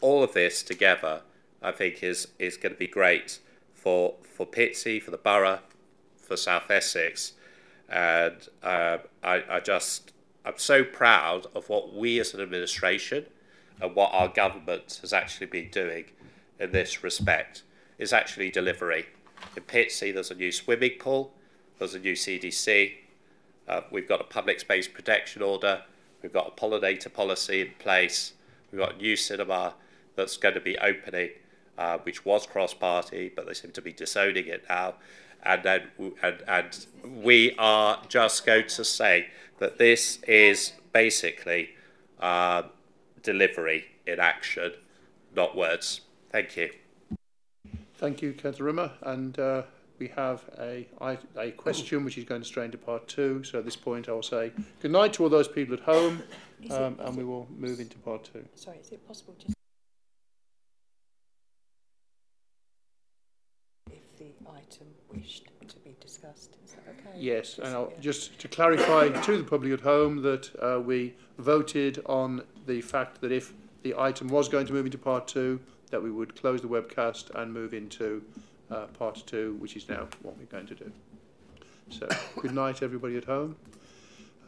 all of this together, I think, is is going to be great for for Pitsea, for the borough, for South Essex, And uh, I, I just, I'm so proud of what we as an administration and what our government has actually been doing in this respect is actually delivery. In Pitsea, there's a new swimming pool, there's a new CDC, uh, we've got a public space protection order, we've got a pollinator policy in place, we've got a new cinema that's going to be opening, uh, which was cross-party, but they seem to be disowning it now. And then, and, and we are just going to say that this is basically uh, delivery in action, not words. Thank you. Thank you, Councillor Rimmer. And uh, we have a, a question which is going to stray into part two. So at this point, I will say good night to all those people at home, um, and we will move into part two. Sorry, is it possible just if the item wished to be discussed? Is that okay? Yes, and I'll, just to clarify to the public at home that uh, we voted on the fact that if the item was going to move into part two, that we would close the webcast and move into uh, part two, which is now what we're going to do. So, good night, everybody at home.